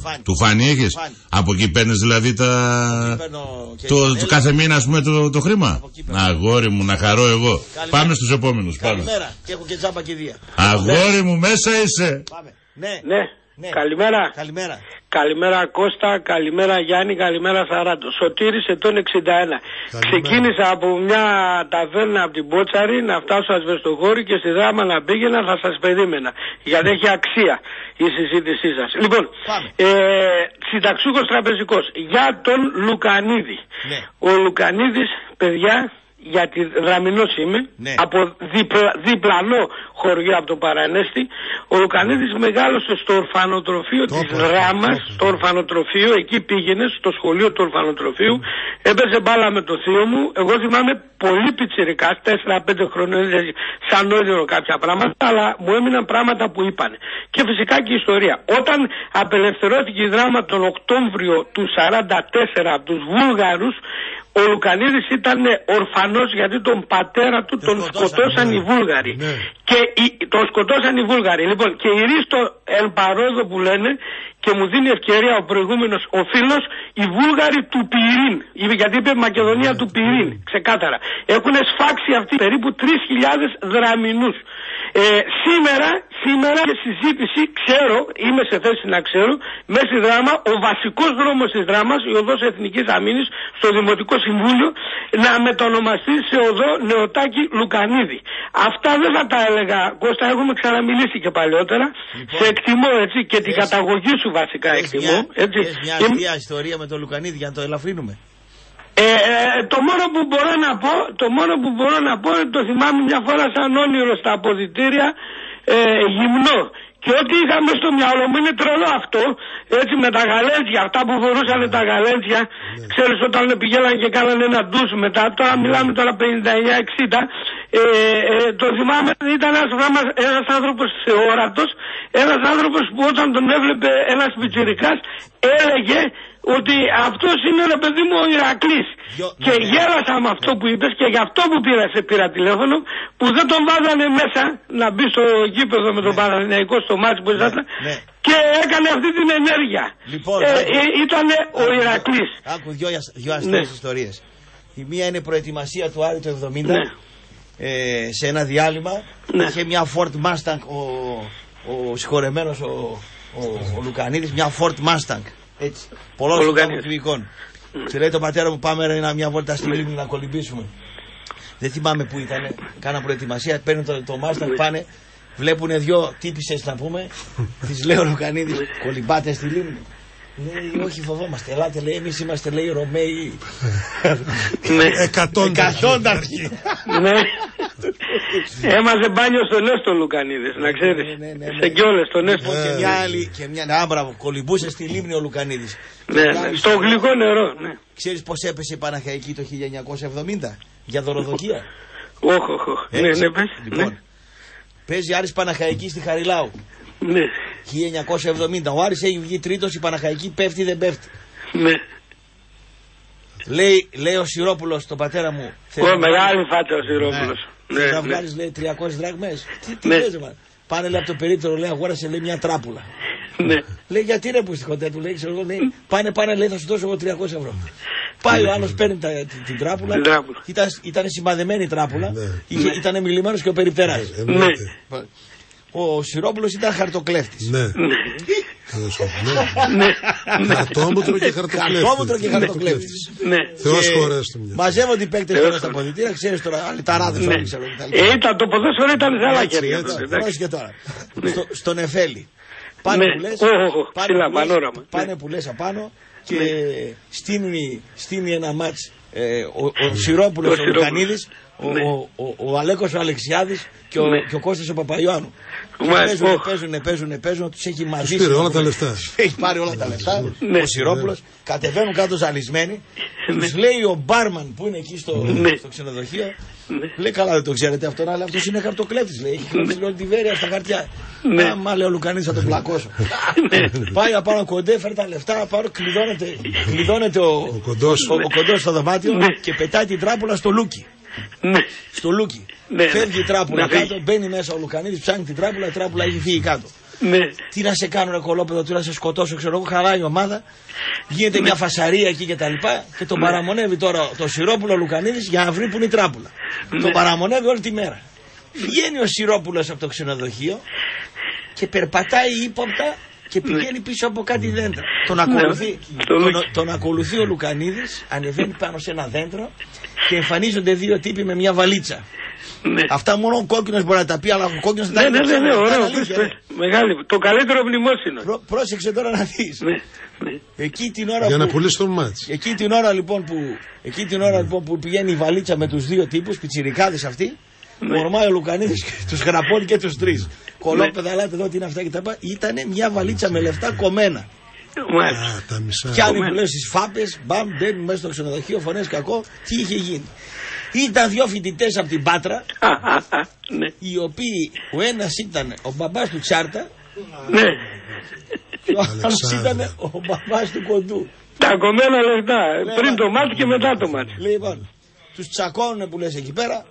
Φάνη.
του Φάνη έχεις;
Φάνη.
από εκεί παίρνεις δηλαδή τα
παίρνω και
το,
την
το
Έλλη.
κάθε μήνα ας πούμε το, το χρήμα; Αγόρι μου να χαρώ εγώ
Καλημέρα.
πάμε στους επόμενους πάμε
Καλημέρα. Και έχω και τζάμπα κηδεία.
αγόρι μου μέσα είσαι
Πάμε. Ναι.
Ναι.
Ναι.
Καλημέρα.
Καλημέρα.
Καλημέρα Κώστα, καλημέρα Γιάννη, καλημέρα Σαράντο. Σωτήρης ετών 61. Ξεκίνησα από μια ταβέρνα από την Πότσαρη να φτάσω ασβεστοχώρη και στη δράμα να πήγαινα θα σας περίμενα. Γιατί έχει αξία η συζήτησή σας. Λοιπόν, ε, συνταξούχος τραπεζικός για τον Λουκανίδη.
Ναι.
Ο Λουκανίδης, παιδιά, γιατί δραμηνός είμαι,
Ναι.
από διπλα- διπλανό χωριό από το Παρανέστη, ο Λουκανίδης μεγάλωσε στο ορφανοτροφείο της Ράμας, στο ορφανοτροφείο, εκεί πήγαινε στο σχολείο του ορφανοτροφείου, έπαιζε μπάλα με το θείο μου, εγώ θυμάμαι πολύ πιτσιρικάς, 4-5 χρόνια, δηλαδή, σαν όνειρο κάποια πράγματα, αλλά μου έμειναν πράγματα που είπαν. Και φυσικά και η ιστορία. Όταν απελευθερώθηκε η δράμα τον Οκτώβριο του 44 από τους Βούλγαρους, ο Λουκανίδης ήταν ορφανός γιατί τον πατέρα του τον σκοτώσαν οι Βούλγαροι. Και οι- τον σκοτώσαν οι Βούλγαροι. Λοιπόν, και η Ρίστο Ελ Παρόδο που λένε και μου δίνει ευκαιρία ο προηγούμενος ο φίλος οι Βούλγαροι του Πυρήν. Είπε- Γιατί είπε Μακεδονία του Πυρήν, ξεκάθαρα. Έχουν σφάξει αυτοί περίπου 3.000 δραμινούς. Ε, σήμερα, σήμερα και συζήτηση, ξέρω, είμαι σε θέση να ξέρω, μέσα στη δράμα, ο βασικός δρόμος της δράμας, η οδός Εθνικής Αμήνης, στο Δημοτικό Συμβούλιο, να μετονομαστεί σε οδό Νεοτάκη Λουκανίδη. Αυτά δεν θα τα έλεγα, Κώστα, έχουμε ξαναμιλήσει και παλιότερα. Σε εκτιμώ έτσι και την καταγωγή σου βασικά εκτιμώ. Έτσι.
Έχεις μια
Είμαι-
αστεία ιστορία με τον Λουκανίδη για να το ελαφρύνουμε.
Ε, ε, το μόνο που μπορώ να πω, το μόνο που μπορώ να πω, είναι το θυμάμαι μια φορά σαν όνειρο στα αποδητήρια ε, γυμνό. Και ό,τι είχαμε στο μυαλό μου είναι τρελό αυτό, έτσι με τα γαλέντια, αυτά που φορούσαν τα γαλέντια, ξέρεις όταν πηγαίναν και κάνανε ένα ντους μετά, τώρα μιλάμε τώρα 59-60, ε, ε, το θυμάμαι ήταν ένας, γράμμα- ένας άνθρωπος θεόρατος, ένας άνθρωπος που όταν τον έβλεπε ένας πιτσιρικάς έλεγε ότι αυτός είναι ρε παιδί μου ο Ηρακλής. Και γέλασα με αυτό που είπες και γι' αυτό που πήρα, σε πήρα τηλέφωνο που δεν τον βάζανε μέσα να μπει στο γήπεδο με τον Παναθηναϊκό στο μάτι που ήσασταν και έκανε αυτή την ενέργεια.
Λοιπόν,
ε,
άκου.
ε, ήταν ο Ηρακλής.
Άκου δυο, δυο αστείες
Ναι.
ιστορίες. Η μία είναι η προετοιμασία του Άρη το 70
Ναι.
ε, σε ένα διάλειμμα. Είχε μια Ford Mustang ο, ο συγχωρεμένος ο, ο, ο Λουκανίδης, μια Ford Mustang. Έτσι.
Ο
Πολλών
Λουκανίδης.
κυβικών. Και λέει το πατέρα μου πάμε ρε, να μια βόλτα στη λίμνη να κολυμπήσουμε. Δεν θυμάμαι που ήταν. Κάνα προετοιμασία, παίρνουν το, το Mustang, πάνε. Βλέπουν δυο τύπησες να πούμε. Τις λέει ο Λουκανίδης, κολυμπάτε στη λίμνη. Λέει, όχι φοβόμαστε, ελάτε λέει, εμείς είμαστε λέει Ρωμαίοι. Εκατόνταρχοι.
Ναι. Έμαζε μπάνιο στον Έστω Λουκανίδης, να ξέρεις. Σε κιόλες τον Έστω.
Και μια άλλη, και μια, ναι, μπράβο, κολυμπούσε στη λίμνη ο Λουκανίδης.
Ναι, ναι, στο γλυκό νερό, ναι.
Ξέρεις πώς έπεσε η Παναχαϊκή το 1970 για δωροδοκία;
Όχι, όχι. Ναι,
Έτσι.
ναι, πες.
Λοιπόν, παίζει Άρης Παναχαϊκή στη Χαριλάου.
Ναι.
1970. Ο Άρης έχει βγει τρίτος, η Παναχαϊκή πέφτει δεν πέφτει.
Ναι.
Λέει, λέει ο Σιρόπουλος, τον πατέρα μου.
Ω, μεγάλη φάτα ο Σιρόπουλος.
Ναι,
Ναι,
να
ναι.
βγάλεις λέει 300 δραγμές. Τι, τι
Ναι.
λες, μα. Πάνε λέει από το περίπτερο, λέει αγόρασε λέει μια τράπουλα.
Ναι.
Λέει γιατί ρε που στη κοντέ του, λέει, ξέρω εγώ, λέει, πάνε, πάνε, λέει, θα σου δώσω εγώ 300 ευρώ. Πάει ο άλλος, παίρνει τα, την, την τράπουλα.
Την τράπουλα.
Ήταν, ήταν σημαδεμένη η τράπουλα. Είχε, ήταν μιλημένος και ο περιπτεράς.
Ναι.
Ο Σιρόπουλος ήταν χαρτοκλέφτης.
Ναι.
Ναι.
Χαρτόμουτρο και χαρτοκλέφτη.
Χαρτόμουτρο και χαρτοκλέφτης.
Ναι.
Θεός
Και
χωρέστο μια.
Μαζεύονται οι παίκτε
Θεός
τώρα στα ποδητήρια, ξέρεις τώρα, αλυταράδε
Ναι.
όλοι ξέρω. κτλ.
Ε, ήταν το ποδόσφαιρο ήταν σε άλλα
Έτσι,
χέρια.
έτσι.
τότε, εντάξει.
Πρόσεχε τώρα. Στο, στον Εφέλη. Πάνε
Ναι.
που λες,
Ω, ω, ω,
πάνε
ψηλά,
που λες,
πανόραμα.
πάνε
Ναι.
που λες απάνω και
Ναι.
στείνει, στείνει ένα μάτς ε, ο, ο Σιρόπουλος,
Ο
ο
Σιρόπουλος.
Λουκανίδης, ο,
Ναι.
ο, ο, ο Αλέκος ο Αλεξιάδης και ο,
Ναι.
και ο Κώστας ο Παπαϊωάννου. Και
Μάλιστα.
Παίζουν,
Ω.
παίζουν, παίζουν, παίζουν, τους έχει μαζί.
Τους πήρε όλα τα λεφτά.
Έχει πάρει όλα τα λεφτά.
Ναι.
Ο Σιρόπουλος κατεβαίνουν κάτω ζαλισμένοι. Τους λέει ο μπάρμαν που είναι εκεί στο,
Ναι.
στο ξενοδοχείο. Λέει καλά δεν το ξέρετε αυτό, αλλά αυτός είναι χαρτοκλέφτης. Λέει. Έχει γράψει όλη τη βέρεια στα χαρτιά.
Ναι.
Άμα λέει ο Λουκανής θα τον πλακώσω. Πάει απάνω κοντέ, φέρει τα λεφτά, απάνω, κλειδώνεται, κλειδώνεται ο, ο,
κοντός.
ο, ο κοντός στο δωμάτιο και πετάει την τράπουλα στο λούκι.
Ναι.
Στο λούκι.
Ναι,
Φεύγει η τράπουλα
Να φύγει.
κάτω, μπαίνει μέσα ο Λουκανίδης, ψάχνει την τράπουλα, η τράπουλα έχει φύγει κάτω.
Ναι.
Τι να σε κάνω ρε κωλόπαιδο, τι να σε σκοτώσω, ξέρω εγώ, χαλάει η ομάδα. Γίνεται μια φασαρία εκεί και τα λοιπά και τον παραμονεύει τώρα τον Σιρόπουλο Λουκανίδης για να βρει που είναι η τράπουλα. Τον παραμονεύει όλη τη μέρα. Βγαίνει ο Σιρόπουλος από το ξενοδοχείο και περπατάει ύποπτα και πηγαίνει πίσω από κάτι δέντρα. Τον ακολουθεί, τον, τον ακολουθεί ο Λουκανίδης, ανεβαίνει πάνω σε ένα δέντρο και εμφανίζονται δύο τύποι με μια βαλίτσα. Αυτά μόνο ο κόκκινος μπορεί να τα πει, αλλά ο κόκκινος δεν τα
Ναι, ναι,
λέει,
ναι, ναι,
τα
ωραίο.
είναι αλήθεια,
πες,
ρε.
πες. Μεγάλη. Το καλύτερο μνημόσυνο.
Πρό- πρόσεξε τώρα να δεις. Εκεί την ώρα
Για να
που,
πουλήσεις το μάτς.
εκεί την ώρα λοιπόν που, εκεί την ώρα, λοιπόν, που πηγαίνει η βαλίτσα με τους δύο τύπους, πιτσιρικάδες αυτοί, ορμάει ο Λουκανίδης και τους γραπώνει και τους τρεις. Κολόπεδα, ελάτε εδώ τι είναι αυτά και τα λοιπά. Ήτανε μια βαλίτσα με λεφτά κομμένα.
Α, τα μισά.
Πιάνει που λες στις φάπες, μπαμ, μπαίνουν μέσα στο ξενοδοχείο, φωνές κακό. Τι είχε γίνει. Ήταν δύο φοιτητές από την Πάτρα, οι οποίοι ο ένας ήταν ο μπαμπάς του Τσάρτα
Ναι.
και ο άλλος ήταν ο μπαμπάς του Κοντού.
Τα κομμένα λεφτά. Πριν το μάτι και μετά το μάτι.
Λοιπόν, τους τσακώνουν που λες εκεί πέρα,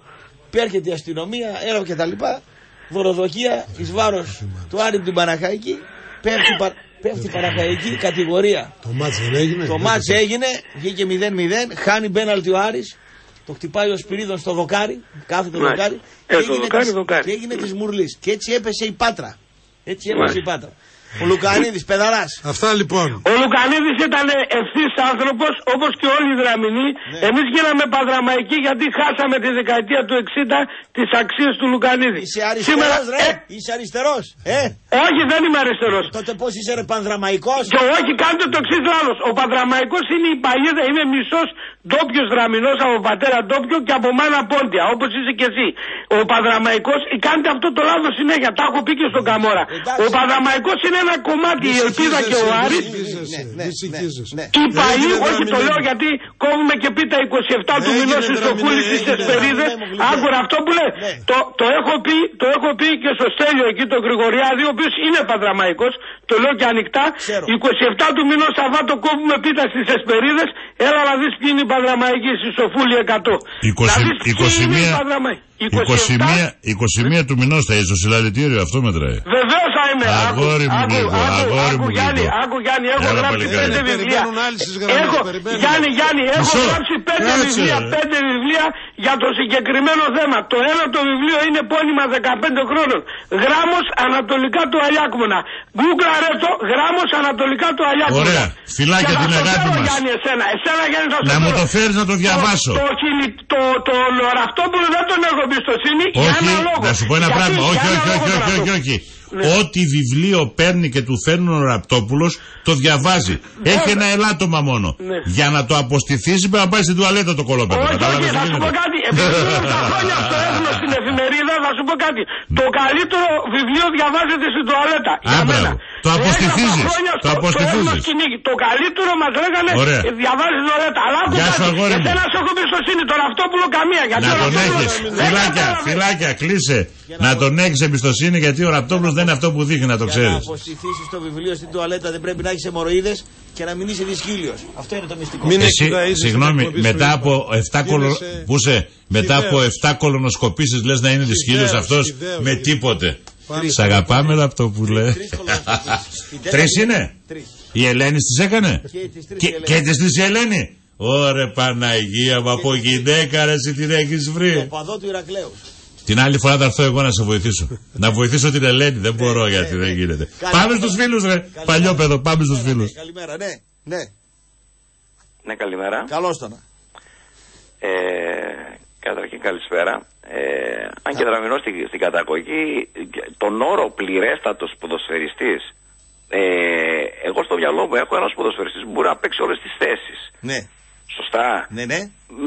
έρχεται η αστυνομία, έλαβε και τα λοιπά, δωροδοκία εις βάρος του Άρη του Παναχαϊκή, πέφτει, πα- πέφτει η Παναχαϊκή κατηγορία.
Το μάτς δεν έγινε.
Το μάτς έγινε, βγήκε 0-0, χάνει μπέναλτι ο Άρης, το χτυπάει ο Σπυρίδων στο δοκάρι, κάθε το
Ναι.
δοκάρι,
Ε,
και,
στο
έγινε
δοκάρι,
της,
δοκάρι.
και έγινε της Μουρλής. Και έτσι έπεσε η Πάτρα. Έτσι έπεσε
Μάλιστα.
η Πάτρα. Ο Λουκανίδης, παιδαράς.
Αυτά λοιπόν.
Ο Λουκανίδης ήταν ευθύς άνθρωπος όπως και όλοι οι Δραμηνοί.
Ναι.
Εμείς γίναμε παδραμαϊκοί γιατί χάσαμε τη δεκαετία του 60 τις αξίες του Λουκανίδη.
Είσαι αριστερός ρε, είσαι αριστερός. Ε,
όχι, δεν είμαι αριστερός.
τότε πώς είσαι ρε πανδραμαϊκός;
Και όχι, κάντε το εξής λάθος. Ο Παδραμαϊκό είναι η παλιέδα, είναι μισός ντόπιος δραμηνός από πατέρα ντόπιο και από μάνα πόντια, όπως είσαι και εσύ. Ο Παδραμαϊκό, κάντε αυτό το λάθος συνέχεια. Τα έχω πει και στον Καμόρα. Ο Παδραμαϊκό είναι ένα κομμάτι, η ελπίδα και ο Άρης.
Μη συγχύζεσαι.
Οι παλιοί,
Έγινε
όχι το
δραμηνή.
λέω γιατί κόβουμε και πίτα 27 του
Έγινε
μηνός στη
δραμηνή,
Σοφούλη στις
έγινε
Εσπερίδε. Άκουρα αυτό που λέει. Το, το, έχω πει, το έχω πει και στο Στέλιο εκεί, τον Γρηγοριάδη, ο οποίος είναι παδραμαϊκό. Το λέω και ανοιχτά. 27 του μηνός Σαββάτο κόβουμε πίτα στις Εσπερίδε. Έλα να δεις ποιοι είναι οι παδραμαϊκοί στη Σοφούλη 100. Να δεις ποιοι είναι οι
21,
παδραμαϊκοί.
21, 21 του μηνός θα είσαι στο συλλαλητήριο, αυτό μετράει.
Βεβαίως θα είμαι.
Αγόρι μου
άκου,
λίγο,
άκου,
αγόρι
άκου,
μου
Γιάννη,
λίγο.
άκου Γιάννη, έχω
Έλα,
γράψει
παλικάρι.
πέντε βιβλία.
Περιμένουν άλλοι στις γραμμές,
Έχω,
περιμένουν.
Γιάννη, Γιάννη, έχω
Μισό.
γράψει πέντε
Κάτσε,
βιβλία,
ρε.
πέντε βιβλία για το συγκεκριμένο θέμα. Το ένα το βιβλίο είναι πόνιμα 15 χρόνων. Γράμμος ανατολικά του Αλιάκμονα. Γκούγκλαρε το, γράμμος ανατολικά του Αλιάκμονα.
Ωραία. Φιλάκια
Και θα
την
στο
αγάπη
φέρω,
μας.
Γιάννη, εσένα, εσένα Γιάννη θα στο
Να μου
φέρω.
το φέρεις να το διαβάσω.
Το, το, χιλι- το, το Λοραυτόπουλο δεν τον έχω εμπιστοσύνη για
Όχι,
ένα λόγο.
να σου πω ένα
Γιατί,
πράγμα.
για
Όχι,
ένα
όχι,
λόγο
όχι,
τον
όχι,
αυτό.
όχι, όχι. Ό,τι βιβλίο παίρνει και του φέρνουν ο Ραπτόπουλος, το διαβάζει. Έχει ένα ελάττωμα μόνο.
Ναι.
Για να το αποστηθήσει πρέπει να πάει στην τουαλέτα το κολόπεδο.
Όχι,
Κατάλαβες
όχι,
τι
θα σου πω
γίνεται.
κάτι. Επειδή ήμουν τα χρόνια στο έθνο στην εφημερίδα, θα σου πω κάτι. Το καλύτερο βιβλίο διαβάζεται στην τουαλέτα.
Α,
Για
μπράβο.
μένα.
Το
Έγραφα
αποστηθίζεις.
χρόνια
Το
στο- στο
αποστηθίζεις.
Έθνος κυνήγι. Το καλύτερο μας λέγανε
Ωραία.
ε, διαβάζει στην τουαλέτα. Αλλά άκου
Γεια σου,
κάτι.
αγόρι μου.
Εσένα σε έχω εμπιστοσύνη. Τον Αυτόπουλο καμία. Γιατί
Να
ο
τον
Ραπτόπουλος
έχεις.
δεν
Φυλάκια,
κατάλαβε.
φυλάκια, κλείσε. Να τον έχεις εμπιστοσύνη γιατί ο Ραπτόπουλος δεν είναι αυτό που δείχνει, να το
Για να
ξέρεις.
αποστηθήσεις το βιβλίο στην τουαλέτα δεν πρέπει να έχεις αιμορροίδες και να μην είσαι δυσκύλιος. Αυτό είναι το μυστικό.
Εσύ, συγγνώμη, μετά από 7 κολο... Πού είσαι, μετά από 7 κολονοσκοπήσεις λες να είναι δυσκύλιος αυτός με τίποτε. Σ' αγαπάμε Ραπτόπουλε. Τρεις είναι; Η Ελένη τι έκανε; Και τις τρεις η Ελένη. Ωρε Παναγία μου από γυναίκα ρε εσύ την έχεις βρει.
Το παδό του Ηρακλέου.
Την άλλη φορά θα έρθω εγώ να σε βοηθήσω. να βοηθήσω την Ελένη. Δεν μπορώ γιατί δεν γίνεται. Πάμε στους φίλους ρε. Παλιό παιδό. Πάμε στους φίλους.
Καλημέρα, ναι. Ναι.
Ναι, καλημέρα.
Καλώς τον.
Ε, καταρχήν καλησπέρα. Ε, αν και δραμηνώ στην, στην καταγωγή, τον όρο πληρέστατος ποδοσφαιριστής, ε, εγώ στο μυαλό μου έχω ένας ποδοσφαιριστής που μπορεί να παίξει όλες τις θέσεις.
Ναι.
Σωστά;
Ναι, ναι.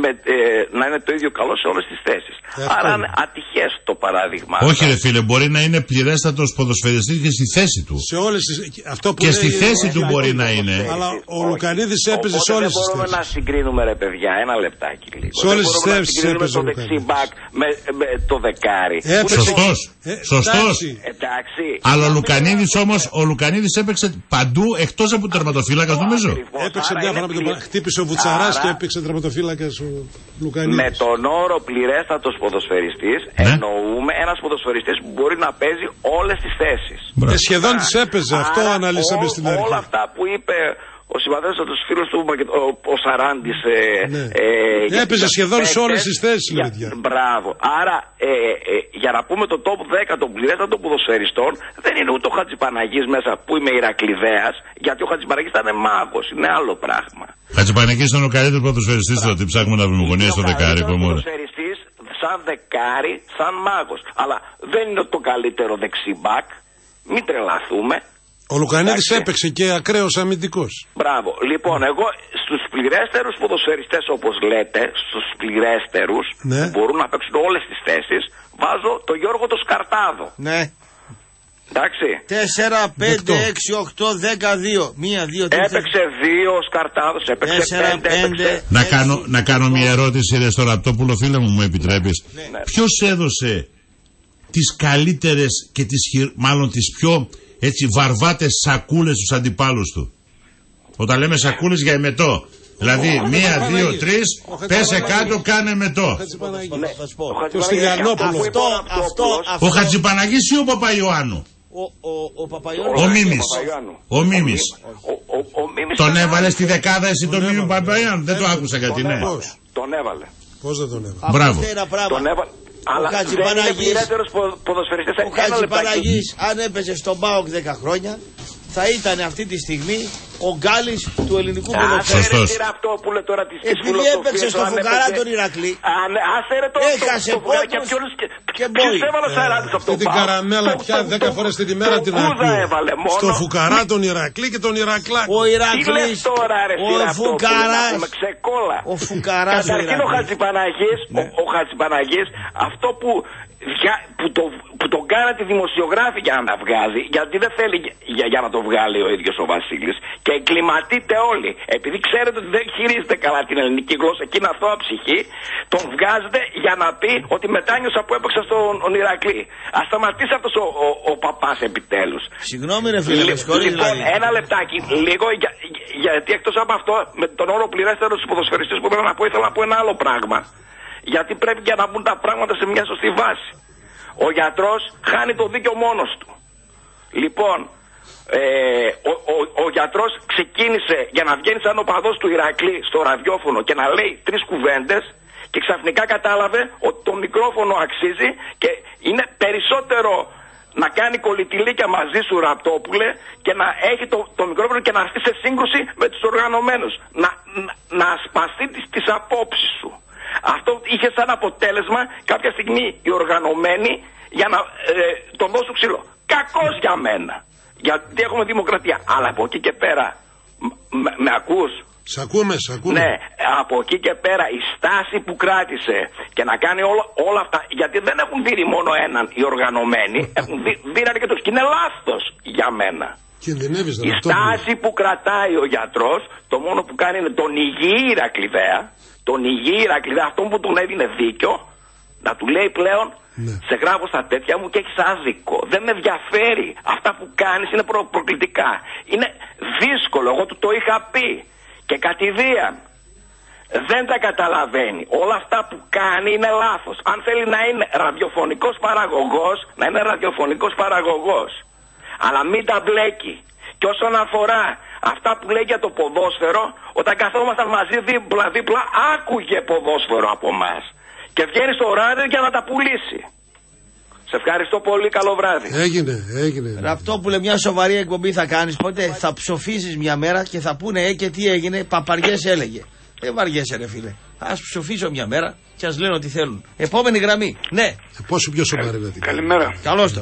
Με, ε, να είναι το ίδιο καλό σε όλες τις θέσεις. Άρα είναι ατυχές το παράδειγμα.
Όχι ρε φίλε, μπορεί να είναι πληρέστατος ποδοσφαιριστής και στη θέση του.
Σε όλες τις... Αυτό που
Και
λέει-
στη θέση του μπορεί να είναι.
Αλλά ο Λουκανίδης έπαιζε σε
Οπότε
όλες
δεν
τις
μπορούμε
θέσεις.
να συγκρίνουμε ρε παιδιά, ένα λεπτάκι λίγο.
Σε όλες
Δεν
τις
μπορούμε
θέσεις
να συγκρίνουμε
έπαιζε
το
ο
δεξί μπακ με, με το δεκάρι.
Έπαιζε-
Σωστός.
Ε,
Σωστός.
εντάξει.
Εντάξει.
Αλλά ο Λουκανίδης όμως, ο Λουκανίδης έπαιξε παντού εκτός από τερματοφύλακας νομίζω.
Έπαιξε διάφορα με τον χτύπησε ο Βουτσαράς και έπαιξε τραυματοφύλακας ο Λουκανίδης.
Με τον όρο πληρέστατος ποδοσφαιριστής
Ναι.
εννοούμε ένας ποδοσφαιριστής που μπορεί να παίζει όλες τις θέσεις.
Ε, σχεδόν τις έπαιζε. Αυτό αναλύσαμε στην αρχή.
Όλα αυτά που είπε ο συμπαθέο τους φίλους του, Μακε- ο, ο Σαράντης. Ε,
Ναι.
ε, για-
Έπαιζε
για
σχεδόν σε
παίκτες,
όλες τις θέσεις,
για-
παιδιά.
Μπράβο. Άρα, ε, ε, για να πούμε το top 10 των πληρέστατων ποδοσφαιριστών, δεν είναι ούτε ο Χατζηπαναγής μέσα που είμαι Ηρακλειδέας, γιατί ο Χατζηπαναγής ήταν μάγος, είναι άλλο πράγμα.
Χατζηπανικής ήταν ο καλύτερος ποδοσφαιριστής τότε. Ψάχνουμε να βρούμε γωνία στο δεκάρι. κομμόρα.
ποδοσφαιριστής σαν δεκάρι, σαν μάγος. Αλλά δεν είναι το καλύτερο δεξιμπάκ. Μην τρελαθούμε.
Ο Λουκανίδης έπαιξε και ακραίος αμυντικός.
Μπράβο. Λοιπόν, εγώ στους πληρέστερους ποδοσφαιριστές όπως λέτε, στους πληρέστερους
Ναι.
που μπορούν να παίξουν όλες τις θέσεις, βάζω το Γιώργο το Σκαρτάδο.
Ναι.
Εντάξει.
4, 5, 6, 8, 10, 2. Μία, δύο, τρία.
Έπαιξε δύο ο Σκαρτάδος, έπαιξε
Τέσσερα,
πέντε,
πέντε.
έπαιξε...
Να κάνω, να κάνω μια ερώτηση ρε στο Ραπτόπουλο φίλε μου, μου επιτρέπεις.
Ναι.
Ποιος έδωσε τις καλύτερες και τις χειρ... μάλλον τις πιο έτσι βαρβάτες σακούλες στους αντιπάλους του. Όταν λέμε σακούλες για εμετό. Δηλαδή μία, δύο, τρεις, πέσε κάτω, κάνε εμετό.
Θα σου πω.
Και ο Στυλιανόπουλος.
Αυτό, αυτό, αυτό.
Ο Χατζηπαναγής ή ο Παπαϊωάννου;
Ο, ο, ο Παπαϊώνας.
Ο Μίμης. Ο Μίμης.
Ο, ο Μίμης
Τον
ήταν
έβαλε
άλλος.
στη δεκάδα εσύ τον Μίμη Παπαϊωάννου. Δεν το άκουσα γιατί ναι.
Πώς.
Τον έβαλε.
Πώς δεν τον έβαλε;
Μπράβο.
Αυτό είναι ένα πράγμα.
Τον έβαλε. Αλλά δεν είναι
Χατζηπαναγής.
πληρέστερος πο- ποδοσφαιριστής.
Ο
Ένα λεπτάκι.
Χατζηπαναγής, αν έπαιζε στον ΠΑΟΚ 10 χρόνια, θα ήταν αυτή τη στιγμή ο Γκάλης του ελληνικού
Άσε
ποδοσφαίρου.
ρε τι ραπτόπουλε τώρα της της
Επειδή
φιλοσοφίας,
έπαιξε στο
αν
φουκαρά
έπαιζε-
τον Ηρακλή.
Α, ναι, Άσε ρε το
Έχασε
το- το φουκαρά και
πόντους
ποιος- και-
και
Ποιος
μπόι.
έβαλε σαράντι σε αυτό
Αυτή την
πάω.
καραμέλα
Το-
πια
το-
10
το-
φορές την ημέρα
το
την
Κούδα
ακούω.
έβαλε μόνο.
Στο φουκαρά τον Ηρακλή και τον Ηρακλάκο.
Ο
Τι λες
Ηρακλής,
τώρα ρε
ο
εσύ Ραπτόπουλε,
Φουκαράς,
να πούμε ξεκόλα.
ο Φουκαράς ο
Καταρχήν ο
Ηρακλής.
Χατζηπαναγής,
Ναι.
ο, ο Χατζηπαναγής, αυτό που, δια- που, το, που τον κάνατε τη δημοσιογράφη για να τα βγάζει, γιατί δεν θέλει για, για να το βγάλει ο ίδιος ο Βασίλης και εγκληματείτε όλοι. Επειδή ξέρετε ότι δεν χειρίζεται καλά την ελληνική γλώσσα και είναι αθώα ψυχή, τον βγάζετε για να πει ότι μετάνιωσα που έπαιξα στον τον Ηρακλή. Ας σταματήσει αυτός ο, ο, ο παπάς επιτέλους.
Συγγνώμη ρε φίλε, με
Λοιπόν,
συγχωρείς
λοιπόν,
δηλαδή.
ένα λεπτάκι, λίγο, για, για- γιατί εκτός από αυτό, με τον όρο πληρέστερος στους ποδοσφαιριστές που θέλω να πω, ήθελα να πω ένα άλλο πράγμα. Γιατί πρέπει για να μπουν τα πράγματα σε μια σωστή βάση. Ο γιατρός χάνει το δίκιο μόνος του. Λοιπόν, ε, ο, ο, ο γιατρός ξεκίνησε για να βγαίνει σαν οπαδός του Ηρακλή στο ραδιόφωνο και να λέει τρεις κουβέντες και ξαφνικά κατάλαβε ότι το μικρόφωνο αξίζει και είναι περισσότερο να κάνει κολλητηλίκια μαζί σου Ραπτόπουλε και να έχει το, το μικρόφωνο και να έρθει σε σύγκρουση με τους οργανωμένους. Να, να, να ασπαστεί τις, τις απόψεις σου. Αυτό είχε σαν αποτέλεσμα κάποια στιγμή οι οργανωμένοι για να ε, τον δώσουν ξύλο. Κακός για μένα. Γιατί έχουμε δημοκρατία. Αλλά από εκεί και πέρα, μ- με, με ακούς,
Σ' ακούμε, σ' ακούμε.
ναι, από εκεί και πέρα η στάση που κράτησε και να κάνει όλα, όλα αυτά, γιατί δεν έχουν δει μόνο έναν οι οργανωμένοι, έχουν δει, δίνανε και τους. Και είναι λάθος για μένα.
Κινδυνεύεις
Η
να αυτό.
στάση που κρατάει ο γιατρός, το μόνο που κάνει είναι τον υγιή Ηρακλειδέα, τον υγιή Ηρακλειδέα, αυτόν που τον έδινε δίκιο, να του λέει πλέον
Ναι.
σε γράφω στα τέτοια μου και έχεις άδικο. Δεν με ενδιαφέρει. Αυτά που κάνεις είναι προ- προκλητικά. Είναι δύσκολο. Εγώ του το είχα πει. Και κατηδίαν. δεν τα καταλαβαίνει. Όλα αυτά που κάνει είναι λάθος. Αν θέλει να είναι ραδιοφωνικός παραγωγός, να είναι ραδιοφωνικός παραγωγός. Αλλά μην τα μπλέκει. Και όσον αφορά αυτά που λέει για το ποδόσφαιρο, όταν καθόμασταν μαζί δίπλα-δίπλα, άκουγε ποδόσφαιρο από εμάς. Και βγαίνει στο ράδιο για να τα πουλήσει. Σε ευχαριστώ πολύ, καλό βράδυ.
Έγινε, έγινε.
Ραπτόπουλε, μια σοβαρή εκπομπή θα κάνεις. Πότε θα ψοφήσεις μια μέρα και θα πούνε, Ε, και τι έγινε, παπαριές έλεγε. Δεν βαριέσαι, ρε φίλε. Α ψοφήσω μια μέρα και ας λένε ό,τι θέλουν. Επόμενη γραμμή. Ναι.
Ε, πόσο πιο σοβαρή δηλαδή.
Καλημέρα.
Καλώς το.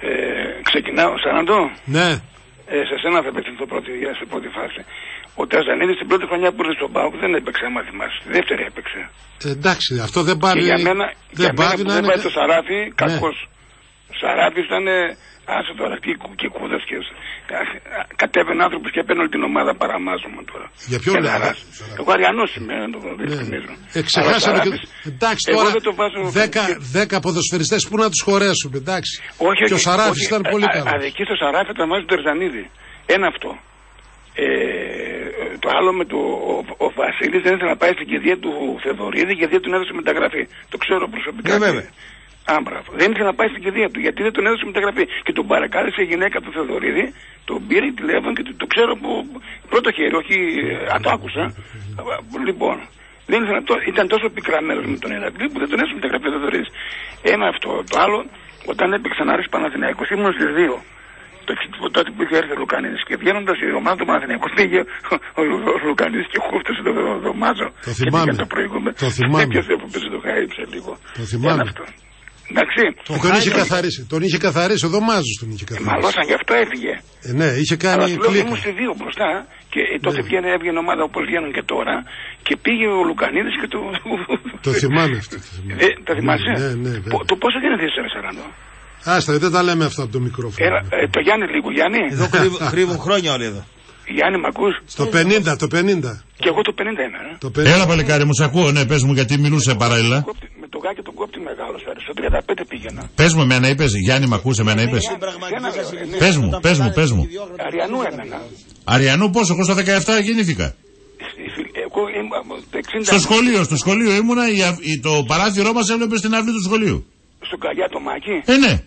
Ε, ξεκινάω, Σαραντό.
Ναι.
Ε, σε σένα θα απευθυνθώ πρώτη, σε πρώτη φάση. Ο Ταζανίδης την πρώτη χρονιά που ήρθε στον Πάουκ δεν έπαιξε, άμα θυμάσαι. Τη δεύτερη έπαιξε.
Ε, εντάξει, αυτό δεν πάει.
Και για μένα,
δεν
για μένα
πάει
που
να
δεν
είναι.
πάει το Σαράφι,
Ναι.
κακός. Ο Σαράφι ήταν. Άσε τώρα και, και κούδας και. Κατέβαινε άνθρωπος και έπαιρνε όλη την ομάδα παραμάζωμα τώρα.
Για ποιον
Και
λέει,
χαράς.
Σαράφι.
Εγώ αριανός είμαι, να το διευκρινίζω.
Ε, ξεχάσαμε
Αλλά ο
και.
Σαράφης-
Εντάξει
Εγώ
τώρα.
δεν το βάζω.
Δέκα, δέκα ποδοσφαιριστές που να τους χωρέσουν. Εντάξει.
Όχι,
και ο
όχι,
Σαράφης
όχι.
ήταν πολύ
Α-
καλός.
Αδική στο Σαράφη ήταν μαζί του Τερζανίδη. Ένα αυτό. Ε, το άλλο με το. Ο, ο Βασίλης δεν ήθελε να πάει στην κηδεία του Θεδωρίδη γιατί δεν τον έδωσε μεταγραφή. Το ξέρω προσωπικά.
Ναι, βέβαια.
Α, μπράβο. Δεν ήθελε να πάει στην κηδεία του γιατί δεν τον έδωσε μεταγραφή. Και τον παρακάλεσε η γυναίκα του Θεδωρίδη, τον πήρε τηλέφωνο και το, το ξέρω από πρώτο χέρι, όχι. Α, το άκουσα. Λοιπόν, δεν ήθελε, να το, ήταν τόσο πικραμένο με τον Ηρακλή που δεν τον έδωσε μεταγραφή ο Θεδωρίδη. Ένα αυτό. Το άλλο, όταν έπαιξαν Άρης Παναθηναϊκός ήμουν στις δύο. Το, το, τότε που είχε έρθει ο Λουκανίδης και βγαίνοντας η ομάδα του Παναθηναϊκού πήγε ο, ο, ο Λουκανίδης και χούφτωσε το, το, το μάζο.
Το
Και
θυμάμαι.
πήγε το προηγούμενο.
Το θυμάμαι.
Έπιασε που πέσε το χάιψε λίγο.
Το θυμάμαι.
Ένα αυτό. Εντάξει.
Τον, τον είχε καθαρίσει. Τον είχε καθαρίσει. Ο Δωμάζος τον είχε καθαρίσει.
Μαλώσαν γι' αυτό έφυγε.
Ε, ναι, είχε
Αλλά
κάνει
του λέω
κλίκα.
ήμουν σε δύο μπροστά και ε, τότε
Ναι.
βγαίνει, έβγαινε ομάδα όπως βγαίνουν και τώρα και πήγε ο Λουκανίδης και το.
Το θυμάμαι αυτό. Το θυμάμαι.
Ε, το θυμάσαι;
Ναι, ναι, βέβαια.
Πο- το πόσο γίνεται σε 40.
Άστα, δεν τα λέμε αυτό από το μικρόφωνο.
Έλα, ε, το Γιάννη λίγο, Γιάννη.
Εδώ κρύβουν, κρύβουν χρόνια όλοι εδώ.
Γιάννη, μ' ακούς;
Στο 50, το 50.
Και εγώ το 50 είμαι. ε.
Το 50.
Έλα παλικάρι μου, σε ακούω, ναι, πες μου γιατί μιλούσε παράλληλα.
Με το γάκι τον κόπτη μεγάλος, στο 35 πήγαινα.
Πες μου εμένα είπες, Γιάννη μ' ακούς, εμένα είπες.
ναι.
Πες μου, πες μου, πες μου.
Αριανού έμενα.
Αριανού πόσο, εγώ στο 17 γεννήθηκα.
Εγώ ήμουν το 60.
Στο σχολείο, στο σχολείο ήμουνα, η αυ- η- το παράθυρό μας έβλεπε στην αυλή του σχολείου.
Στον Καγιά το Μάκη.
Ε, ναι.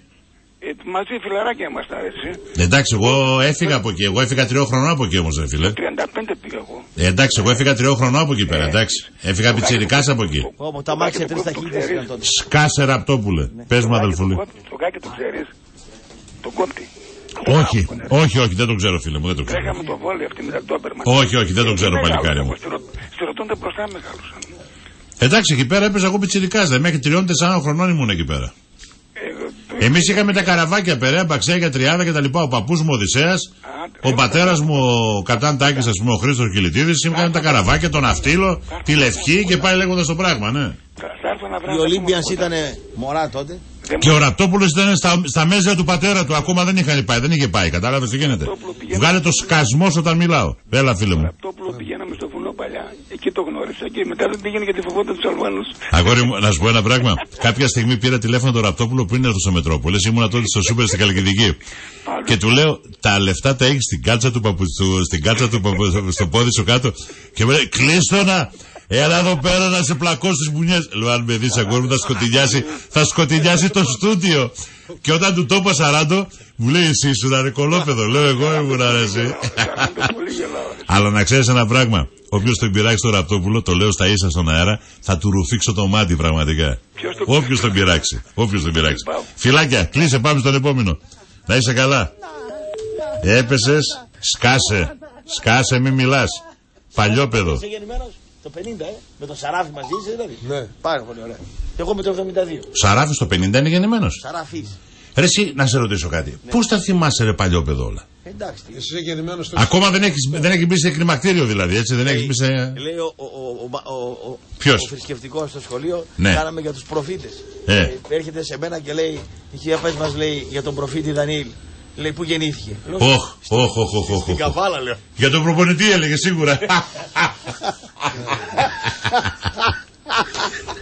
Ε, μαζί φιλαράκια ήμασταν έτσι.
Εντάξει, εγώ έφυγα από εκεί. Εγώ έφυγα τριών χρονών από εκεί όμως, ρε φίλε.
35 πήγα εγώ.
Ε, εντάξει, εγώ έφυγα τριών χρονών από εκεί πέρα, εντάξει. Έφυγα πιτσιρικά από εκεί.
Όμω τα μάξια τρεις ταχύτητε ήταν τότε.
Σκάσε ραπτόπουλε. Πες μου, αδελφούλη.
Το Κάκι το ξέρεις. Το κόπτη.
Όχι, όχι, όχι, δεν το ξέρω, φίλε μου, δεν το ξέρω.
Τρέχαμε το βόλιο αυτή με τα ντόπερμα.
Όχι, όχι, δεν το ξέρω, παλικάρι μου.
Στη ρωτώντα μπροστά μεγάλωσαν.
Εντάξει, εκεί πέρα έπαιζα εγώ πιτσιρικά, δε μέχρι τριών τεσσάρων χρονών ήμουν εκεί πέρα. Εμείς είχαμε τα καραβάκια περαία, μπαξιά, τριάδα και τα λοιπά. Ο παππούς μου ο Οδυσσέας, ο πατέρας μου ο Κατάν Τάκη, ας πούμε, ο Χρήστος Κιλιτίδη, είχαμε τα καραβάκια, τον Αυτήλο, τη Λευκή και πάει λέγοντας το πράγμα, ναι.
Οι Ολύμπιανς ήταν μωρά τότε.
Και ο Ραπτόπουλος ήταν στα, στα μέζια του πατέρα του. Ακόμα δεν είχαν πάει, δεν είχε πάει. Κατάλαβες τι γίνεται. Βγάλε το σκασμό όταν μιλάω. Έλα, φίλε μου.
Το που πηγαίναμε στο βουνό παλιά. Εκεί το γνώρισα και μετά δεν πήγαινε γιατί φοβόταν τους Αλβάνους.
Αγόρι μου, να σου πω ένα πράγμα. Κάποια στιγμή πήρα τηλέφωνο τον Ραπτόπουλο πριν έρθω στο Μετρόπολης. Ήμουνα τότε στο Σούπερ στην Καλκιδική. Και του λέω, τα λεφτά τα έχεις στην κάτσα του παπου, του- στην κάτσα του παπου, στο πόδι σου κάτω. Και μου λέει, κλείστο να. Έλα εδώ πέρα να σε πλακώσει τι μπουνιές. Λέω, αν με δεις αγόρι μου, θα σκοτεινιάσει, θα σκοτεινιάσει το στούντιο. Και όταν του το είπα σαράντο, μου λέει, εσύ σου ήταν κολόπεδο. Λέω, εγώ ήμουν αρέσει. Αλλά να ξέρεις ένα πράγμα. Όποιος τον πειράξει το ραπτόπουλο, το λέω στα ίσα στον αέρα, θα του ρουφήξω το μάτι πραγματικά. Όποιος τον πειράξει. Όποιος τον πειράξει. Φιλάκια, κλείσε, πάμε στον επόμενο. Να είσαι καλά. Έπεσες, σκάσε. Σκάσε, μην μιλάς. Παλιόπεδο.
Είσαι γεννημένο το 50, ε, με το σαράφι μαζί είσαι δηλαδή.
Ναι.
Πάρα πολύ ωραία. Και εγώ με το 72.
Σαράφης στο 50 είναι γεννημένος;
Σαράφι.
Ρε, εσύ, να σε ρωτήσω κάτι. Πώς τα θυμάσαι, ρε παλιόπεδο όλα;
Εντάξει. τι.
Εσύ είσαι γεννημένος στο.
Ακόμα δεν έχει δεν έχεις μπει σε κλιμακτήριο δηλαδή, έτσι. Δεν έχεις μπει σε.
Λέει ο, ο, ο, ο, ο,
Ποιος;
ο θρησκευτικός στο σχολείο,
Ναι.
κάναμε για τους προφήτες.
Ε.
έρχεται σε μένα και λέει, για πες μας λέει για τον προφήτη Δανίλ. Λέει, πού γεννήθηκε; Λέω,
Όχ, όχ, όχ, όχ, όχ.
Στην καβάλα λέω.
Για τον προπονητή έλεγε σίγουρα.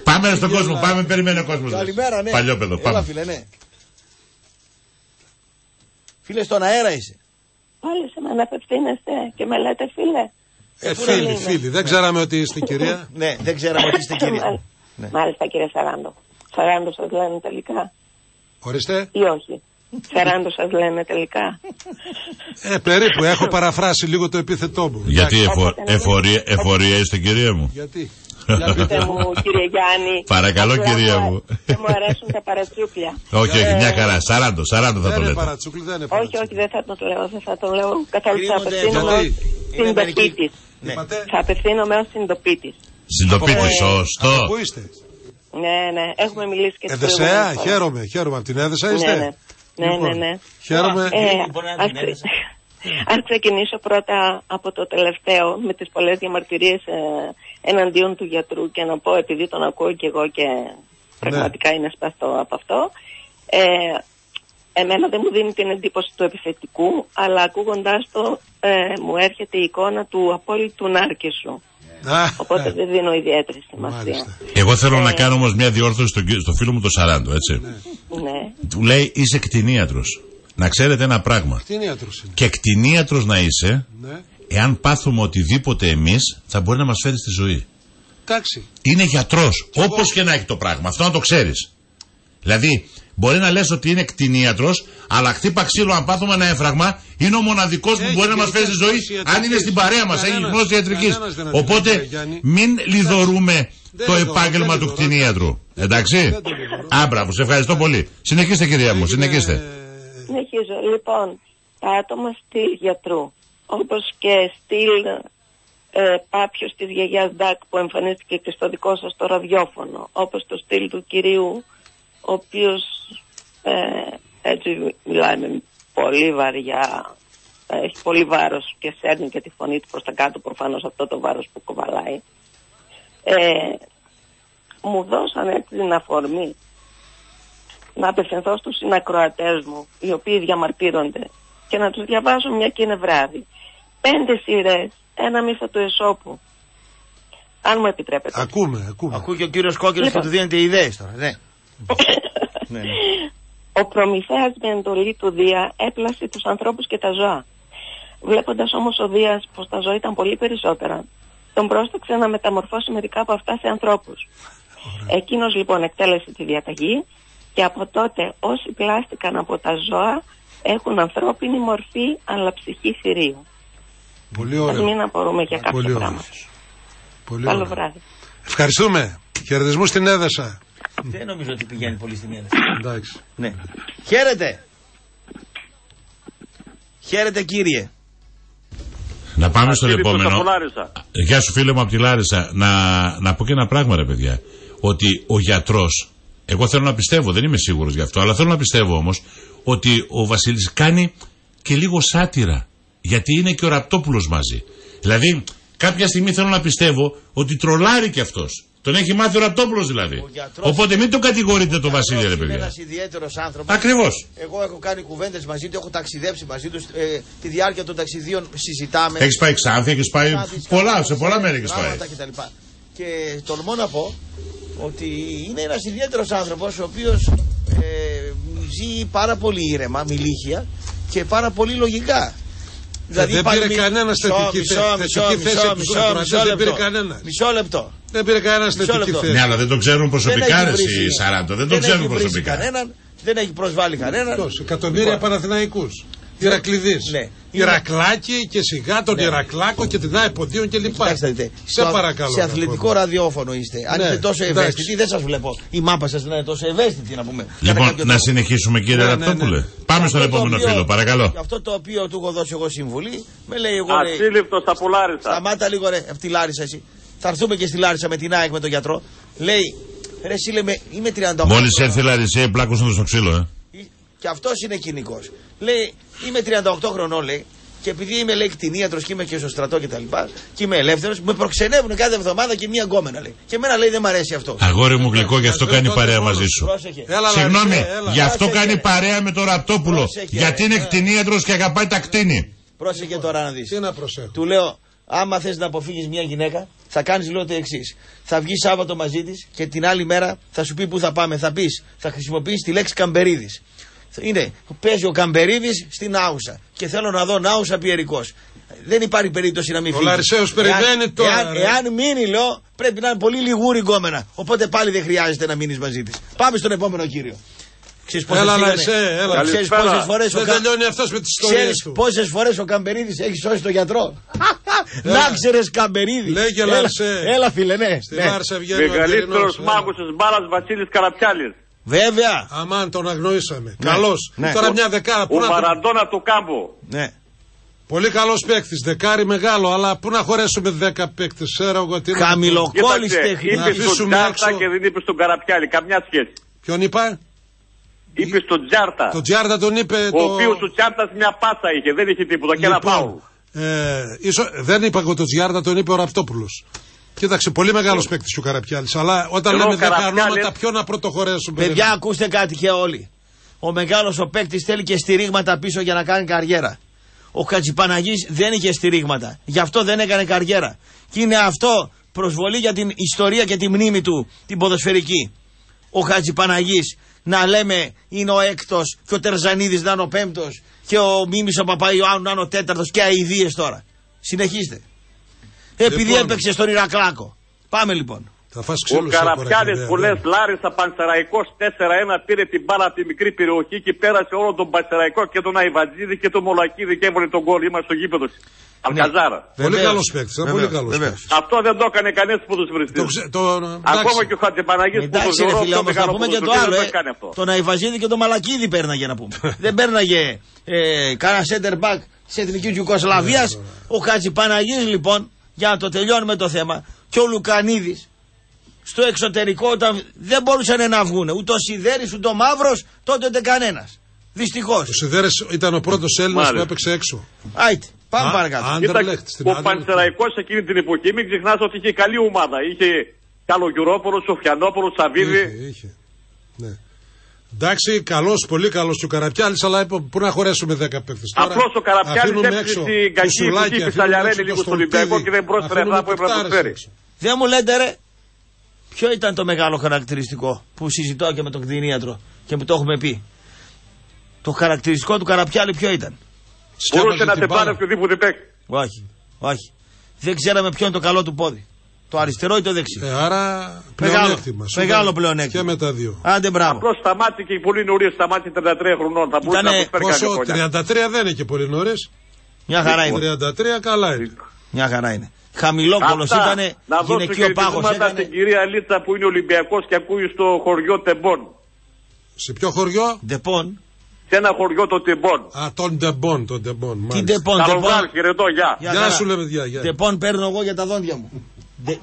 πάμε στον κόσμο, πάμε, περιμένει ο κόσμος.
Καλημέρα, ναι.
Παλιόπεδο,
Έλα,
πάμε.
φίλε, ναι. Φίλε, στον αέρα είσαι.
Πάλι σε μένα απευθύνεστε και με λέτε φίλε.
Ε, φίλοι, φίλοι. Δεν ξέραμε ότι είστε κυρία.
Ναι, δεν ξέραμε ότι είστε κυρία.
Μάλιστα.
Ναι.
Μάλιστα κύριε Σαράντο. Σαράντο σας λένε τελικά
Ορίστε.
ή όχι. Σαράντο σας λένε τελικά.
Ε, περίπου. Έχω παραφράσει λίγο το επίθετό μου.
Γιατί
Εντάξει.
εφο, εφορία, εφορία είστε κυρία μου;
Γιατί;
Πείτε μου κύριε Γιάννη.
Παρακαλώ,
απλά
κυρία
μου-
μου.
Δεν μου αρέσουν τα παρατσούκλια.
όχι, όχι,
Ε,
μια χαρά. 40, 40 θα το λέτε.
παρατσούκλι, δεν είναι
Όχι, όχι, δεν θα το λέω, δεν θα το λέω καθόλου. Θα
Κρύβονται,
απευθύνομαι
γιατί;
ως
Είναι
συντοπίτη.
μερικοί-
Ναι.
Θα απευθύνομαι ως συντοπίτη.
Συντοπίτη,
Ε,
σωστό.
Πού είστε;
Ναι, ναι, έχουμε μιλήσει και τις
Εδεσσέα,
προηγούμενες φορές.
χαίρομαι, χαίρομαι. Από την Έδεσα
Ναι,
είστε;
Ναι. Ναι,
Λοιπόν,
ναι, ναι.
Χαίρομαι.
Ε, ας, ξε- ας ξεκινήσω πρώτα από το τελευταίο με τις πολλές διαμαρτυρίες ε, εναντίον του γιατρού και να πω επειδή τον ακούω και εγώ και πραγματικά είναι σπαστό από αυτό ε, εμένα δεν μου δίνει την εντύπωση του επιθετικού αλλά ακούγοντάς το ε, μου έρχεται η εικόνα του απόλυτου νάρκισσου οπότε δεν δίνω ιδιαίτερη σημασία
Εγώ θέλω να κάνω όμως μια διόρθωση στο, στο φίλο μου το Σαράντο, έτσι.
ναι.
Του λέει είσαι κτηνίατρος. Να ξέρετε ένα πράγμα.
Κτηνίατρος είναι.
Και κτηνίατρος να είσαι,
Ναι.
εάν πάθουμε οτιδήποτε εμείς, θα μπορεί να μας φέρει στη ζωή.
Εντάξει.
Είναι γιατρός. Όπως και να έχει το πράγμα. Αυτό να το ξέρεις. Δηλαδή, μπορεί να λες ότι είναι κτηνίατρος, αλλά χτύπα ξύλο αν πάθουμε ένα έμφραγμα, είναι ο μοναδικός που μπορεί να μας φέρει στη ζωή, αν είναι στην παρέα μας, έχει
Κανένας-
γνώση ιατρικής.
κανένας δεν αντιλαμβάνεται,
Οπότε,
Γιάννη.
μην λιδωρούμε
Δεν
το
λιδωρώ,
επάγγελμα
δεν
του
λιδωρώ.
κτηνίατρου. Εντάξει; Α, μπράβο, σε ευχαριστώ πολύ. Συνεχίστε, κυρία μου, συνεχίστε.
Συνεχίζω. Λοιπόν, τα άτομα στυλ γιατρού, όπως και στυλ ε, πάπιος της γιαγιάς Ντάκ που εμφανίστηκε και στο δικό σας το ραδιόφωνο, όπως το στυλ του κυρίου, ο οποίος ε, έτσι μιλάει με πολύ βαριά, ε, έχει πολύ βάρος και σέρνει και τη φωνή του προς τα κάτω προφανώς αυτό το βάρος που κοβαλάει. Ε, μου δώσαν έτσι την αφορμή να απευθυνθώ στους συνακροατές μου, οι οποίοι διαμαρτύρονται και να τους διαβάσω μια και είναι βράδυ. Πέντε σειρές, ένα μύθο του Εσώπου. Αν μου επιτρέπετε.
Ακούμε, ακούμε.
Ακούει και ο κύριος Κόκκινος
Λοιπόν.
και του δίνετε ιδέες τώρα. Ναι. Ναι, ναι.
Ο Προμηθέας με εντολή του Δία έπλασε τους ανθρώπους και τα ζώα. Βλέποντας όμως ο Δίας πως τα ζώα ήταν πολύ περισσότερα, τον πρόσταξε να μεταμορφώσει μερικά από αυτά σε ανθρώπους. Εκείνος λοιπόν εκτέλεσε τη διαταγή και από τότε όσοι πλάστηκαν από τα ζώα έχουν ανθρώπινη μορφή αλλά ψυχή θηρίου.
Πολύ
Ας
ωραίο.
μην απορούμε για
Πολύ
κάποια
ωραίο.
πράγματα.
Πολύ
Καλό
ωραίο.
βράδυ.
Ευχαριστούμε. Χαιρετισμού στην Έδεσα.
Δεν νομίζω ότι πηγαίνει πολύ στην έδρα.
Εντάξει.
Ναι. Χαίρετε. Χαίρετε κύριε.
Να πάμε στο
Φίλιππος
επόμενο.
από Λάρισα.
Γεια σου φίλε μου από τη Λάρισα. Να, να πω και ένα πράγμα ρε παιδιά. Ότι ο γιατρός, εγώ θέλω να πιστεύω, δεν είμαι σίγουρος γι' αυτό, αλλά θέλω να πιστεύω όμως ότι ο Βασίλης κάνει και λίγο σάτυρα. Γιατί είναι και ο Ραπτόπουλος μαζί. Δηλαδή κάποια στιγμή θέλω να πιστεύω ότι τρολάρει και αυτός. Τον έχει μάθει ο Ραπτόπουλος δηλαδή.
γιατρός-
Οπότε μην τον κατηγορείτε το Βασίλη ρε
Είναι
παιδιά.
ένας ιδιαίτερος άνθρωπος.
Ακριβώς.
Εγώ έχω κάνει κουβέντες μαζί του, έχω ταξιδέψει μαζί του. Ε, τη διάρκεια των ταξιδίων συζητάμε.
Έχεις πάει Ξάνθη, έχεις πάει
Ξάνθη,
πολλά,
Ξάνθη,
σε πολλά μέρη έχεις πάει.
πράγματα κτλ. Και τολμώ να πω ότι είναι ένας ιδιαίτερος άνθρωπος ο οποίος ε, ζει πάρα πολύ ήρεμα, μιλήχια και πάρα πολύ λογικά.
δεν πήρε
υπάρχει-
κανένας
μισό,
θετική
μισό,
θε-
μισό,
θετική
μισό,
θέση από τους
μισό,
ακροατές,
μισό
δεν πήρε
λεπτό.
κανένας.
Μισό λεπτό.
Δεν πήρε κανένα
Μισό
θετική
λεπτό.
θέση.
Ναι, αλλά δεν τον ξέρουν προσωπικά
Δεν
ρε
έχει
εσύ
βρει-
Σαράντο, δεν τον
δεν
ξέρουν
έχει βρίσει
προσωπικά.
κανέναν, δεν έχει προσβάλει κανέναν.
Τόσο, εκατομμύρια
Λοιπόν,
Παναθηναϊκούς. Ηρακλειδής.
Ναι.
Ηρακλάκι και σιγά τον
Ναι.
Ηρακλάκο και την Αεποδίων και λοιπά.
Κοιτάξτε, δείτε,
Σε
στο-
παρακαλώ.
Σε αθλητικό ραδιόφωνο είστε. Αν
Ναι,
είστε τόσο
εντάξει.
ευαίσθητοι, δεν σας βλέπω. Η μάπα σας να είναι τόσο ευαίσθητη, να πούμε. Κατά
Λοιπόν,
κάποιο
να
τρόπο.
συνεχίσουμε κύριε
Ναι, ναι,
Ραπτόπουλε.
ναι.
Πάμε στον
Αυτό το
επόμενο
οποίο-
φίλο, παρακαλώ.
και Αυτό το οποίο του έχω δώσει εγώ συμβουλή, με λέει εγώ. λέει,
Ασύλληπτος από Λάρισα.
Σταμάτα λίγο ρε, από τη Λάρισα εσύ. Θα έρθουμε και στη Λάρισα με την ΑΕΚ με τον γιατρό. Λέει, ρε εσύ λέμε, είμαι 38.
Μόλις έρθει η Λαρισαία, πλάκωσαν το στο ξύλο, ε.
Και αυτός είναι κοινικός. Λέει, είμαι 38 χρονών, λέει, και επειδή είμαι λέει κτηνίατρος και είμαι και στο στρατό και τα λοιπά, και είμαι ελεύθερος, με προξενεύουν κάθε εβδομάδα και μία γκόμενα, λέει. Και εμένα λέει δεν μ' αρέσει αυτό.
Αγόρι μου γλυκό, γι' αυτό κάνει παρέα μαζί σου.
Πρόσεχε.
Συγγνώμη,
έλα.
γι' αυτό
Πρόσεχε.
κάνει παρέα με τον Ραπτόπουλο.
Πρόσεχε,
Γιατί είναι
ε.
κτηνίατρος και αγαπάει τα κτίνη.
Πρόσεχε τώρα να δεις.
Τι να προσέχω.
Του λέω, άμα θες να αποφύγεις μια γυναίκα, θα κάνεις λέω το εξής. Θα βγεις Σάββατο μαζί της και την άλλη μέρα θα σου πει πού θα πάμε. Θα πεις, θα χρησιμοποιήσει τη λέξη καμπερίδης. Είναι, παίζει ο Καμπερίδης στην Άουσα και θέλω να δω Άουσα πιερικός. Δεν υπάρχει περίπτωση να μην
Ο
φύγει.
Λαρισαίος περιμένει
Εάν-
τώρα,
Εάν,
ρε.
εάν μείνει, λέω, πρέπει να είναι πολύ λιγούρι γκόμενα. Οπότε πάλι δεν χρειάζεται να μείνεις μαζί της. Πάμε στον επόμενο κύριο. Ξέρεις πόσες
Έλα,
πήγανε-
Λαρισέ, έλα.
Ξέρεις
Καλησπέρα.
πόσες φορές ο
Δεν
Κα-
τελειώνει αυτός με τις ιστορίες
Ξέρεις
του.
πόσες φορές ο Καμπερίδης έχει σώσει τον γιατρό; να ξέρεις Καμπερίδης.
Λέγε,
Έλα-
Λαρισέ.
Έλα φίλε, ναι.
Στη
ναι.
Βάρσα βγαίνει ο
Μεγαλύτερος
Αγγελινός, έλα.
μάγος της μπάλας Βασίλης Καραπιάλης.
Βέβαια.
Αμάν, τον αγνοήσαμε.
Ναι.
Καλός.
Ναι.
Τώρα μια δεκάρα. Πού
Ο
να τον-
Μαραντόνα του κάμπου.
Ναι.
Πολύ καλός παίκτης. Δεκάρι μεγάλο, αλλά πού να χωρέσουμε δέκα παίκτες. Ξέρω εγώ τι να
Χαμηλοκόλλης
Κοίταξε,
τεχνικής.
Να
είπε στον
αφήσουμε
Τζάρτα
έξω.
και δεν είπε στον Καραπιάλη. Καμιά σχέση.
Ποιον είπα,
Είπε στον Τζάρτα.
τον Τζιάρτα τον είπε.
Ο
το...
οποίος ο Τζάρτας μια πάσα είχε, δεν είχε τίποτα. Και ένα
Λοιπόν,
πάω.
Ε, ίσο- δεν είπα εγώ τον Τζιάρτα, τον είπε ο Ραπτόπουλος. Κοίταξε, πολύ μεγάλος παίκτης ο Καραπιάλης. Αλλά όταν
Ενώ
λέμε
ο
δέκα
Καραπιάλης-
ονόματα, ποιο να πρωτοχωρέσουν.
Παιδιά, ακούστε κάτι και όλοι. Ο μεγάλος ο παίκτης θέλει και στηρίγματα πίσω για να κάνει καριέρα. Ο Χατζηπαναγής δεν είχε στηρίγματα. Γι' αυτό δεν έκανε καριέρα. Και είναι αυτό προσβολή για την ιστορία και τη μνήμη του, την ποδοσφαιρική. Ο Χατζηπαναγής να λέμε είναι ο έκτος και ο Τερζανίδης να είναι ο πέμπτος και ο Μίμης ο Παπαϊωάννου να είναι ο τέταρτος και αειδίε τώρα. Συνεχίστε. Επειδή
Λοιπόν.
έπαιξε στον Ιρακλάκο. Πάμε λοιπόν.
Θα φας
Ο
ξύλο
Καραπιάλη που λες Λάρισα Πανσεραϊκός 4-1 πήρε την μπάλα από τη μικρή περιοχή και πέρασε όλο τον Πανσεραϊκό και τον Αϊβατζίδη και τον Μολακίδη και έβαλε τον κόλ. Είμαστε στο γήπεδο. Αλκαζάρα.
Πολύ
Βεβαίως.
καλός παίκτης. Πολύ
Βεβαίως,
καλός
βεβαίως.
παίκτης.
Αυτό δεν το έκανε κανένα ποδοσφαιριστή.
Το ξε- το-
Ακόμα
εντάξει.
και ο Χατζεπαναγή που
Εντάξει, ρε φίλε, όμως να πούμε και το άλλο.
δεν
Ε.
το έκανε αυτό.
Τον Αϊβαζίδη και τον Μαλακίδη πέρναγε να πούμε. δεν πέρναγε ε, κάνα center back τη εθνική Ιουκοσλαβίας. ο Χατζηπαναγής λοιπόν, για να το τελειώνουμε το θέμα, και ο Λουκανίδης στο εξωτερικό όταν δεν μπορούσαν να βγουν. Ούτε ο Σιδέρη ούτε ο Μαύρος, τότε ούτε κανένας. Δυστυχώς.
Ο Σιδέρε ήταν ο πρώτος Έλληνας που
Μάλιστα.
έπαιξε έξω.
Άιτε, πάμε
Α,
παρακάτω.
Άντερλεχτ στην
Ο
Άντερλεχτ.
Πανσεραϊκός εκείνη την εποχή, μην ξεχνάς ότι είχε καλή ομάδα. Είχε Καλογιουρόπολο, Σοφιανόπολο, Σαββίδη.
Είχε, είχε. Ναι. Εντάξει, καλός, πολύ καλός και ο Καραπιάλης, αλλά είπα, πού να χωρέσουμε 10 παίκτες.
Απλώς ο Καραπιάλης έπαιζε στην κακή εποχή Πισαλιαρέλη λίγο στον Ολυμπιακό και δεν πρόσφερε αυτά που έπρεπε να προσφέρει.
Δεν μου λέτε ρε, ποιο ήταν το μεγάλο χαρακτηριστικό που συζητώ και με τον κτηνίατρο και μου το έχουμε πει; Το χαρακτηριστικό του Καραπιάλη ποιο ήταν;
Μπορούσε να τεπάνε οποιοδήποτε παίκτη.
Όχι, όχι. Δεν ξέραμε ποιο είναι το καλό του πόδι. Το αριστερό ή το δεξί;
Ε, άρα
Μεγάλο,
πλεονέκτημα. Σου
μεγάλο
είπα,
πλεονέκτημα.
Και με τα δύο.
Άντε μπράβο.
Απλώς σταμάτησε και πολύ νωρίς, σταμάτησε 33 χρονών. Θα μπορούσε να
Ήτανε
προσφέρει κάποια
Πόσο,
χρόνια.
33 δεν είναι και πολύ νωρίς.
Μια χαρά είναι.
33 καλά είναι.
Μια χαρά είναι. Χαμηλόκολο
Αυτά.
ήταν,
Να δώσω
γυναικείο πάγος
χαιρετίσματα
έκανε.
στην κυρία Λίτσα που είναι Ολυμπιακός και ακούει στο χωριό Τεμπών.
Σε ποιο χωριό;
Ντεπών.
Σε ένα χωριό το Τεμπών.
Α, τον Ντεμπόν, τον Ντεμπόν.
Τι
μάλιστα.
ντεπών,
Καλό
ντεπών.
βράδυ, χαιρετώ, γεια.
Γεια σου λέμε, γεια, γεια.
Ντεπών παίρνω εγώ για τα δόντια μου. Ντε-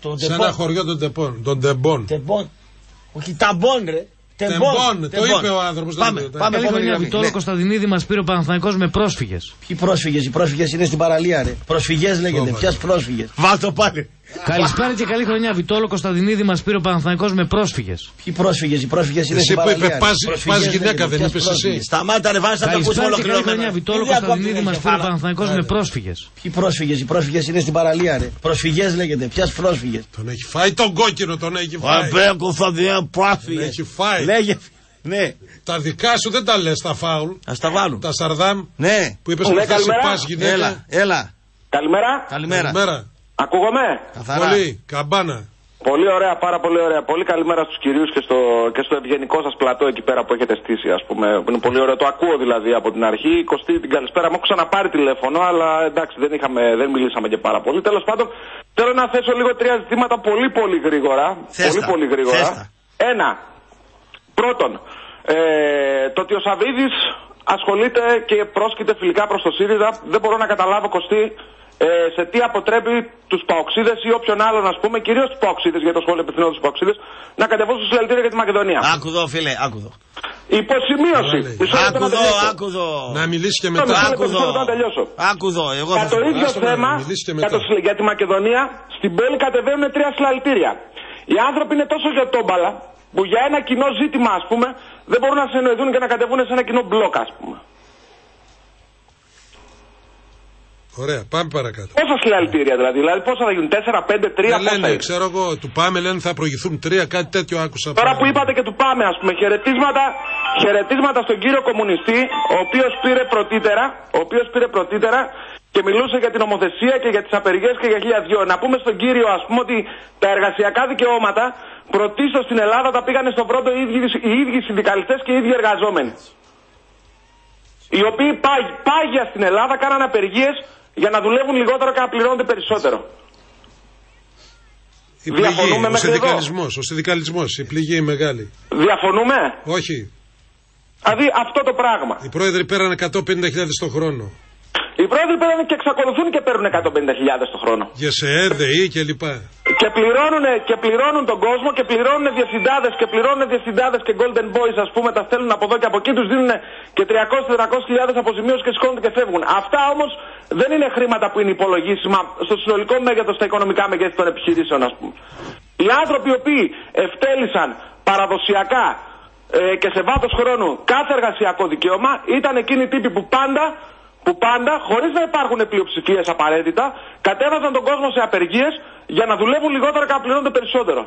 Το
Σε
ντεπών.
ένα χωριό τον Ντεμπόν. Τον Ντεμπόν.
Τεμπών. Όχι, ταμπών, ρε.
Τεμπών, το είπε ο άνθρωπος, δεν
Πάμε,
το είπε.
πάμε,
Καλή
πάμε.
χρονιά,
γραμμή.
Βιτόλο
Ναι.
Κωνσταντινίδη μας πήρε ο Παναθανικό με πρόσφυγες.
Ποιοι πρόσφυγες, οι πρόσφυγες είναι στην παραλία, ρε. Προσφυγέ λέγεται.
Ω,
Ποιας πρόσφυγες. Βάλ το πάλι.
Καλησπέρα και καλή χρονιά, Βιτόλο Κωνσταντινίδη μας πήρε ο Παναθανικό με πρόσφυγες.
Ποιοι πρόσφυγες, οι πρόσφυγες είναι
Εσύ
στην
που
παραλία.
είπε,
ρε.
πας-
Προσφυγές
πας γυναίκα,
λέγεται.
δεν
Ποιες
είπες
πρόσφυγες.
εσύ.
Σταμάτα, ρε, βάζα τα ακούσουμε
Καλησπέρα και καλή
ολοκληρωμένα.
χρονιά, Βιτόλο
Μην διακόπτεις,
Κωνσταντινίδη
ρε,
μας πήρε ο
κεφάλα.
Παναθανικό με πρόσφυγες.
Ποιοι πρόσφυγες, οι πρόσφυγες είναι στην παραλία, ρε. Προσφυγές λέγεται. Ποιας πρόσφυγες.
Τον έχει φάει τον κόκκινο, τον έχει φάει.
Απέ, Κωνσταντινέ, πρόσφυγες.
Έχει φάει.
Λέγε. Ναι,
Τα δικά σου δεν τα λες τα φάουλ.
ας τα βάλουν.
Τα σαρδάμ
Ναι,
που είπες
Ναι,
ότι θα σε
καλημέρα.
πας γυναίκα.
έλα, έλα.
Καλημέρα.
Καλημέρα.
Καλημέρα.
Ακούγομαι;
Καθαρά.
Πολύ, καμπάνα.
Πολύ ωραία, πάρα πολύ ωραία. Πολύ καλημέρα στους κυρίους και στο, και στο ευγενικό σας πλατό εκεί πέρα που έχετε στήσει, ας πούμε. Είναι πολύ ωραίο. Το ακούω δηλαδή από την αρχή. Κωστή την καλησπέρα. Μου έχω ξαναπάρει τηλέφωνο, αλλά εντάξει, δεν, είχαμε, δεν μιλήσαμε και πάρα πολύ. Τέλος πάντων, θέλω να θέσω λίγο τρία ζητήματα πολύ πολύ γρήγορα.
Θες
πολύ
τα.
πολύ γρήγορα.
Θες τα.
Ένα. Πρώτον, ε, το ότι ο Σαββίδης ασχολείται και πρόσκειται φιλικά προς το ΣΥΡΙΖΑ δεν μπορώ να καταλάβω κοστί ε, σε τι αποτρέπει τους Παοξίδες ή όποιον άλλον, ας πούμε, κυρίως τους Παοξίδες, για το σχόλιο απευθυνό του Παοξίδες, να κατεβούν στο συλλαλητήρια για τη Μακεδονία.
Άκου εδώ, φίλε, άκου εδώ.
Υποσημείωση. Μισό λεπτό
Άκου
να
εδώ,
τελειώσω.
άκου εδώ.
Να μιλήσει και
Μισό
μετά.
λεπτό,
Άκου
μισό λεπτό να
εδώ.
τελειώσω.
Άκου εδώ, εγώ
Για
θα
το
σου πω.
ίδιο
Άστο να
θέμα,
μιλήσει και
για,
μετά.
το, συλλε- για τη Μακεδονία, στην πόλη κατεβαίνουν τρία συλλαλητήρια. Οι άνθρωποι είναι τόσο γιοτόμπαλα που για ένα κοινό ζήτημα, ας πούμε, δεν μπορούν να συνεννοηθούν και να κατεβούν σε ένα κοινό μπλοκ, ας πούμε.
Ωραία, πάμε παρακάτω.
Πόσα συλλαλητήρια δηλαδή, δηλαδή πόσα θα γίνουν, 4, 5, 3,
Δεν
πόσα
λένε,
είναι;
ξέρω εγώ, του πάμε λένε θα προηγηθούν τρία, κάτι τέτοιο άκουσα.
Τώρα
πριν.
που είπατε και του πάμε, ας πούμε, χαιρετίσματα, χαιρετίσματα στον κύριο κομμουνιστή, ο οποίος πήρε πρωτήτερα, ο οποίος πήρε πρωτήτερα και μιλούσε για την νομοθεσία και για τις απεργίες και για χίλια δυο. Να πούμε στον κύριο, ας πούμε, ότι τα εργασιακά δικαιώματα πρωτίστως στην Ελλάδα τα πήγανε στον πρώτο οι ίδιοι, οι ίδιοι συνδικαλιστές και οι ίδιοι εργαζόμενοι. Οι οποίοι πάγ- πάγια στην Ελλάδα κάνανε απεργίες για να δουλεύουν λιγότερο και να πληρώνονται περισσότερο.
Η πληγή,
Διαφωνούμε
ο
μέχρι εδώ;
συνδικαλισμός, ο συνδικαλισμός, η πληγή η μεγάλη.
Διαφωνούμε;
Όχι.
Δηλαδή αυτό το πράγμα.
Οι πρόεδροι πέραν 150.000 το χρόνο.
Οι πρόεδροι παίρνουν και εξακολουθούν και παίρνουν 150.000 το χρόνο.
Για σε ΕΔΕΗ και λοιπά.
Και πληρώνουν, και πληρώνουν τον κόσμο και πληρώνουν διευθυντάδες και πληρώνουν διευθυντάδες και golden boys, ας πούμε, τα στέλνουν από εδώ και από εκεί, τους δίνουν και 300-400 αποζημίωση και σηκώνονται και φεύγουν. Αυτά όμως δεν είναι χρήματα που είναι υπολογίσιμα στο συνολικό μέγεθος, στα οικονομικά μεγέθη των επιχειρήσεων, ας πούμε. Οι άνθρωποι οι οποίοι ευτέλισαν παραδοσιακά ε, και σε βάθος χρόνου κάθε εργασιακό δικαίωμα ήταν εκείνοι οι τύποι που πάντα που πάντα, χωρίς να υπάρχουν πλειοψηφίες απαραίτητα, κατέβαζαν τον κόσμο σε απεργίες για να δουλεύουν λιγότερο και να πληρώνονται περισσότερο.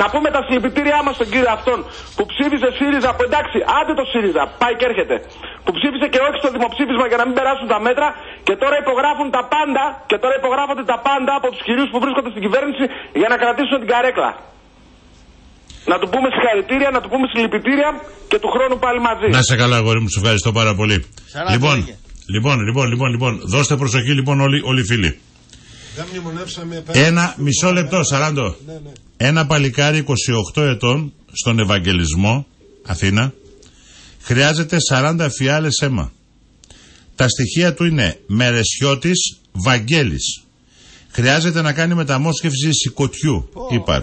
Να πούμε τα συλληπιτήριά μας στον κύριο αυτόν που ψήφισε ΣΥΡΙΖΑ, που εντάξει, άντε το ΣΥΡΙΖΑ, πάει και έρχεται. Που ψήφισε και όχι στο δημοψήφισμα για να μην περάσουν τα μέτρα και τώρα υπογράφουν τα πάντα και τώρα υπογράφονται τα πάντα από τους κυρίους που βρίσκονται στην κυβέρνηση για να κρατήσουν την καρέκλα. Να του πούμε συγχαρητήρια, να του πούμε συλληπιτήρια και του χρόνου πάλι μαζί.
Να σε καλά, αγόρι μου, σου ευχαριστώ πάρα πολύ. Λοιπόν, λοιπόν, λοιπόν, λοιπόν, λοιπόν, δώστε προσοχή λοιπόν όλοι, όλοι οι φίλοι.
Δεν μνημονεύσαμε
Ένα μισό λεπτό, Σαράντο. Ένα παλικάρι 28 ετών στον Ευαγγελισμό, Αθήνα, χρειάζεται 40 φιάλες αίμα. Τα στοιχεία του είναι Μερεσιώτης Βαγγέλης. Χρειάζεται να κάνει μεταμόσχευση σηκωτιού, είπαρ.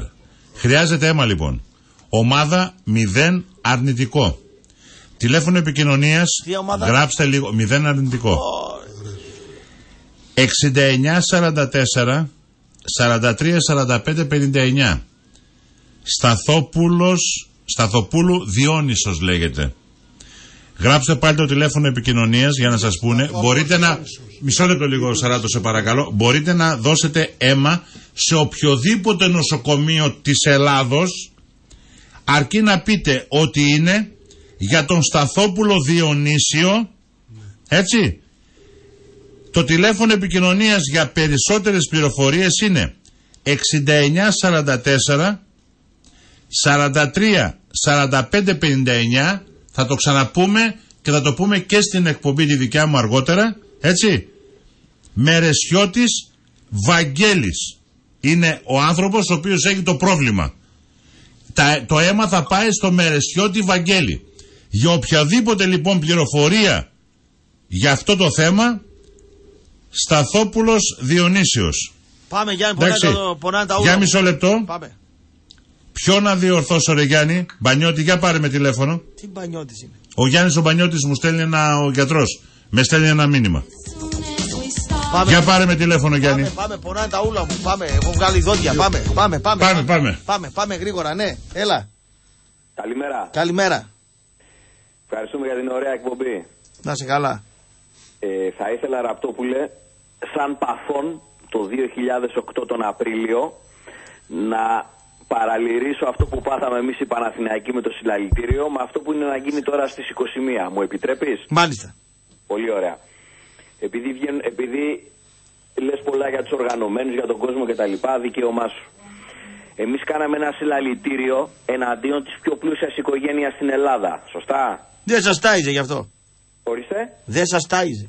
Χρειάζεται αίμα λοιπόν. Ομάδα 0 αρνητικό. Τηλέφωνο επικοινωνίας,
Τι ομάδα;
γράψτε λίγο, 0 αρνητικό. 6944 43 45 59 Σταθόπουλος Σταθοπούλου Διόνυσος λέγεται. Γράψτε πάλι το τηλέφωνο επικοινωνίας για να σας πούνε. Μπορείτε να Μισό λεπτό λίγο Σαράτο σε παρακαλώ. Μπορείτε να δώσετε αίμα σε οποιοδήποτε νοσοκομείο της Ελλάδος αρκεί να πείτε ότι είναι για τον Σταθόπουλο Διονύσιο έτσι το τηλέφωνο επικοινωνίας για περισσότερες πληροφορίες είναι 6944 43 45 59 θα το ξαναπούμε και θα το πούμε και στην εκπομπή τη δικιά μου αργότερα έτσι. Μερεσιώτης Βαγγέλης είναι ο άνθρωπος ο οποίος έχει το πρόβλημα. Τα, το αίμα θα πάει στο Μερεσιώτη Βαγγέλη για οποιαδήποτε λοιπόν πληροφορία για αυτό το θέμα Σταθόπουλος Διονύσιος
Πάμε Γιάννη, πονάνε,
Εντάξει.
το, πονάνε τα
Για
ούλα.
μισό λεπτό.
Πάμε.
Ποιο να διορθώσω ρε Γιάννη; Μπανιώτη για πάρε με τηλέφωνο
Τι μπανιώτης είναι.
Ο Γιάννης ο Μπανιώτης μου στέλνει ένα Ο γιατρός Με στέλνει ένα μήνυμα
Πάμε.
Για πάρε με τηλέφωνο Γιάννη
Πάμε, πάμε, πονάνε τα ούλα μου. Πάμε, έχω βγάλει δόντια. Πάμε, πάμε, πάμε.
Πάμε, πάμε.
Πάμε, πάμε γρήγορα, ναι. Έλα.
Καλημέρα.
Καλημέρα.
Ευχαριστούμε για την ωραία εκπομπή.
Να σε καλά.
Ε, θα ήθελα Ραπτόπουλε, σαν παθόν το 2008 τον Απρίλιο, να παραλυρίσω αυτό που πάθαμε εμείς οι Παναθηναϊκοί με το συλλαλητήριο με αυτό που είναι να γίνει τώρα στις 21. Μου επιτρέπεις;
Μάλιστα.
Πολύ ωραία. Επειδή, βγαίνουν, επειδή λες πολλά για τους οργανωμένους, για τον κόσμο κτλ. Δικαίωμά σου. Εμείς κάναμε ένα συλλαλητήριο εναντίον της πιο πλούσιας οικογένειας στην Ελλάδα. Σωστά;
Δεν σας τάιζε γι' αυτό.
Ορίστε;
Δεν σας τάιζε.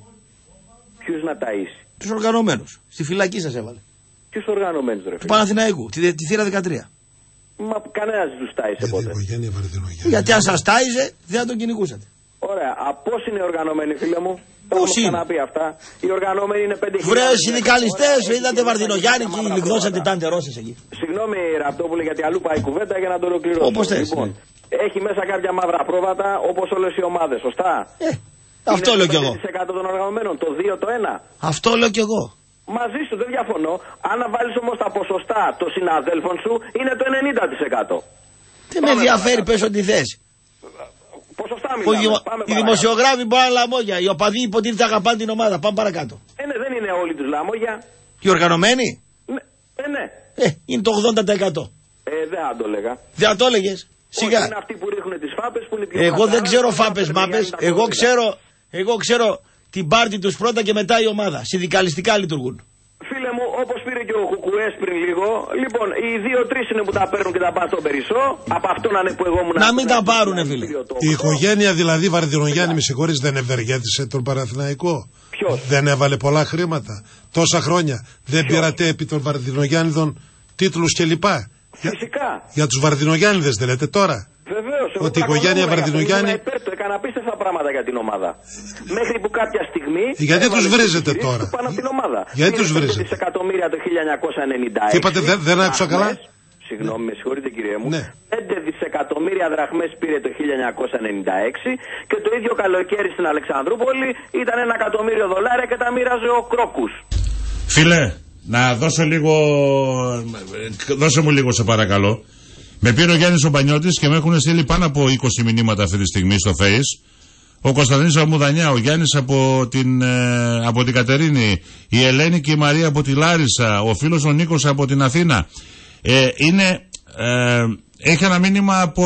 Ποιους να ταΐσει;
Τους οργανωμένους. Στη φυλακή σας έβαλε.
Ποιους οργανωμένους ρε
Του
φίλε;
Παναθηναϊκού. Τη, τη θύρα 13.
Μα κανένας δεν τους τάισε ποτέ.
Γιατί αν σας τάιζε, δεν θα τον κυνηγούσατε.
Ωραία. Από πώς είναι οργανωμένοι φίλε μου;
Πώς
Πώς
είναι;
ξαναπεί αυτά. Οι οργανωμένοι είναι 5.000.
Βρες συνδικαλιστές, είδατε Βαρδινογιάννη και λιγδώσατε τα αντερώσει εκεί.
Συγγνώμη Ραπτόπουλε γιατί αλλού πάει η κουβέντα για να το ολοκληρώσω.
Όπως θες,
Λοιπόν, έχει μέσα κάποια μαύρα πρόβατα όπως όλες οι ομάδες, σωστά;
Ε, αυτό λέω κι εγώ.
5% των οργανωμένων, το 2 το 1.
Αυτό λέω κι εγώ.
Μαζί σου δεν διαφωνώ. Αν βάλεις όμως τα ποσοστά των συναδέλφων σου είναι το 90%.
Τι με ενδιαφέρει, πες ό,τι θες.
Ποσοστά
Οι,
μιλάμε.
δημο-
Πάμε
οι
παρακάτω.
δημοσιογράφοι μπορεί να είναι λαμόγια. Οι οπαδοί υποτίθεται αγαπάνε την ομάδα. Πάμε παρακάτω.
Ε, ναι, δεν είναι όλοι τους λαμόγια.
Οι οργανωμένοι,
Ναι, ε, ναι.
ε, είναι το 80%.
Ε, δεν θα το έλεγα.
Δεν θα το έλεγες. Σιγά.
Όχι, είναι αυτοί που ρίχνουν τις φάπες που είναι πιο
Εγώ δεν
καθαρά,
ξέρω
που
φάπες
βάζουν
μάπες.
για τα
Εγώ
κονδύλια.
ξέρω, εγώ ξέρω
την πάρτι τους πρώτα και μετά η ομάδα. Συνδικαλιστικά λειτουργούν.
Φίλε μου, όπω πήρε και ο Κουκουέ πριν λίγο, λοιπόν, οι δύο-τρει είναι που τα παίρνουν και τα πάνε στον Περισσό. Από αυτό να είναι που εγώ ήμουν.
Να μην τα πάρουνε, φίλε.
Η οικογένεια δηλαδή Βαρδινογιάννη, με συγχωρείς, δεν ευεργέτησε τον Παναθηναϊκό.
Ποιος;
Δεν έβαλε πολλά χρήματα. Τόσα χρόνια. Δεν πήρατε επί των Βαρδινογιάννηδων τίτλους κλπ.
Φυσικά.
Για τους Βαρδινογιάννηδες δεν λέτε τώρα.
Βεβαίω.
Ότι η οικογένεια Βαρδινογιάννη.
Το έκανα απίστευτα πράγματα για την ομάδα. Μέχρι που κάποια στιγμή.
Γιατί
έβαλε
τους
τις
βρίζετε
επιχειρήσεις
τώρα;
του Πάνω από την ομάδα.
Γιατί
Πήρε
τους
πέντε
βρίζετε;
δισεκατομμύρια το 1996.
Τι είπατε, δεν- δεν άκουσα καλά;
Συγγνώμη, με συγχωρείτε κύριε μου.
Ναι.
5 δισεκατομμύρια δραχμές πήρε το 1996 και το ίδιο καλοκαίρι στην Αλεξανδρούπολη ήταν ένα εκατομμύριο δολάρια και τα μοίραζε ο Κρόκους.
Φίλε, να δώσω λίγο. Δώσε μου λίγο, σε παρακαλώ. Με πήρε ο Γιάννης ο Μπανιώτης και με έχουν στείλει πάνω από 20 μηνύματα αυτή τη στιγμή στο Face. Ο Κωνσταντίνος Αμουδανιά, ο Γιάννης από την, ε, από την Κατερίνη, η Ελένη και η Μαρία από τη Λάρισα, ο φίλος ο Νίκος από την Αθήνα. Ε, είναι, ε, έχει ένα μήνυμα από,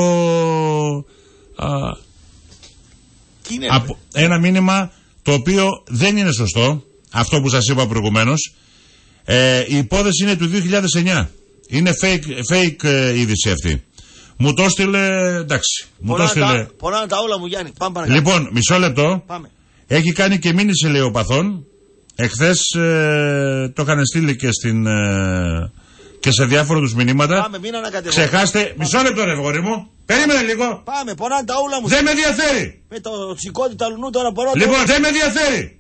α, από ένα μήνυμα το οποίο δεν είναι σωστό, αυτό που σας είπα προηγουμένως. Ε, η υπόθεση είναι του 2009. Είναι fake, fake ε, είδηση αυτή. Μου το έστειλε, εντάξει, μου το
Πονάνε
έστειλε.
τα, πονάνε τα όλα μου, Γιάννη. Πάμε παρακάτω.
Λοιπόν, μισό λεπτό.
Πάμε.
Έχει κάνει και μήνυση λέει ο Παθών. Εχθές ε, το είχαν στείλει και, στην, ε, και σε διάφορα τους μηνύματα.
Πάμε, μην ανακατευόμαστε.
Ξεχάστε, μισό λεπτό ρε γόρι μου. Περίμενε λίγο.
Πάμε, πονάνε τα όλα μου.
Δεν με ενδιαφέρει.
Με το σηκώτη τα λουνού τώρα πονώ.
Λοιπόν, δεν με ενδιαφέρει.